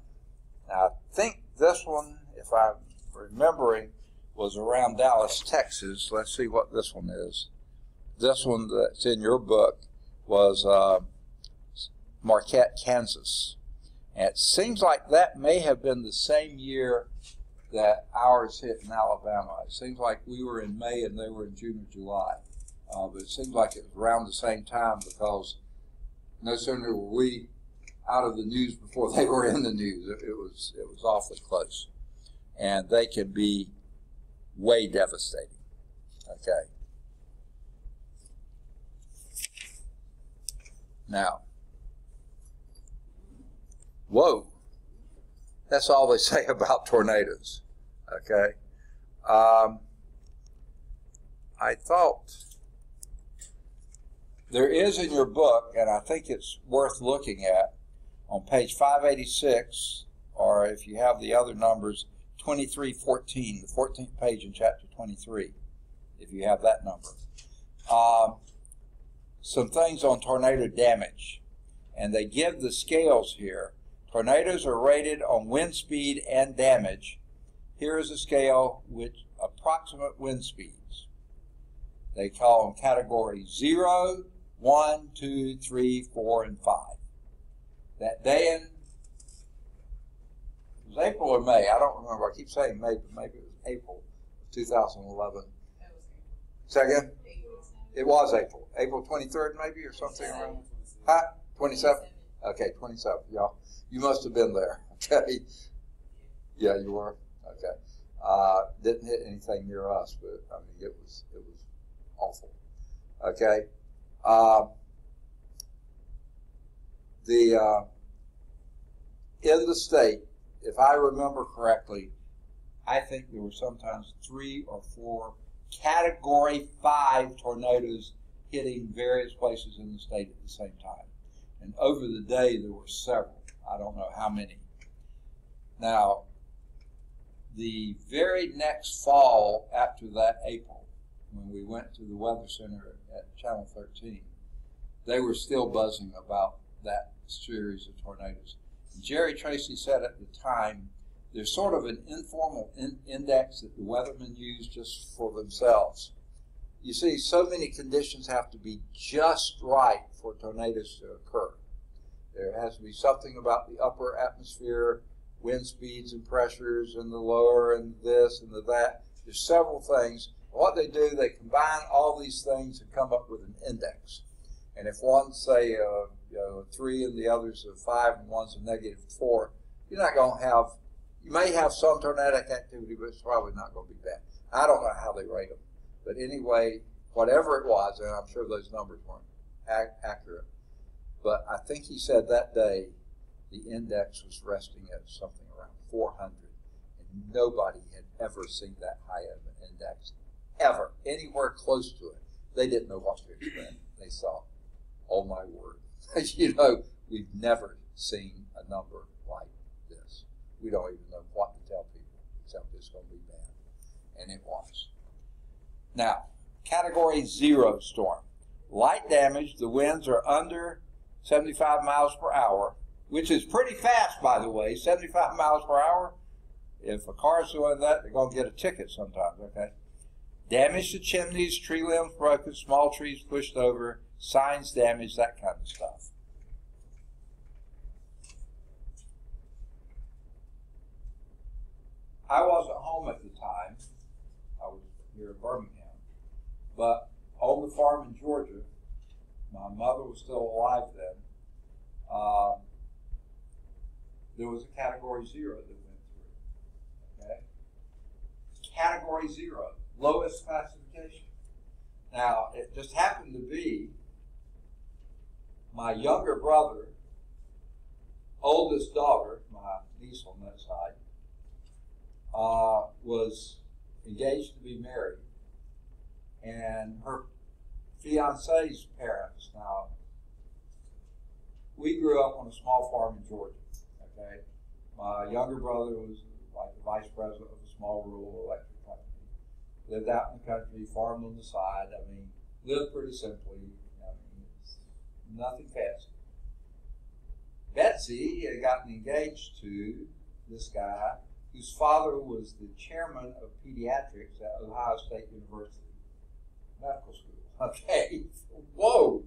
Now, I think this one, if I'm remembering, was around Dallas, Texas. Let's see what this one is. This one that's in your book was uh, Marquette, Kansas. And it seems like that may have been the same year that ours hit in Alabama. It seems like we were in May and they were in June or July. Uh, but it seems like it was around the same time because no sooner were we out of the news before they <laughs> were in the news. It, it was it was awfully close, and they can be way devastating. Okay. Now, whoa, that's all they <laughs> say about tornadoes. Okay. Um, I thought there is in your book, and I think it's worth looking at, on page 586 or if you have the other numbers, 2314, the 14th page in chapter 23, if you have that number. Um, some things on tornado damage, and they give the scales here. Tornadoes are rated on wind speed and damage. Here is a scale with approximate wind speeds. They call them category 0, 1, 2, 3, 4, and 5. That day in it was April or May. I don't remember. I keep saying May, but maybe it was April of 2011. That was Second, it was April. April 23rd, maybe, or something around. Huh? 27? Okay, 27. Y'all, you must have been there. <laughs> Okay. Yeah, you were. Okay. Uh, didn't hit anything near us, but I mean, it was it was awful. Okay. Um, the uh, in the state, if I remember correctly, I think there were sometimes three or four Category Five tornadoes hitting various places in the state at the same time. And over the day, there were several. I don't know how many. Now, the very next fall after that April, when we went to the Weather Center at Channel 13, they were still buzzing about that series of tornadoes. Jerry Tracy said at the time, there's sort of an informal in- index that the weathermen use just for themselves. You see, so many conditions have to be just right for tornadoes to occur. There has to be something about the upper atmosphere, wind speeds and pressures, and the lower, and this and the that. There's several things. What they do, they combine all these things and come up with an index. And if one's say uh, you know three and the other's a five and one's a negative four, you're not going to have. You may have some tornadic activity, but it's probably not going to be bad. I don't know how they rate them, but anyway, whatever it was, and I'm sure those numbers weren't ac- accurate, but I think he said that day the index was resting at something around 400, and nobody had ever seen that high of an index ever anywhere close to it. They didn't know what to expect. They saw, oh my word, <laughs> you know, we've never seen a number like this. We don't even know what to tell people except it's going to be bad, and it was. Now, Category Zero storm. Light damage. The winds are under 75 miles per hour, which is pretty fast, by the way. 75 miles per hour. If a car's doing that, they're going to get a ticket sometimes, okay? Damage to chimneys, tree limbs broken, small trees pushed over, signs damage, that kind of stuff. I wasn't home at the time. I was here in Birmingham. But on the farm in Georgia, my mother was still alive then. Uh, there was a category zero that went through. Okay? Category zero, lowest classification. Now, it just happened to be my younger brother, oldest daughter, my niece on that side, uh, was engaged to be married. And her fiance's parents, now, we grew up on a small farm in Georgia. Okay, my younger brother was like the vice president of a small rural electric company. Lived out in the country, farmed on the side. I mean, lived pretty simply. Nothing fancy. Betsy had gotten engaged to this guy whose father was the chairman of pediatrics at Ohio State University Medical School. <laughs> Okay, whoa,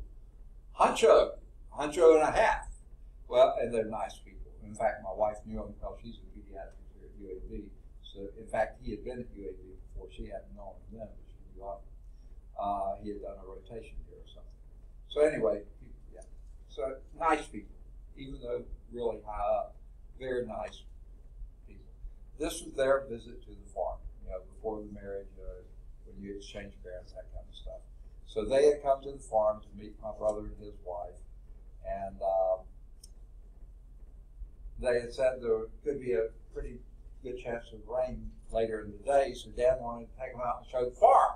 huncho, huncho and a half. Well, and they're nice people. In fact, my wife knew him because she's a pediatrician here at UAB. So, in fact, he had been at UAB before. She hadn't known him then, but she knew him. Uh, he had done a rotation here or something. So, anyway. So, nice people, even though really high up. Very nice people. This was their visit to the farm, you know, before the marriage, uh, when you exchange parents, that kind of stuff. So they had come to the farm to meet my brother and his wife, and um, they had said there could be a pretty good chance of rain later in the day, so Dad wanted to take them out and show the farm.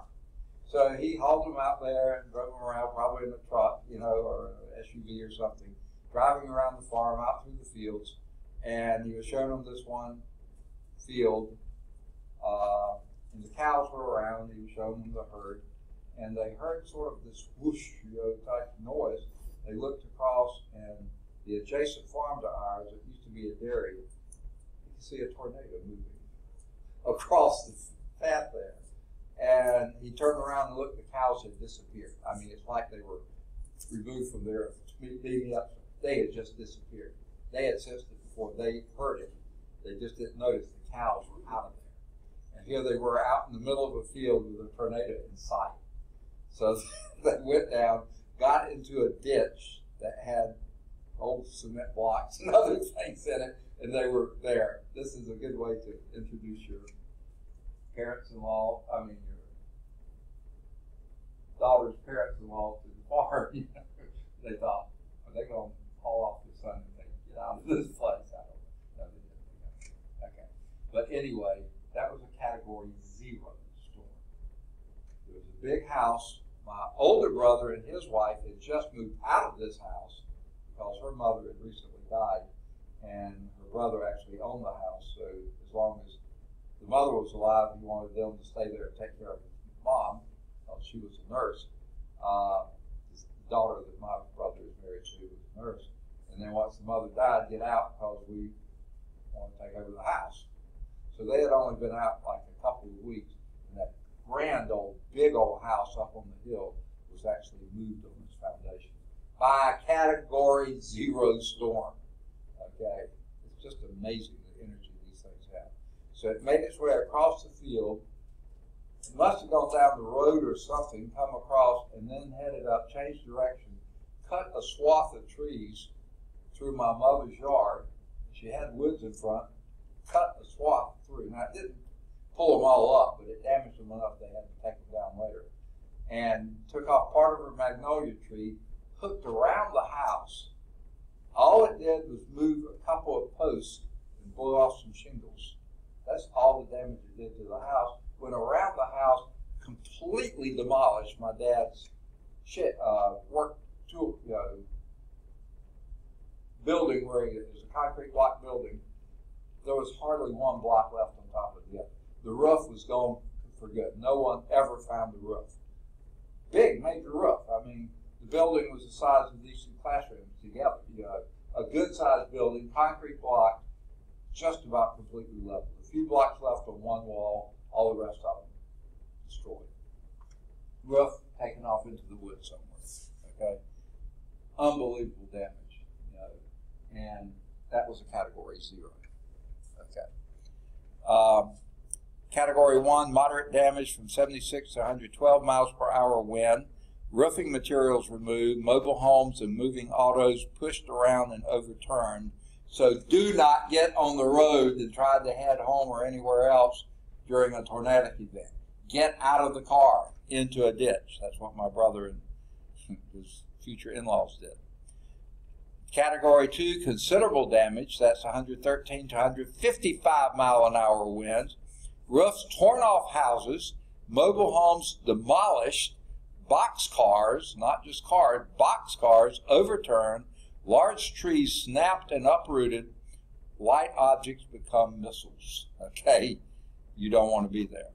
So he hauled them out there and drove them around, probably in a truck, you know, or SUV or something, driving around the farm out through the fields. and he was showing them this one field, uh, and the cows were around. He was showing them the herd, and they heard sort of this whoosh, you know, type noise. They looked across, and the adjacent farm to ours, it used to be a dairy. You could see a tornado moving <laughs> across the path there. And he turned around and looked, the cows had disappeared. I mean, it's like they were removed from their being up. They had just disappeared. They had sensed it before they heard it. They just didn't notice the cows were out of there. And here they were out in the middle of a field with a tornado in sight. So <laughs> they went down, got into a ditch that had old cement blocks and <laughs> other things in it, and they were there. This is a good way to introduce your parents-in-law. I mean, your daughter's parents-in-law to farm. <laughs> You know, they thought, are they going to haul off the sun and they get out of this <laughs> place? I don't know. Okay. But anyway, that was a category zero storm. There was a big house. My older brother and his wife had just moved out of this house because her mother had recently died, and her brother actually owned the house. So as long as the mother was alive, he wanted them to stay there and take care of his mom. Because she was a nurse. Uh, daughter that my brother is married to was a nurse. And then once the mother died, get out because we want to take over the house. So they had only been out like a couple of weeks, and that grand old, big old house up on the hill was actually moved on its foundation by a category zero storm. Okay, it's just amazing the energy these things have. So it made its way across the field. Must have gone down the road or something, come across, and then headed up, changed direction, cut a swath of trees through my mother's yard. She had woods in front, cut a swath through. Now, it didn't pull them all up, but it damaged them enough they had to take them down later. And took off part of her magnolia tree, hooked around the house. All it did was move a couple of posts and blow off some shingles. That's all the damage it did to the house. Went around the house, completely demolished my dad's shit, uh, work tool, you know, building where it was a concrete block building. There was hardly one block left on top of the other. The roof was gone for good. No one ever found the roof. Big, major roof. I mean, the building was the size of these two classrooms together. You know, a good sized building, concrete block, just about completely level. A few blocks left on one wall, all the rest of them destroyed. Roof taken off into the woods somewhere. Okay, unbelievable damage. You know, and that was a category zero. Okay. Um, category one, moderate damage from 76 to 112 miles per hour wind. Roofing materials removed, mobile homes and moving autos pushed around and overturned. So do not get on the road and try to head home or anywhere else during a tornadic event. Get out of the car into a ditch. That's what my brother and <laughs> his future in-laws did. Category two, considerable damage. That's 113 to 155 mile an hour winds. Roofs torn off houses, mobile homes demolished, box cars, not just cars, box cars overturned, large trees snapped and uprooted, light objects become missiles. <laughs> Okay, you don't want to be there.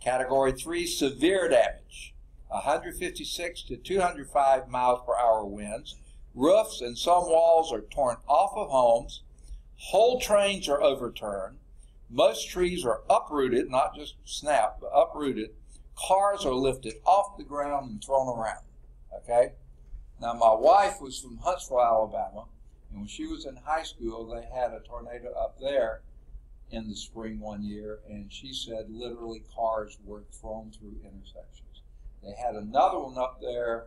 Category three, severe damage. 156 to 205 miles per hour winds. Roofs and some walls are torn off of homes. Whole trains are overturned. Most trees are uprooted, not just snapped, but uprooted. Cars are lifted off the ground and thrown around. Okay? Now, my wife was from Huntsville, Alabama, and when she was in high school, they had a tornado up there in the spring one year, and she said literally cars were thrown through intersections. They had another one up there.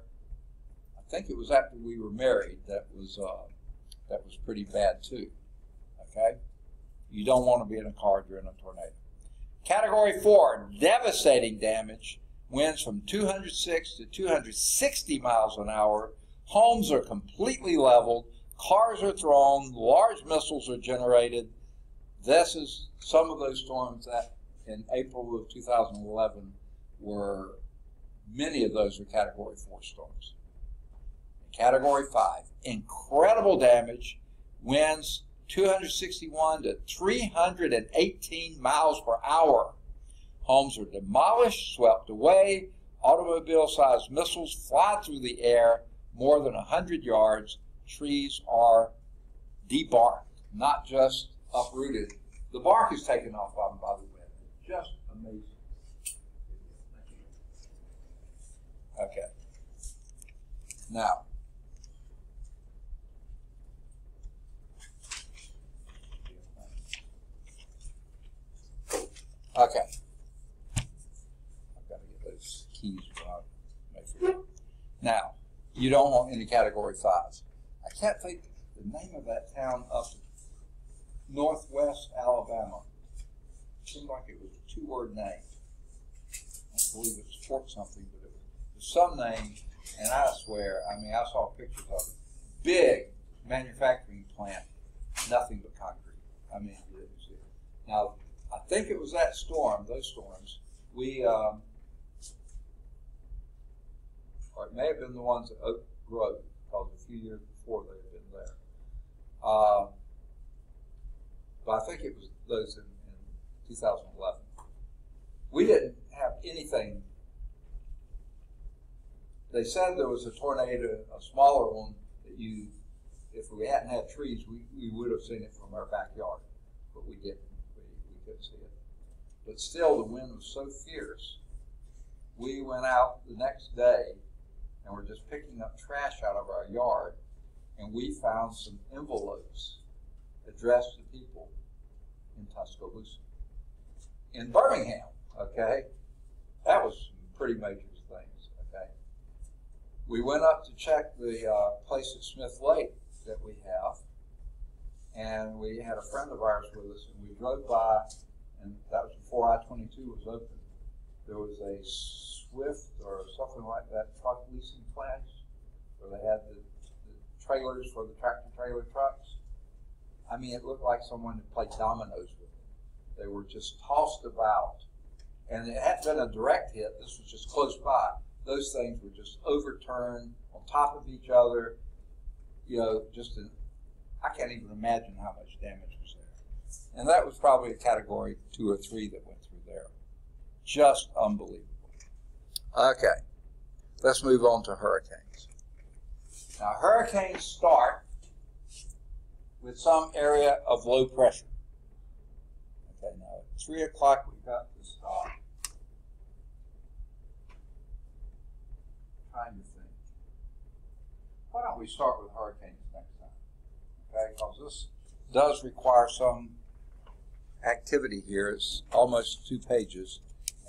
I think it was after we were married. That was uh, that was pretty bad too. Okay, you don't want to be in a car during a tornado. Category four: devastating damage. Winds from 206 to 260 miles an hour. Homes are completely leveled. Cars are thrown. Large missiles are generated. This is some of those storms that in April of 2011 were many of those are category four storms. Category five, incredible damage, winds 261 to 318 miles per hour. Homes are demolished, swept away. Automobile sized missiles fly through the air more than 100 yards. Trees are debarked, not just uprooted. The bark is taken off by, by the wind. Just amazing. Okay. Now, okay. I've got to get those keys out. Now, you don't want any category fives. I can't think the name of that town up northwest Alabama. Seemed like it was a two-word name. I believe it was Fort something, but it was some name, and I swear, I mean, I saw pictures of it. Big manufacturing plant, nothing but concrete. I mean, it. Now, I think it was that storm, those storms. We, um, or it may have been the ones at Oak Grove, because a few years before they had been there. Uh, but I think it was those in, in 2011. We didn't have anything. They said there was a tornado, a smaller one, that you, if we hadn't had trees, we, we would have seen it from our backyard, but we didn't. We, we couldn't see it. But still, the wind was so fierce. We went out the next day and were just picking up trash out of our yard, and we found some envelopes addressed to people in Tuscaloosa. In Birmingham, okay? That was pretty major things, okay? We went up to check the uh, place at Smith Lake that we have, and we had a friend of ours with us, and we drove by, and that was before I 22 was open. There was a Swift or something like that truck leasing place where they had the, the trailers for the tractor trailer trucks. I mean, it looked like someone had played dominoes with them. They were just tossed about. And it hadn't been a direct hit, this was just close by. Those things were just overturned on top of each other. You know, just an, I can't even imagine how much damage was there. And that was probably a category two or three that went through there. Just unbelievable. Okay, let's move on to hurricanes. Now, hurricanes start with some area of low pressure. Okay, now at 3 o'clock we got to stop. Trying to think. Why don't we start with hurricanes next time? Okay, because this does require some activity here. It's almost two pages,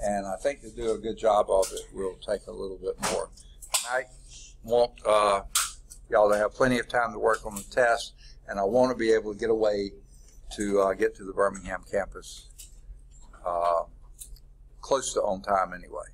and I think to do a good job of it, we'll take a little bit more. I want uh, y'all to have plenty of time to work on the test and I want to be able to get away to uh, get to the Birmingham campus uh, close to on time anyway.